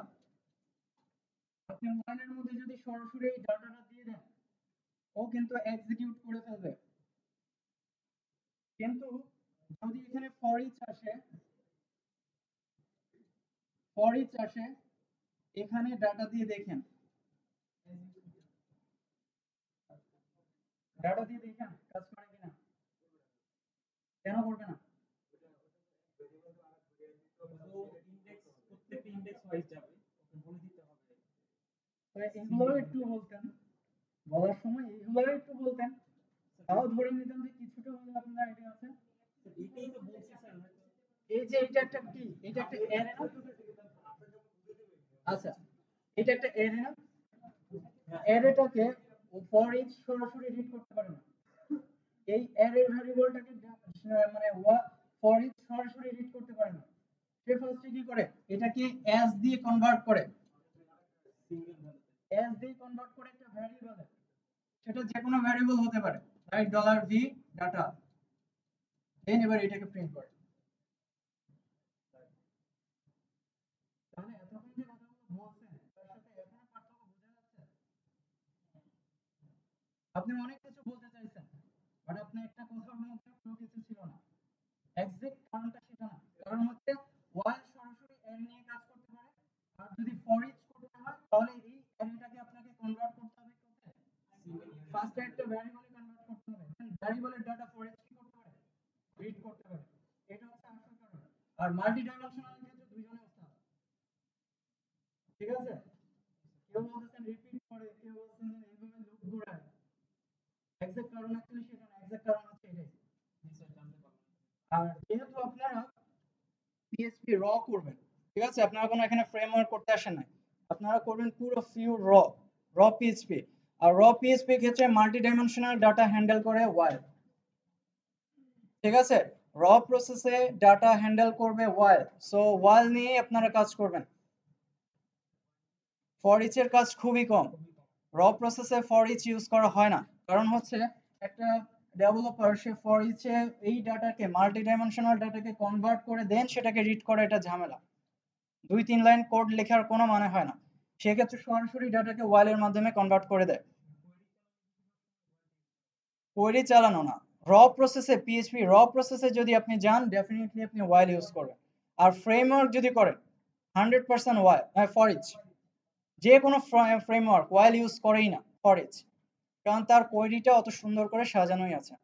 আপনি while এর মধ্যে যদি সরাসরি এই ডাটাটা দিয়ে দেন, ও কিন্তু এক্সিকিউট করে ফেলবে। কিন্তু যদি এখানে ফর ইচ আসে ফর ইচ আসে, এখানে ডাটা দিয়ে দেখেন। ডাটা দিয়ে দেখেন, কাজ কিনা করবে না? তো এগুলো একটু বলতেন বলার সময় এগুলো একটু বলতেন। তাও ধরে নিতাম যে কিছুটা আপনার আইডিয়া আছে। এই যে এটা একটা কি? এটা একটা অ্যারে আচ্ছা এটা একটা অ্যারে অ্যারেটাকে ফর ইচ সরাসরি রিড করতে পারে না। এই অ্যারে ভ্যারিয়েবলটাকে মানে ফর ইচ সরাসরি রিড করতে পারে না। সে ফার্স্টে কি করে? এটাকে অ্যাজ দিয়ে কনভার্ট করে। অ্যাজ দিয়ে কনভার্ট করে একটা ভ্যারিয়েবলে সেটা যে কোনো ভ্যারিয়েবল হতে পারে right dollar V data then এবার এটাকে প্রিন্ট করে। আপনি অনেক কিছু বলতে চাইছেন বাট কিছু ছিল না। এক্সাক্ট কারণটা সেটা না। কারণ হচ্ছে ওয়াইল সরাসরি এর নিয়ে কাজ করতে পারে, আর যদি ফর ইচ করতে হয়, তাহলে এই অ্যারেটাকে আপনাকে কনভার্ট করতে হবে ফার্স্টে একটা ভ্যারিয়েবলে কনভার্ট করতে হবে। ভ্যারিয়েবলের ডাটা ফর ইচ করতে পারে? রিড করতে পারে। এটা হচ্ছে আসল কারণ। আর মাল্টি ডাইমেনশনাল ক্ষেত্রে দুইজনে ওস্তাদ ঠিক আছে? কেউ বলতেছেন রিপিট করে, কেউ বলতেছেন এইভাবে লুপ ঘোরায়। এক্সাক্ট কারণ অ্যাকচুয়ালি সেটা এক্সাক্ট কারণ হচ্ছে এটাই আর যেহেতু আপনারা পিএসপি র করবেন, ঠিক আছে? আপনারা কোনো এখানে ফ্রেমওয়ার্ক করতে আসেন না আপনারা করবেন পুরো র র পিএসপি আর র পিএসপি ক্ষেত্রে মাল্টি ডাইমেনশনাল ডাটা হ্যান্ডেল করে ওয়াইল ঠিক আছে? র প্রসেসে ডাটা হ্যান্ডেল করবে ওয়াইল সো ওয়াইল নিয়ে আপনারা কাজ করবেন। ফর ইচ এর কাজ খুবই কম। র প্রসেসে ফর ইচ ইউজ করা হয় না। কারণ হচ্ছে একটা ডেভেলপার সে ফর ইচে এই ডাটাকে মাল্টি ডাইমেনশনাল ডাটাকে কনভার্ট করে দেন সেটাকে রিড করে, এটা ঝামেলা। দুই তিন লাইন কোড লেখার কোনো মানে হয় না। সেক্ষেত্রে সরাসরি ডাটাকে ওয়াইলের মাধ্যমে কনভার্ট করে দেয়। কোয়েরি চালানো না। র প্রসেসে পিএইচপি র প্রসেসে যদি আপনি যান ডেফিনেটলি আপনি ওয়াইল ইউজ করবেন আর ফ্রেমওয়ার্ক যদি করেন hundred percent while for each যে কোনো ফ্রেমওয়ার্ক ওয়াইল ইউজ করেই না ফর ইচ কারণ তার কোয়েরিটা অত সুন্দর করে সাজানোই আছে।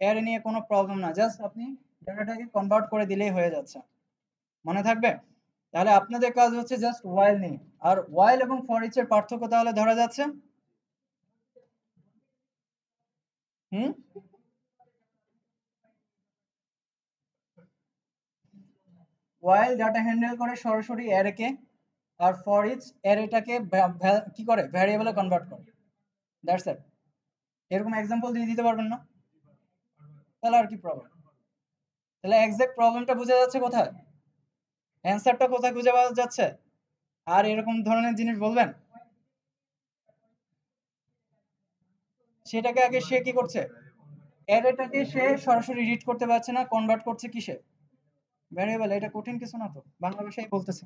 এর নিয়ে কোনো প্রবলেম না। জাস্ট আপনি ডাটাটাকে কনভার্ট করে দিলেই হয়ে যাচ্ছে। মনে থাকবে? তাহলে আপনাদের কাজ হচ্ছে জাস্ট ওয়াইল নিয়ে। আর ওয়াইল এবং ফর ইচ এর পার্থক্য তাহলে ধরা যাচ্ছে? হুম? ওয়াইল ডাটা হ্যান্ডেল করে সরাসরি অ্যারেকে আর ফর অ্যারেটাকে কি করে? ভ্যারিয়েবলে কনভার্ট করে। দ্যাটস ইট এরকম এক্সাম্পল দিয়ে দিতে পারবেন না? তাহলে আর কি প্রবলেম তাহলে এক্সাক্ট প্রবলেমটা বোঝা যাচ্ছে কোথায়? অ্যান্সারটা কোথায় খুঁজে পাওয়া যাচ্ছে? আর এরকম ধরনের জিনিস বলবেন? সেটাকে আগে সে কি করছে? অ্যারেটাকে সে সরাসরি রিড করতে পারছে না কনভার্ট করছে কিসে? ভ্যারিয়েবল এটা কঠিন কিছু না তো, বাংলা ভাষায় বলতেছে।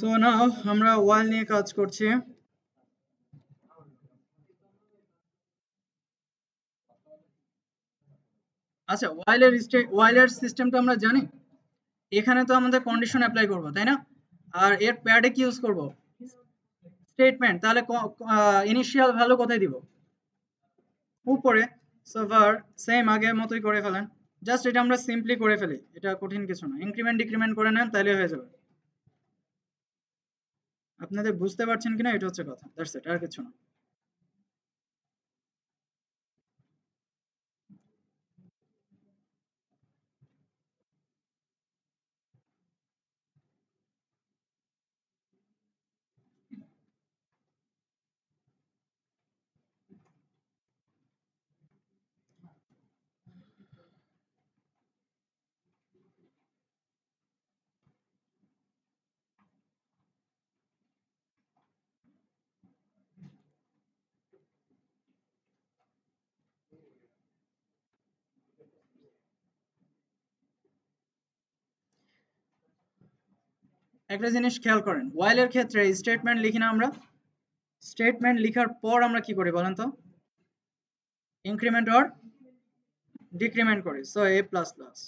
সো নাও আমরা ওয়াইল নিয়ে কাজ করছি। আচ্ছা ওয়াইলের ওয়াইলের সিস্টেমটা আমরা জানি? এখানে তো আমাদের কন্ডিশন অ্যাপ্লাই করব, তাই না? আর এর প্যাডে কি ইউজ করব? স্টেটমেন্ট তাহলে ইনিশিয়াল ভ্যালু কোথায় দিব? উপরে সেম আগের মতোই করে ফেলেন। জাস্ট এটা আমরা সিম্পলি করে ফেলি, এটা কঠিন কিছু না। ইনক্রিমেন্ট ডিক্রিমেন্ট করে নেন তাহলে হয়ে যাবে। আপনাদের বুঝতে পারছেন কিনা এটা হচ্ছে কথা। দ্যাটস ইট আর কিছু না। একটা জিনিস খেয়াল করেন ওয়াইলের ক্ষেত্রে স্টেটমেন্ট লিখি না আমরা। স্টেটমেন্ট লিখার পর আমরা কি করি বলেন তো? ইনক্রিমেন্ট অর ডিক্রিমেন্ট করি। সো এ প্লাস প্লাস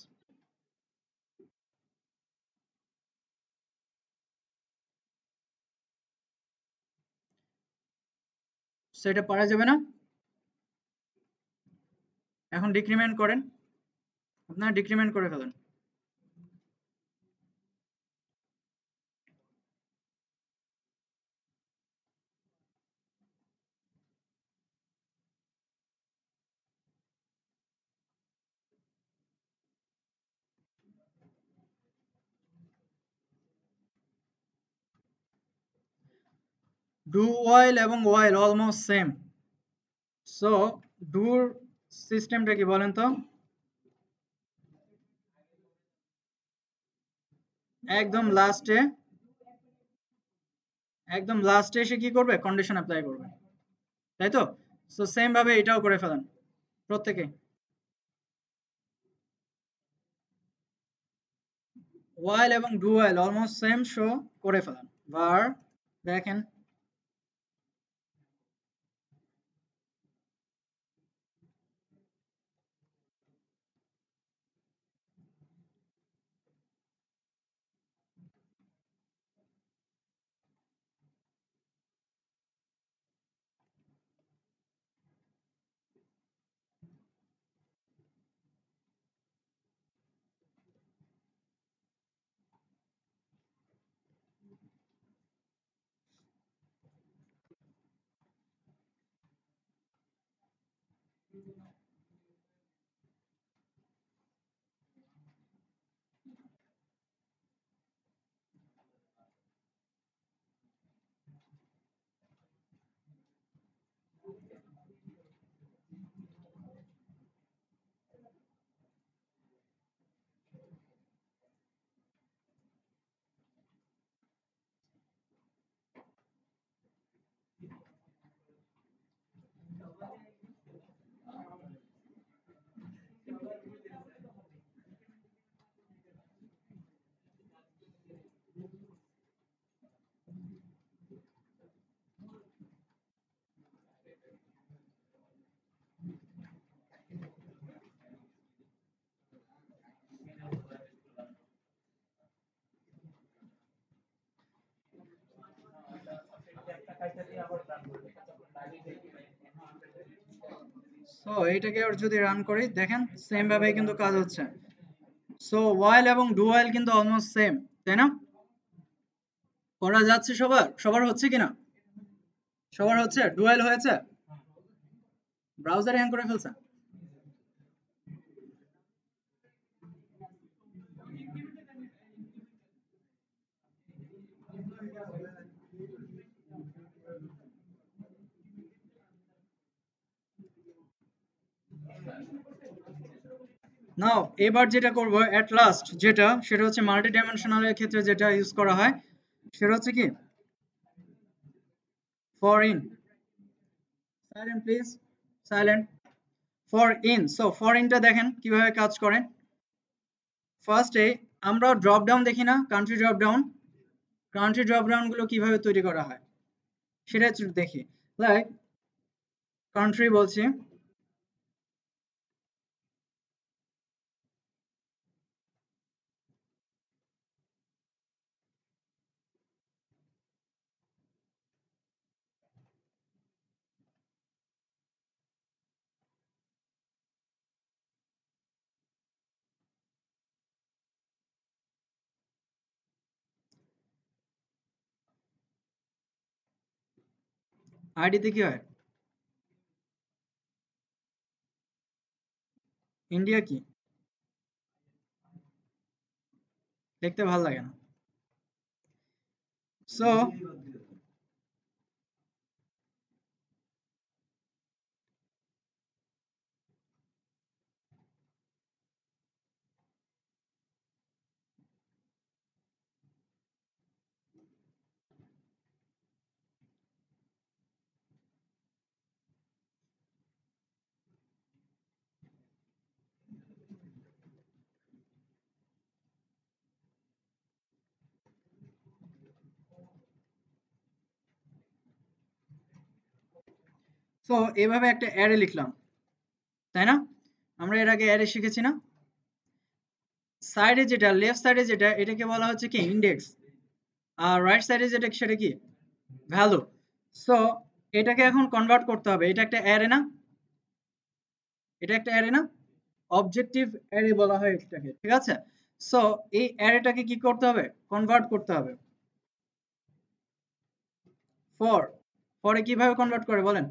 সেটা পারা যাবে না। এখন ডিক্রিমেন্ট করেন। আপনারা ডিক্রিমেন্ট করে ফেলেন। ডু ওয়াইল এবং ওয়াইল অলমোস্ট সেম সো ডুর সিস্টেমটা কি বলেন তো? একদম লাস্টে একদম লাস্টে এসে কি করবে? কন্ডিশন অ্যাপ্লাই করবে। তাই তো? সো সেম ভাবে এটাও করে ফেলেন, প্রত্যেকে। ওয়াইল এবং do while almost same show করে ফেলেন। Var, দেখেন। Gracias. সো এইটাকে আর যদি রান করি, দেখেন সেম ভাবে কিন্তু কাজ হচ্ছে। সো ওয়াইল এবং ডু ওয়াইল কিন্তু অলমোস্ট সেম তাই না? করা যাচ্ছে সবার? সবার হচ্ছে কিনা? সবার হচ্ছে? ডুয়েল হয়েছে? ব্রাউজার হ্যাং করে ফেলছে? নাও এবার যেটা করব এট লাস্ট যেটা, সেটা হচ্ছে মাল্টি ডাইমেনশনালের ক্ষেত্রে যেটা ইউজ করা হয়, সেটা হচ্ছে কি? For in silent please silent for in so for ইনটা দেখেন, কীভাবে কাজ করে। ফার্স্টে আমরা ড্রপ ডাউন দেখি না country drop down country drop ডাউনগুলো কীভাবে তৈরি করা হয়, সেটা দেখি। লাইক কান্ট্রি বলছি। আইডিতে কি হয় ইন্ডিয়া কি দেখতে ভালো লাগে না সো সো এভাবে একটা অ্যারে লিখলাম, তাই না? আমরা এর আগে অ্যারে শিখেছি না? সাইডে যেটা লেফট সাইডে যেটা, এটাকে বলা হচ্ছে কি? ইন্ডেক্স আর রাইট সাইডে যেটা, সেটা কি? ভ্যালু সো এটাকে এখন কনভার্ট করতে হবে। এটা একটা অ্যারে না? এটা একটা অ্যারে না? অবজেক্টিভ অ্যারে বলা হয় এটাকে, ঠিক আছে? সো এই অ্যারেটাকে কি করতে হবে? কনভার্ট করতে হবে। ফর ফরে কীভাবে কনভার্ট করে বলেন?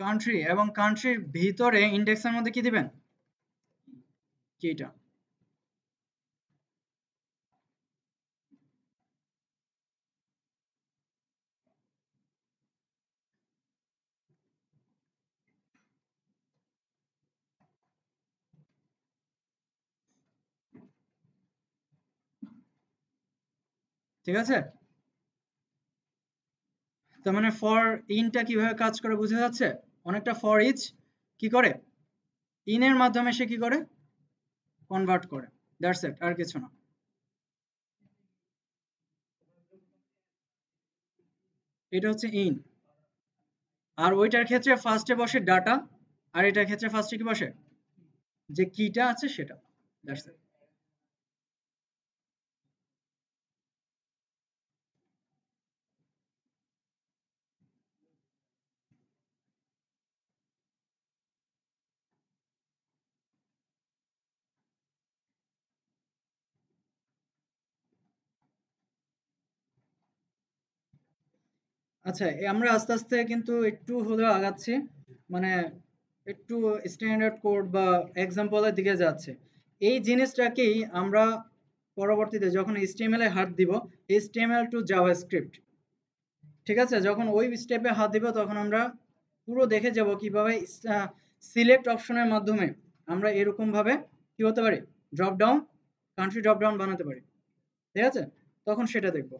কান্ট্রি এবং কান্ট্রির ভিতরে ইন্ডেক্সের মধ্যে কি দিবেন? কিটা ঠিক আছে? তার মানে ফর ইনটা কীভাবে কাজ করে বুঝে যাচ্ছে? অনেকটা ফর ইচ কি করে? ইনের মাধ্যমে সে কি করে? কনভার্ট করে। দ্যাটস ইট আর কিছু না। এটা হচ্ছে ইন আর ওইটার ক্ষেত্রে ফার্স্টে বসে ডাটা আর এটার ক্ষেত্রে ফার্স্টে কি বসে? যে কিটা আছে সেটা। দ্যাটস ইট আচ্ছা আমরা আস্তে আস্তে কিন্তু একটু হলেও আগাচ্ছি। মানে একটু স্ট্যান্ডার্ড কোড বা এক্সাম্পলের দিকে যাচ্ছে। এই জিনিসটাকেই আমরা পরবর্তীতে যখন এইচটিএমএল এ হাত দিব এইচটিএমএল টু জাভাস্ক্রিপ্ট ঠিক আছে? যখন ওই স্টেপে হাত দিব, তখন আমরা পুরো দেখে যাব কীভাবে সিলেক্ট অপশনের মাধ্যমে আমরা এরকম ভাবে কি হতে পারি? Drop down country drop down বানাতে পারি। ঠিক আছে? তখন সেটা দেখব।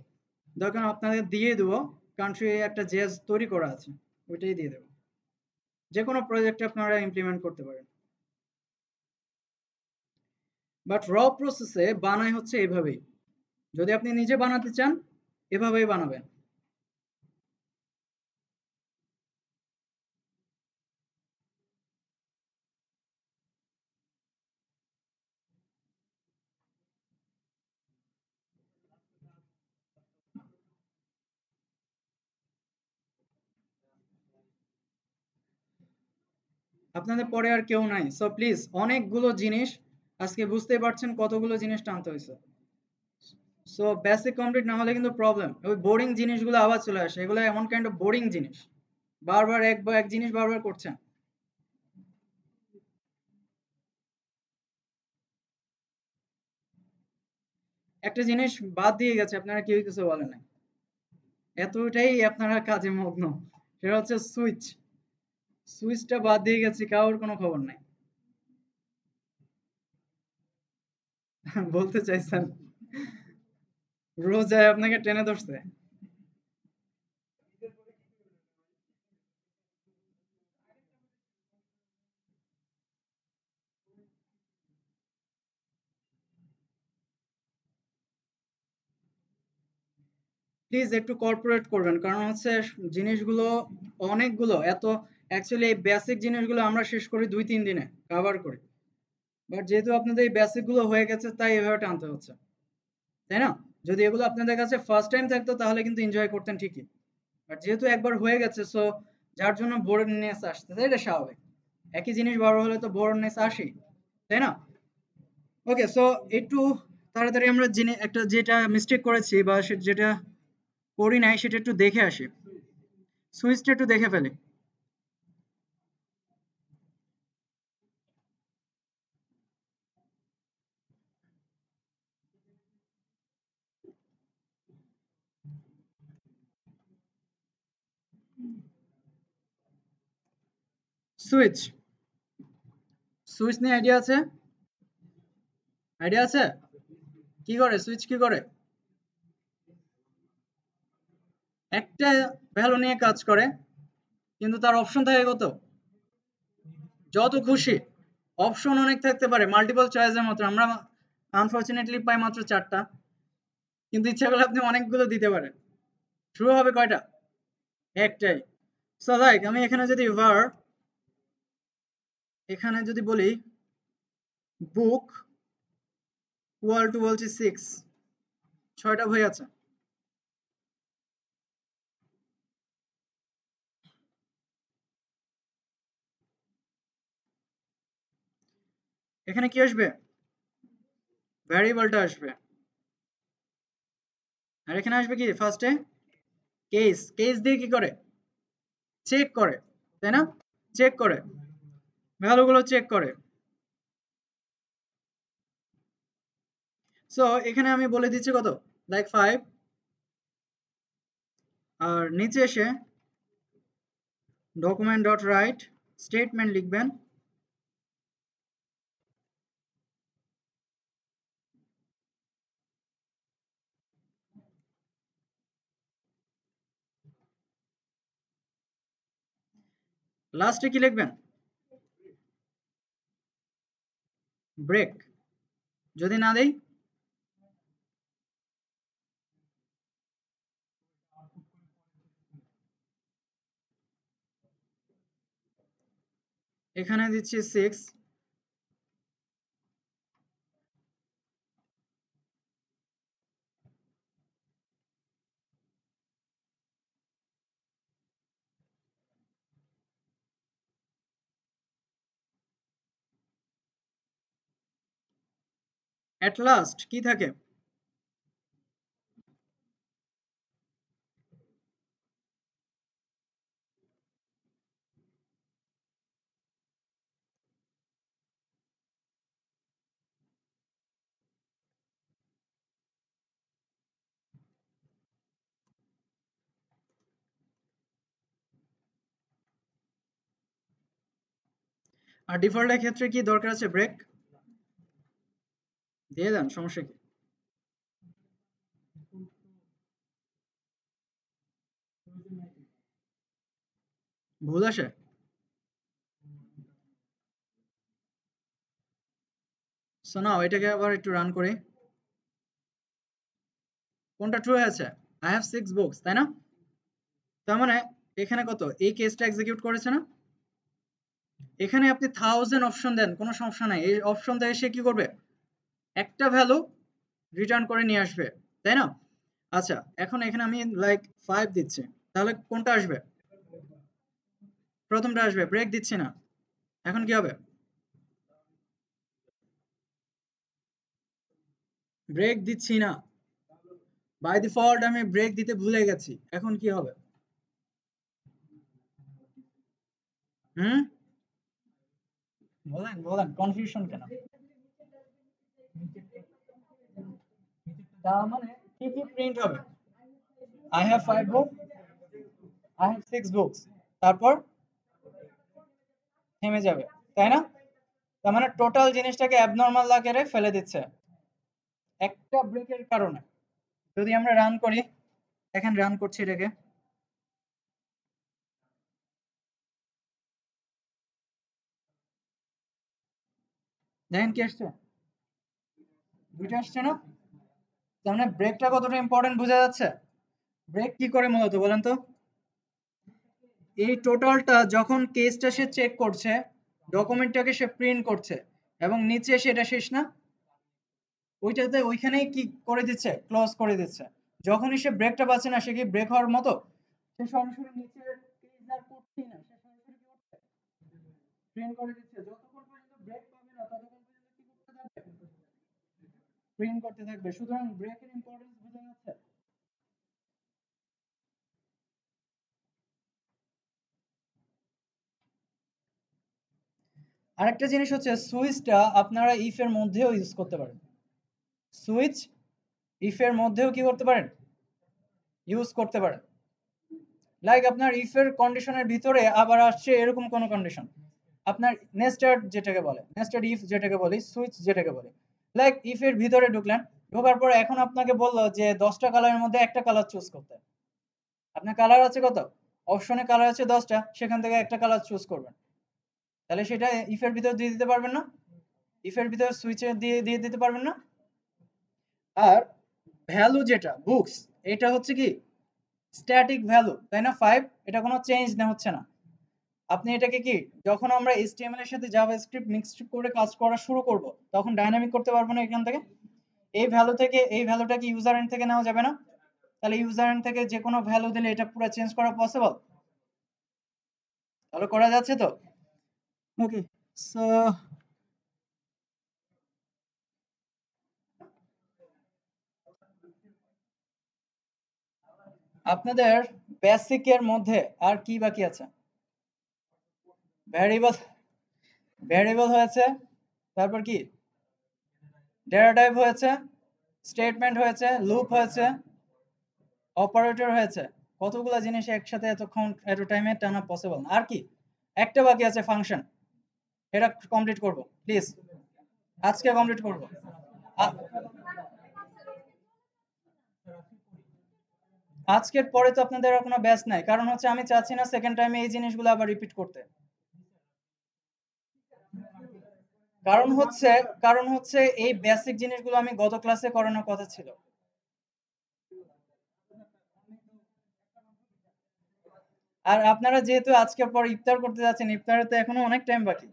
তখন আপনাদের দিয়ে দেবো কান্ট্রি একটা জেজ তৈরি করা আছে, ওইটাই দিয়ে দেবো। যে কোনো প্রজেক্টে আপনারা ইমপ্লিমেন্ট করতে পারেন। বাট র প্রসেসে বানায় হচ্ছে এভাবেই। যদি আপনি নিজে বানাতে চান, এভাবেই বানাবেন। আপনাদের পরে আর কেউ নাই। সো প্লিজ অনেকগুলো জিনিস, আজকে বুঝতে পারছেন কতগুলো জিনিস টানতে হয়েছে। সো বেসিক কমপ্লিট না হলে কিন্তু প্রবলেম ওই বোরিং জিনিসগুলো আবার চলে আসে। এগুলো এমন কাইন্ড অফ বোরিং জিনিস। বারবার এক বা এক জিনিস বারবার করছেন। একটা জিনিস বাদ দিয়ে গেছে, আপনারা কেউ কিছু বলেন নাই। এতটাই আপনারা কাজে মগ্ন। সেটা হচ্ছে সুইচ সুইচটা বাদ দিয়ে গেছি, কারোর কোনো খবর নাই। বলতে চাইছেন রোজ রোজায় আপনাকে টেনে ধরছে? প্লিজ একটু কর্পোরেট করবেন, কারণ হচ্ছে জিনিসগুলো অনেকগুলো, এত অ্যাকচুয়ালি এই বেসিক জিনিসগুলো আমরা শেষ করি দুই, তিন দিনে কভার করি। বাট যেহেতু আপনাদের এই বেসিকগুলো হয়ে গেছে, তাই এভাবে টানতে হচ্ছে। তাই না? যদি এগুলো আপনাদের কাছে ফার্স্ট টাইম থাকতো, তাহলে কিন্তু এনজয় করতেন ঠিকই। বাট যেহেতু একবার হয়ে গেছে সো যার জন্য বোর্ডনেস আসতেছে এটা স্বাভাবিক। একই জিনিস বড় হলে তো বোর্ডনেস আসেই, তাই না? ওকে সো একটু তাড়াতাড়ি আমরা জেনে একটা যেটা মিস্টেক করেছি বা যেটা করি নাই, সেটা একটু দেখে আসি। সুইচটা একটু দেখে ফেলি। সুইচ সুইচ নিয়ে আইডিয়া আছে? আইডিয়া আছে? কি করে? সুইচ কি করে? একটা ভ্যালু নিয়ে কাজ করে, কিন্তু তার অপশন থাকে কত? যত খুশি। অপশন অনেক থাকতে পারে মাল্টিপল চয়েসের মতো। আমরা আনফরচুনেটলি পাই মাত্র চারটা। কিন্তু ইচ্ছা করলে আপনি অনেকগুলো দিতে পারেন। শুরু হবে কয়টা? একটাই। সো লাইক আমি এখানে যদি ভার এখানে যদি বলি বুক ওয়াল টু বলছি সিক্স ছয়টা বই আছে। এখানে কি আসবে? ভ্যারিয়েবলটা আসবে। আর এখানে আসবে কি? ফার্স্টে কেস কেস দিয়ে কি করে? চেক করে, তাই না? চেক করে। ভ্যালুগুলো চেক করে। সো এখানে আমি বলে দিচ্ছি কত? লাইক ফাইভ আর নিচে এসে ডকুমেন্ট ডট রাইট স্টেটমেন্ট লিখবেন। লাস্টে কি লিখবেন? ব্রেক। যদি না দেই? এখানে দিচ্ছি সিক্স অ্যাট লাস্ট কি থাকে আর ডিফল্টের ক্ষেত্রে কি দরকার আছে ব্রেক দিয়ে দেন সমস্যা কি? ভুল আসে? সো নাও এটাকে আবার একটু রান করি। কোনটা ট্রু হয়েছে আই হ্যাভ সিক্স বুকস তাই না? তার মানে এখানে কত? এই কেসটা এক্সিকিউট করেছে না? এখানে আপনি থাউজেন্ড অপশন দেন, কোনো সমস্যা নাই। এই অপশন দিয়ে সে কি করবে? একটা ভ্যালু রিটার্ন করে নিয়ে আসবে, তাই না? আচ্ছা এখন এখানে আমি লাইক ফাইভ দিচ্ছি, তাহলে কোনটা আসবে? প্রথমটা আসবে ব্রেক দিচ্ছি না, এখন কি হবে? ব্রেক দিচ্ছি না বাই ডিফল্ট আমি ব্রেক দিতে ভুলে গেছি, এখন কি হবে? হুম? বলেন বলেন কনফিউশন কেন? তার মানে কি কি প্রিন্ট হবে? I have five book I have six books তারপর থেমে যাবে, তাই না? তার মানে টোটাল জিনিসটাকে অ্যাবনর্মাল আকারে ফেলে দিচ্ছে। একটা ব্রেকের কারণে। যদি আমরা রান করি এখন রান করছি এটাকে। দেখেন কি আসছে? দুইটা আসছে না? তার মানে ব্রেকটা কতটা ইম্পর্টেন্ট বোঝা যাচ্ছে? ব্রেক কি করে মূলত বলেন তো? এই টোটালটা যখন কেসটা সে চেক করছে ডকুমেন্টটাকে সে প্রিন্ট করছে, এবং নিচে সেটা শেষ না? ওইটাতে ওইখানেই কি করে দিচ্ছে? ক্লোজ করে দিচ্ছে। যখনই সে ব্রেকটা পাচ্ছে না, সে কি ব্রেক হওয়ার মতো? সে সরাসরি নিচে পেজ না, সে সরাসরি কি প্রিন্ট করে দিচ্ছে। যতক্ষণ পর্যন্ত ব্রেক পাবে না, ততক্ষণ পর্যন্ত কি করতে থাকবে প্রিন্ট করতে থাকবে। সুতরাং ব্রেকের ইম্পর্টেন্স বোঝা যাচ্ছে। আরেকটা জিনিস হচ্ছে, সুইচটা আপনারা ইফ এর মধ্যেও ইউজ করতে পারেন। সুইচ ইফ এর মধ্যেও কি করতে পারেন? ইউজ করতে পারেন। লাইক আপনার ইফ এর কন্ডিশনের ভিতরে আবার আসছে এরকম কোন কন্ডিশন আপনার নেস্টেড যেটাকে বলে নেস্টেড ইফ যেটাকে বলি, সুইচ যেটাকে বলি লাইক ইফ এর ভিতরে ঢুকলেন, ঢোকার পর এখন আপনাকে বলল যে দশটা কালারের মধ্যে একটা কালার চুজ করতে। আপনার কালার আছে কত? অপশনে কালার আছে দশটা, সেখান থেকে একটা কালার চুজ করবেন। তাহলে সেটা ইফ এর ভিতর দিয়ে দিতে পারবেন না? ইফ এর ভিতর সুইচে দিয়ে দিয়ে দিতে পারবেন না? আর ভ্যালু যেটা বুকস এটা হচ্ছে কি? স্ট্যাটিক ভ্যালু তাই না? ফাইভ এটা কোনো চেঞ্জ না, হচ্ছে না। আপনি এটাকে কি, যখন আমরা এইচটিএমএল এর সাথে জাভাস্ক্রিপ্ট মিক্স করে কাজ করা শুরু করব, তখন ডাইনামিক করতে পারব না এখান থেকে? এই ভ্যালু থেকে, এই ভ্যালুটা কি ইউজার এন্ড থেকে নেওয়া যাবে না? তাহলে ইউজার এন্ড থেকে যে কোনো ভ্যালু দিলে এটা পুরো চেঞ্জ করা পসিবল তাহলে করা যাচ্ছে তো? ওকে সো আপনাদের বেসিকের মধ্যে আর কি বাকি আছে? ভ্যারিয়েবল ভ্যারিয়েবল হয়েছে। তারপর কি? ডেটা টাইপ হয়েছে স্টেটমেন্ট হয়েছে লুপ হয়েছে অপারেটর হয়েছে। কতগুলো জিনিস একসাথে এতক্ষণ, এত টাইমে টানা পসিবল আর কি? একটা বাকি আছে ফাংশন এটা কমপ্লিট করব প্লিজ আজকে কমপ্লিট করব। আজকের পরে তো আপনাদের কোনো ব্যাচ নাই। কারণ হচ্ছে আমি চাচ্ছি না সেকেন্ড টাইমে এই জিনিসগুলো আবার রিপিট করতে। কারণ হচ্ছে কারণ হচ্ছে এই বেসিক জিনিসগুলো আমি গত ক্লাসে করানোর কথা ছিল। আর আপনারা যেহেতু আজকের পর ইফতার করতে যাচ্ছেন ইফতারে তো এখনও অনেক টাইম বাকি।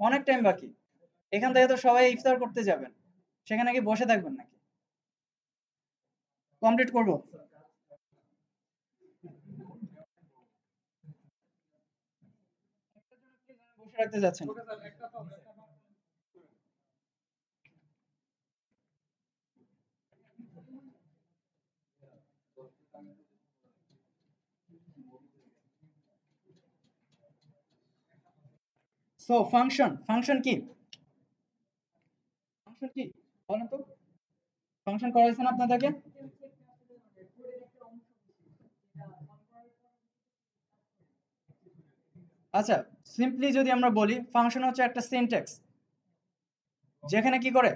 অনেক টাইম বাকি। এখান থেকে তো সবাই ইফতার করতে যাবেন। সেখানে কি বসে থাকবেন নাকি? কমপ্লিট করব। বসে রাখতে যাচ্ছেন। সো ফাংশন ফাংশন কি? ফাংশন কি? বলেন তো। ফাংশন করাইছেন আপনাদেরকে? আচ্ছা সিম্পলি যদি আমরা বলি ফাংশন হচ্ছে একটা সিনট্যাক্স যেখানে কি করে?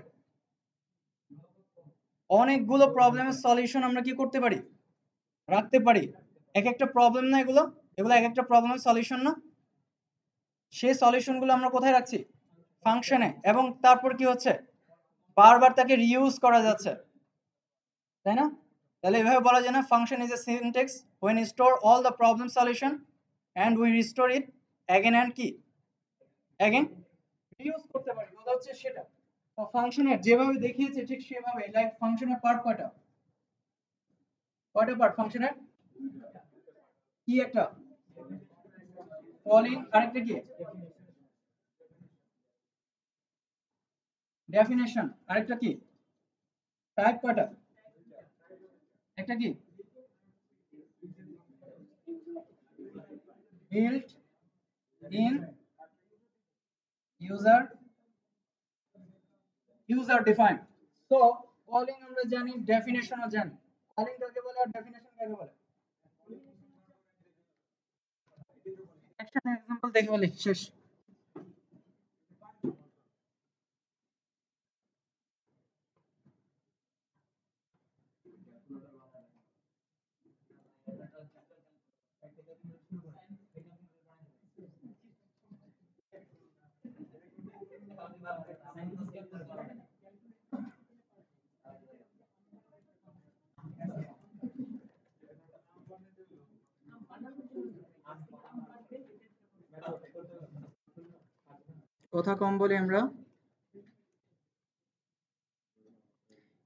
অনেকগুলো প্রবলেমের সলিউশন আমরা কি করতে পারি? রাখতে পারি। এক একটা প্রবলেম না এগুলো? এগুলো এক একটা প্রবলেমের সলিউশন না? সেই সলিউশনগুলো আমরা কোথায় রাখছি? ফাংশনে এবং তারপর কি হচ্ছে? বারবার তাকে রিউজ করা যাচ্ছে। তাই না? তাহলে এভাবে বলা যায় না function is a syntax when store all the problem solution and we restore it again and কি again? রিউজ করতে পারি, কথা হচ্ছে সেটা। ফাংশনের যেভাবে দেখিয়েছে ঠিক সেভাবে লাইক ফাংশনের পার্ট কয়টা? কয়টা পার্ট ফাংশনের কি একটা? কলিং আরেকটা কি ডেফিনেশন আরেকটা কি টাইপ কয়টা একটা কি built in user user defined so calling আমরা জানি definition ও জানি calling কাকে বলে আর definition কাকে বলে একসাথে এক্সাম্পল দেখে বলি শেষ। কথা কম বলি আমরা।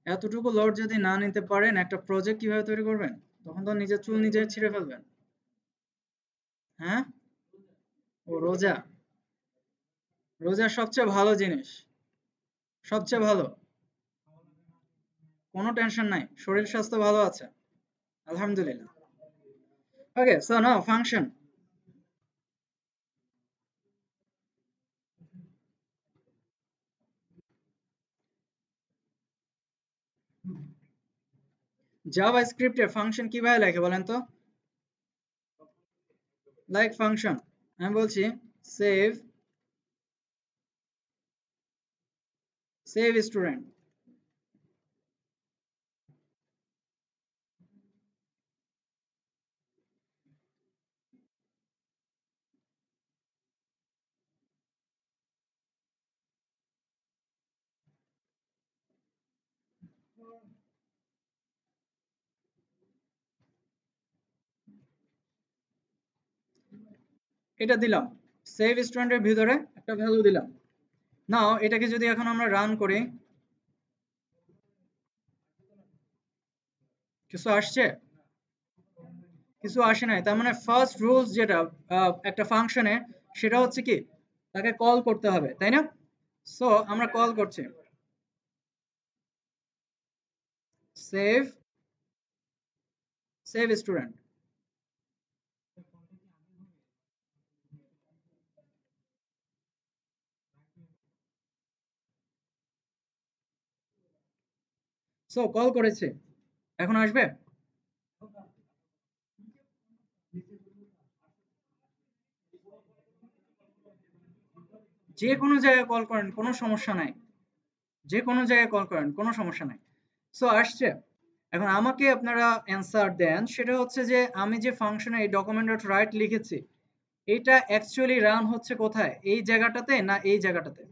এতটুকু লোড যদি না নিতে পারেন, একটা প্রজেক্ট কীভাবে তৈরি করবেন? তখন তো নিজের চুল নিজে ছিঁড়ে ফেলবেন। হ্যাঁ? ও রোজা। রোজা সবচেয়ে ভালো জিনিস। সবচেয়ে ভালো। কোনো টেনশন নাই। শরীর স্বাস্থ্য ভালো আছে। আলহামদুলিল্লাহ। ওকে সো নাও ফাংশন জাভা স্ক্রিপ্টে ফাংশন কীভাবে লেখে বলেন তো? লাইক ফাংশন আমি বলছি সেভ সেভ স্টুডেন্ট এটা দিলাম। সেভ স্টুডেন্টের ভিতরে একটা ভ্যালু দিলাম। নাও এটাকে যদি এখন আমরা রান করি, কিছু আসছে? কিছু আসে নাই। তার মানে ফার্স্ট রুলস যেটা একটা ফাংশনে সেটা হচ্ছে কি? তাকে কল করতে হবে, তাই না? সো আমরা কল করছি। Save save student so call করেছে। এখন আসবে? যে কোনো জায়গায় কল করেন, কোনো সমস্যা নাই। যে কোনো জায়গায় কল করেন, কোনো সমস্যা নাই। সো আসছে। এখন আমাকে আপনারা অ্যান্সার দেন। সেটা হচ্ছে যে, আমি যে ফাংশনে এই ডকুমেন্ট ডট রাইট লিখেছি, এটা অ্যাকচুয়ালি রান হচ্ছে কোথায়? এই জায়গাটাতে না এই জায়গাটাতে?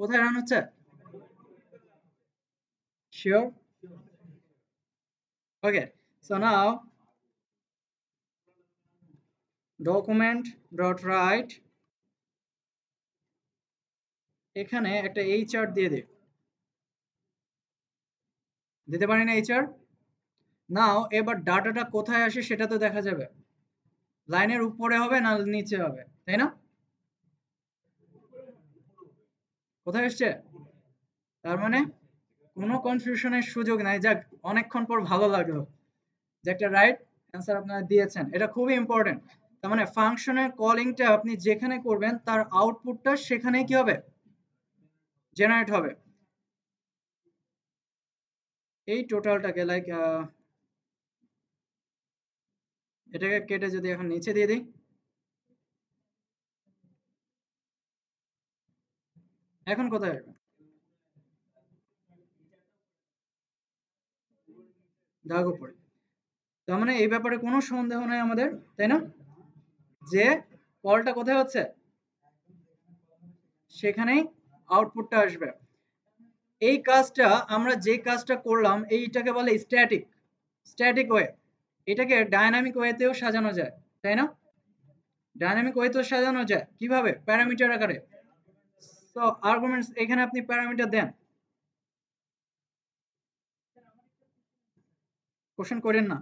কোথায় রান হচ্ছে? Sure okay so now document dot write এখানে একটা এইচআর দিয়ে দিই দিতে পারি না এইচআর নাও এবার ডাটাটা কোথায় আসে সেটা তো দেখা যাবে। লাইনের উপরে হবে না নিচে হবে, তাই না? কোথায় এসছে? তার মানে কোনো কনফিউশনের সুযোগ নাই। যাক, অনেকক্ষণ পর ভালো লাগল। যে একটা রাইট অ্যান্সার আপনারা দিয়েছেন, এটা খুবই ইম্পর্টেন্ট তার মানে ফাংশনের কলিংটা আপনি যেখানে করবেন, তার আউটপুটটা সেখানেই কি হবে? জেনারেট হবে। এই টোটালটাকে লাইক এটাকে কেটে যদি এখন নিচে দিয়ে দিই। এখন কোথায় আসবে? দাগ উপরে তার মানে এই ব্যাপারে কোনো সন্দেহ নাই আমাদের, তাই না? যে কলটা কোথায় হচ্ছে? সেখানেই আউটপুটটা আসবে। এই কাজটা আমরা যে কাজটা করলাম, এইটাকে বলে স্ট্যাটিক স্ট্যাটিক ওয়ে এটাকে ডাইনামিক ওয়েতেও সাজানো যায়, তাই না? ডাইনামিক ওয়েতেও সাজানো যায়। কীভাবে? প্যারামিটার আকারে। তো আর্গুমেন্টস এখানে আপনি প্যারামিটার দেন। কোশ্চেন করেন না।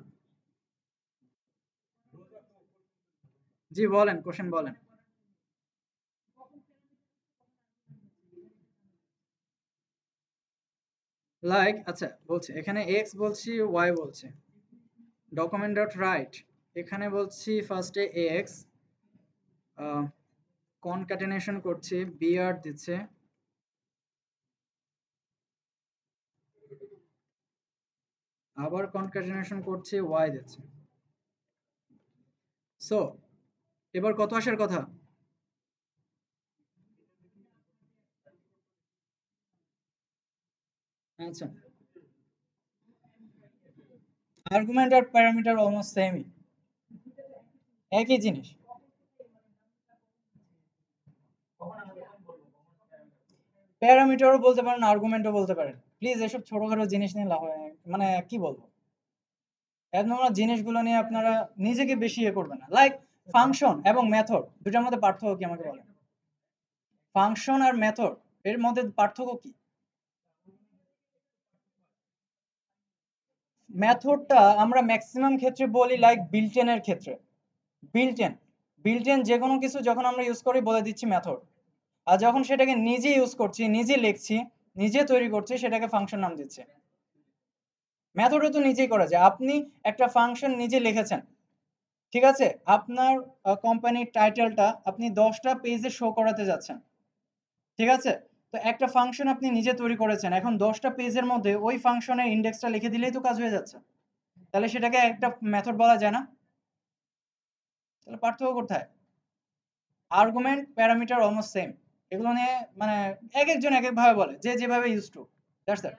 জি, বলেন কোশ্চেন বলেন। লাইক আচ্ছা বলছে, এখানে এক্স বলছি ওয়াই বলছে। ডকুমেন্ট ডট রাইট এখানে বলছি ফার্স্টে এক্স কনক্যাটেনেশন করছি বিআর দিচ্ছে। আবার কনক্যাটেনেশন করছি ওয়াই দিচ্ছে। সো এবার কত আসার কথা? আচ্ছা। আর্গুমেন্ট আর প্যারামিটার অলমোস্ট সেমই একই জিনিস। প্যারামিটারও বলতে পারেন আর্গুমেন্টও বলতে পারেন। প্লিজ এসব ছোটখাটো জিনিস নিয়ে লাভ মানে কি বলব? অ্যাবনর্মাল জিনিসগুলো নিয়ে আপনারা নিজেকে বেশি ইয়ে করবেন না। লাইক ফাংশন এবং মেথড দুটার মধ্যে পার্থক্য কি আমাকে বলেন? ফাংশন আর মেথড এর মধ্যে পার্থক্য কি? মেথডটা আমরা ম্যাক্সিমাম ক্ষেত্রে বলি লাইক বিল্টেনের ক্ষেত্রে। বিল্টেন বিল্টেন যে কোনো কিছু যখন আমরা ইউজ করি বলে দিচ্ছি মেথড আর যখন সেটাকে নিজে ইউজ করছি, নিজে লিখছি নিজে তৈরি করছে, সেটাকে ফাংশন নাম দিচ্ছে। মেথডও তো নিজেই করা যায়। আপনি একটা ফাংশন নিজে লিখেছেন, ঠিক আছে? আপনার কোম্পানির টাইটেলটা আপনি দশটা পেজে শো করাতে যাচ্ছেন, ঠিক আছে? তো একটা ফাংশন আপনি নিজে তৈরি করেছেন, এখন দশটা পেজের মধ্যে ওই ফাংশনের ইন্ডেক্সটা লিখে দিলেই তো কাজ হয়ে যাচ্ছে। তাহলে সেটাকে একটা মেথড বলা যায় না? তাহলে পার্থক্য কোথায়? আর্গুমেন্ট প্যারামিটার অলমোস্ট সেম এগুলো নিয়ে মানে এক একজন এক ভাবে বলে, যে যেভাবে ইউজ টু দ্যাটস দ্যাট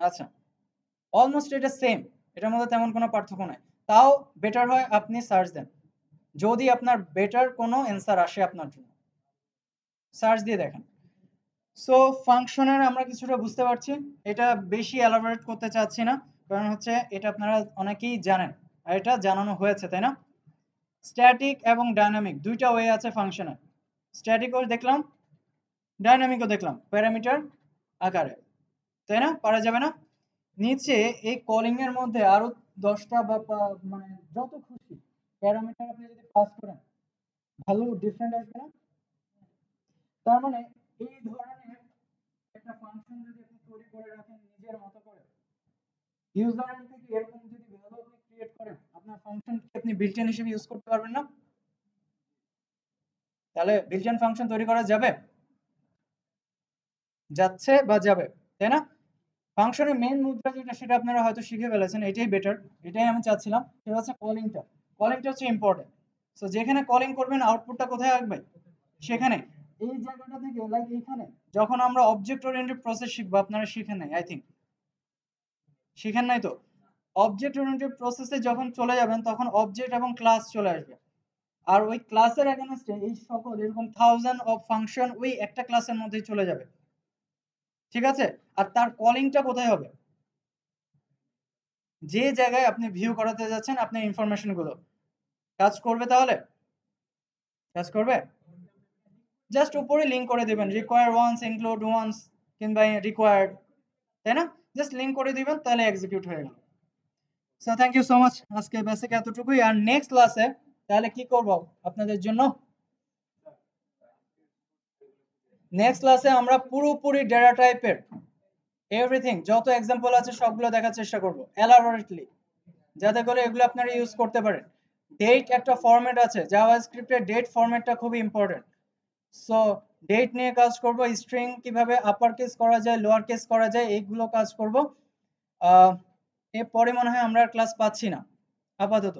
আচ্ছা অলমোস্ট এটা সেম এটার মধ্যে তেমন কোনো পার্থক্য নাই। তাও বেটার হয় আপনি সার্চ দেন। যদি আপনার বেটার কোনো অ্যান্সার আসে আপনার জন্য সার্চ দিয়ে দেখেন। সো ফাংশনের আমরা কিছুটা বুঝতে পারছি। এটা বেশি এলাবোরেট করতে চাচ্ছি না, কারণ হচ্ছে এটা আপনারা অনেকেই জানেন, আর এটা জানানো হয়েছে, তাই না? স্ট্যাটিক এবং ডাইনামিক দুইটা ওয়ে আছে ফাংশনের স্ট্যাটিকও দেখলাম ডাইনামিকও দেখলাম প্যারামিটার আকারে, তাই না? পারা যাবে না? নিচে এই কলিং এর মধ্যে আরও দশটা বা মানে যত খুশি প্যারামিটার আপনি যদি পাস করেন ভ্যালু ডিফারেন্ট আসবে না? তার মানে এই ধরনের ইউজার থেকে এরকম যদি ভ্যালু ক্রিয়েট করেন, আপনার আপনি হিসেবে ইউজ করতে পারবেন না? তাহলে ফাংশন তৈরি করা যাবে? যাচ্ছে বা যাবে, তাই না? ফাংশনের মেইন মুদ্রা যেটা সেটা আপনারা হয়তো শিখে ফেলেছেন, এটাই বেটার এটাই আমি চাচ্ছিলাম। সেটা হচ্ছে কলিংটা কলিংটা হচ্ছে ইম্পর্টেন্ট সো যেখানে কলিং করবেন আউটপুটটা কোথায় আসবে? সেখানে। এই জায়গাটা থেকে লাইক এইখানে। যখন আমরা অবজেক্ট ওরিয়েন্টেড প্রসেস শিখব, আপনারা শিখেন নাই আই থিঙ্ক শিখেন নাই তো? অবজেক্ট ওরিয়েন্টেড প্রসেসে যখন চলে যাবেন, তখন অবজেক্ট এবং ক্লাস চলে আসবে। আর ওই ক্লাসের এগেনস্টে এই সকল এরকম থাউজেন্ড অফ ফাংশন ওই একটা ক্লাসের মধ্যেই চলে যাবে। ঠিক আছে? আর তার কলিংটা কোথায় হবে? যে জায়গায় আপনি ভিউ করাতে যাচ্ছেন, আপনার ইনফরমেশনগুলো কাজ করবে তাহলে? কাজ করবে? জাস্ট উপরে লিঙ্ক করে দিবেন রিকোয়ার ওয়ান্স ইনক্লুড ওয়ান্স কিংবা রিকোয়ার্ড তাই না? জাস্ট লিঙ্ক করে দিবেন, তাহলে এক্সিকিউট হয়ে গেল। So thank you so much আজকে বেসিক এতটুকুই। আর নেক্সট ক্লাসে তাহলে কি করব আপনাদের জন্য? নেক্সট ক্লাসে আমরা পুরোপুরি ডেটা টাইপের এভরিথিং যত এক্সাম্পল আছে, সবগুলো দেখার চেষ্টা করব। এলাবোরেটলি যাতে করে এগুলো আপনারা ইউজ করতে পারেন। ডেট একটা ফরম্যাট আছে জাভাস্ক্রিপ্টের ডেট ফরম্যাটটা খুবই ইম্পর্টেন্ট সো ডেট নিয়ে কাজ করব স্ট্রিং কীভাবে আপার কেস করা যায় লোয়ার কেস করা যায়, এইগুলো কাজ করব। এরপরে মনে হয় আমরা ক্লাস পাচ্ছি না, আপাতত।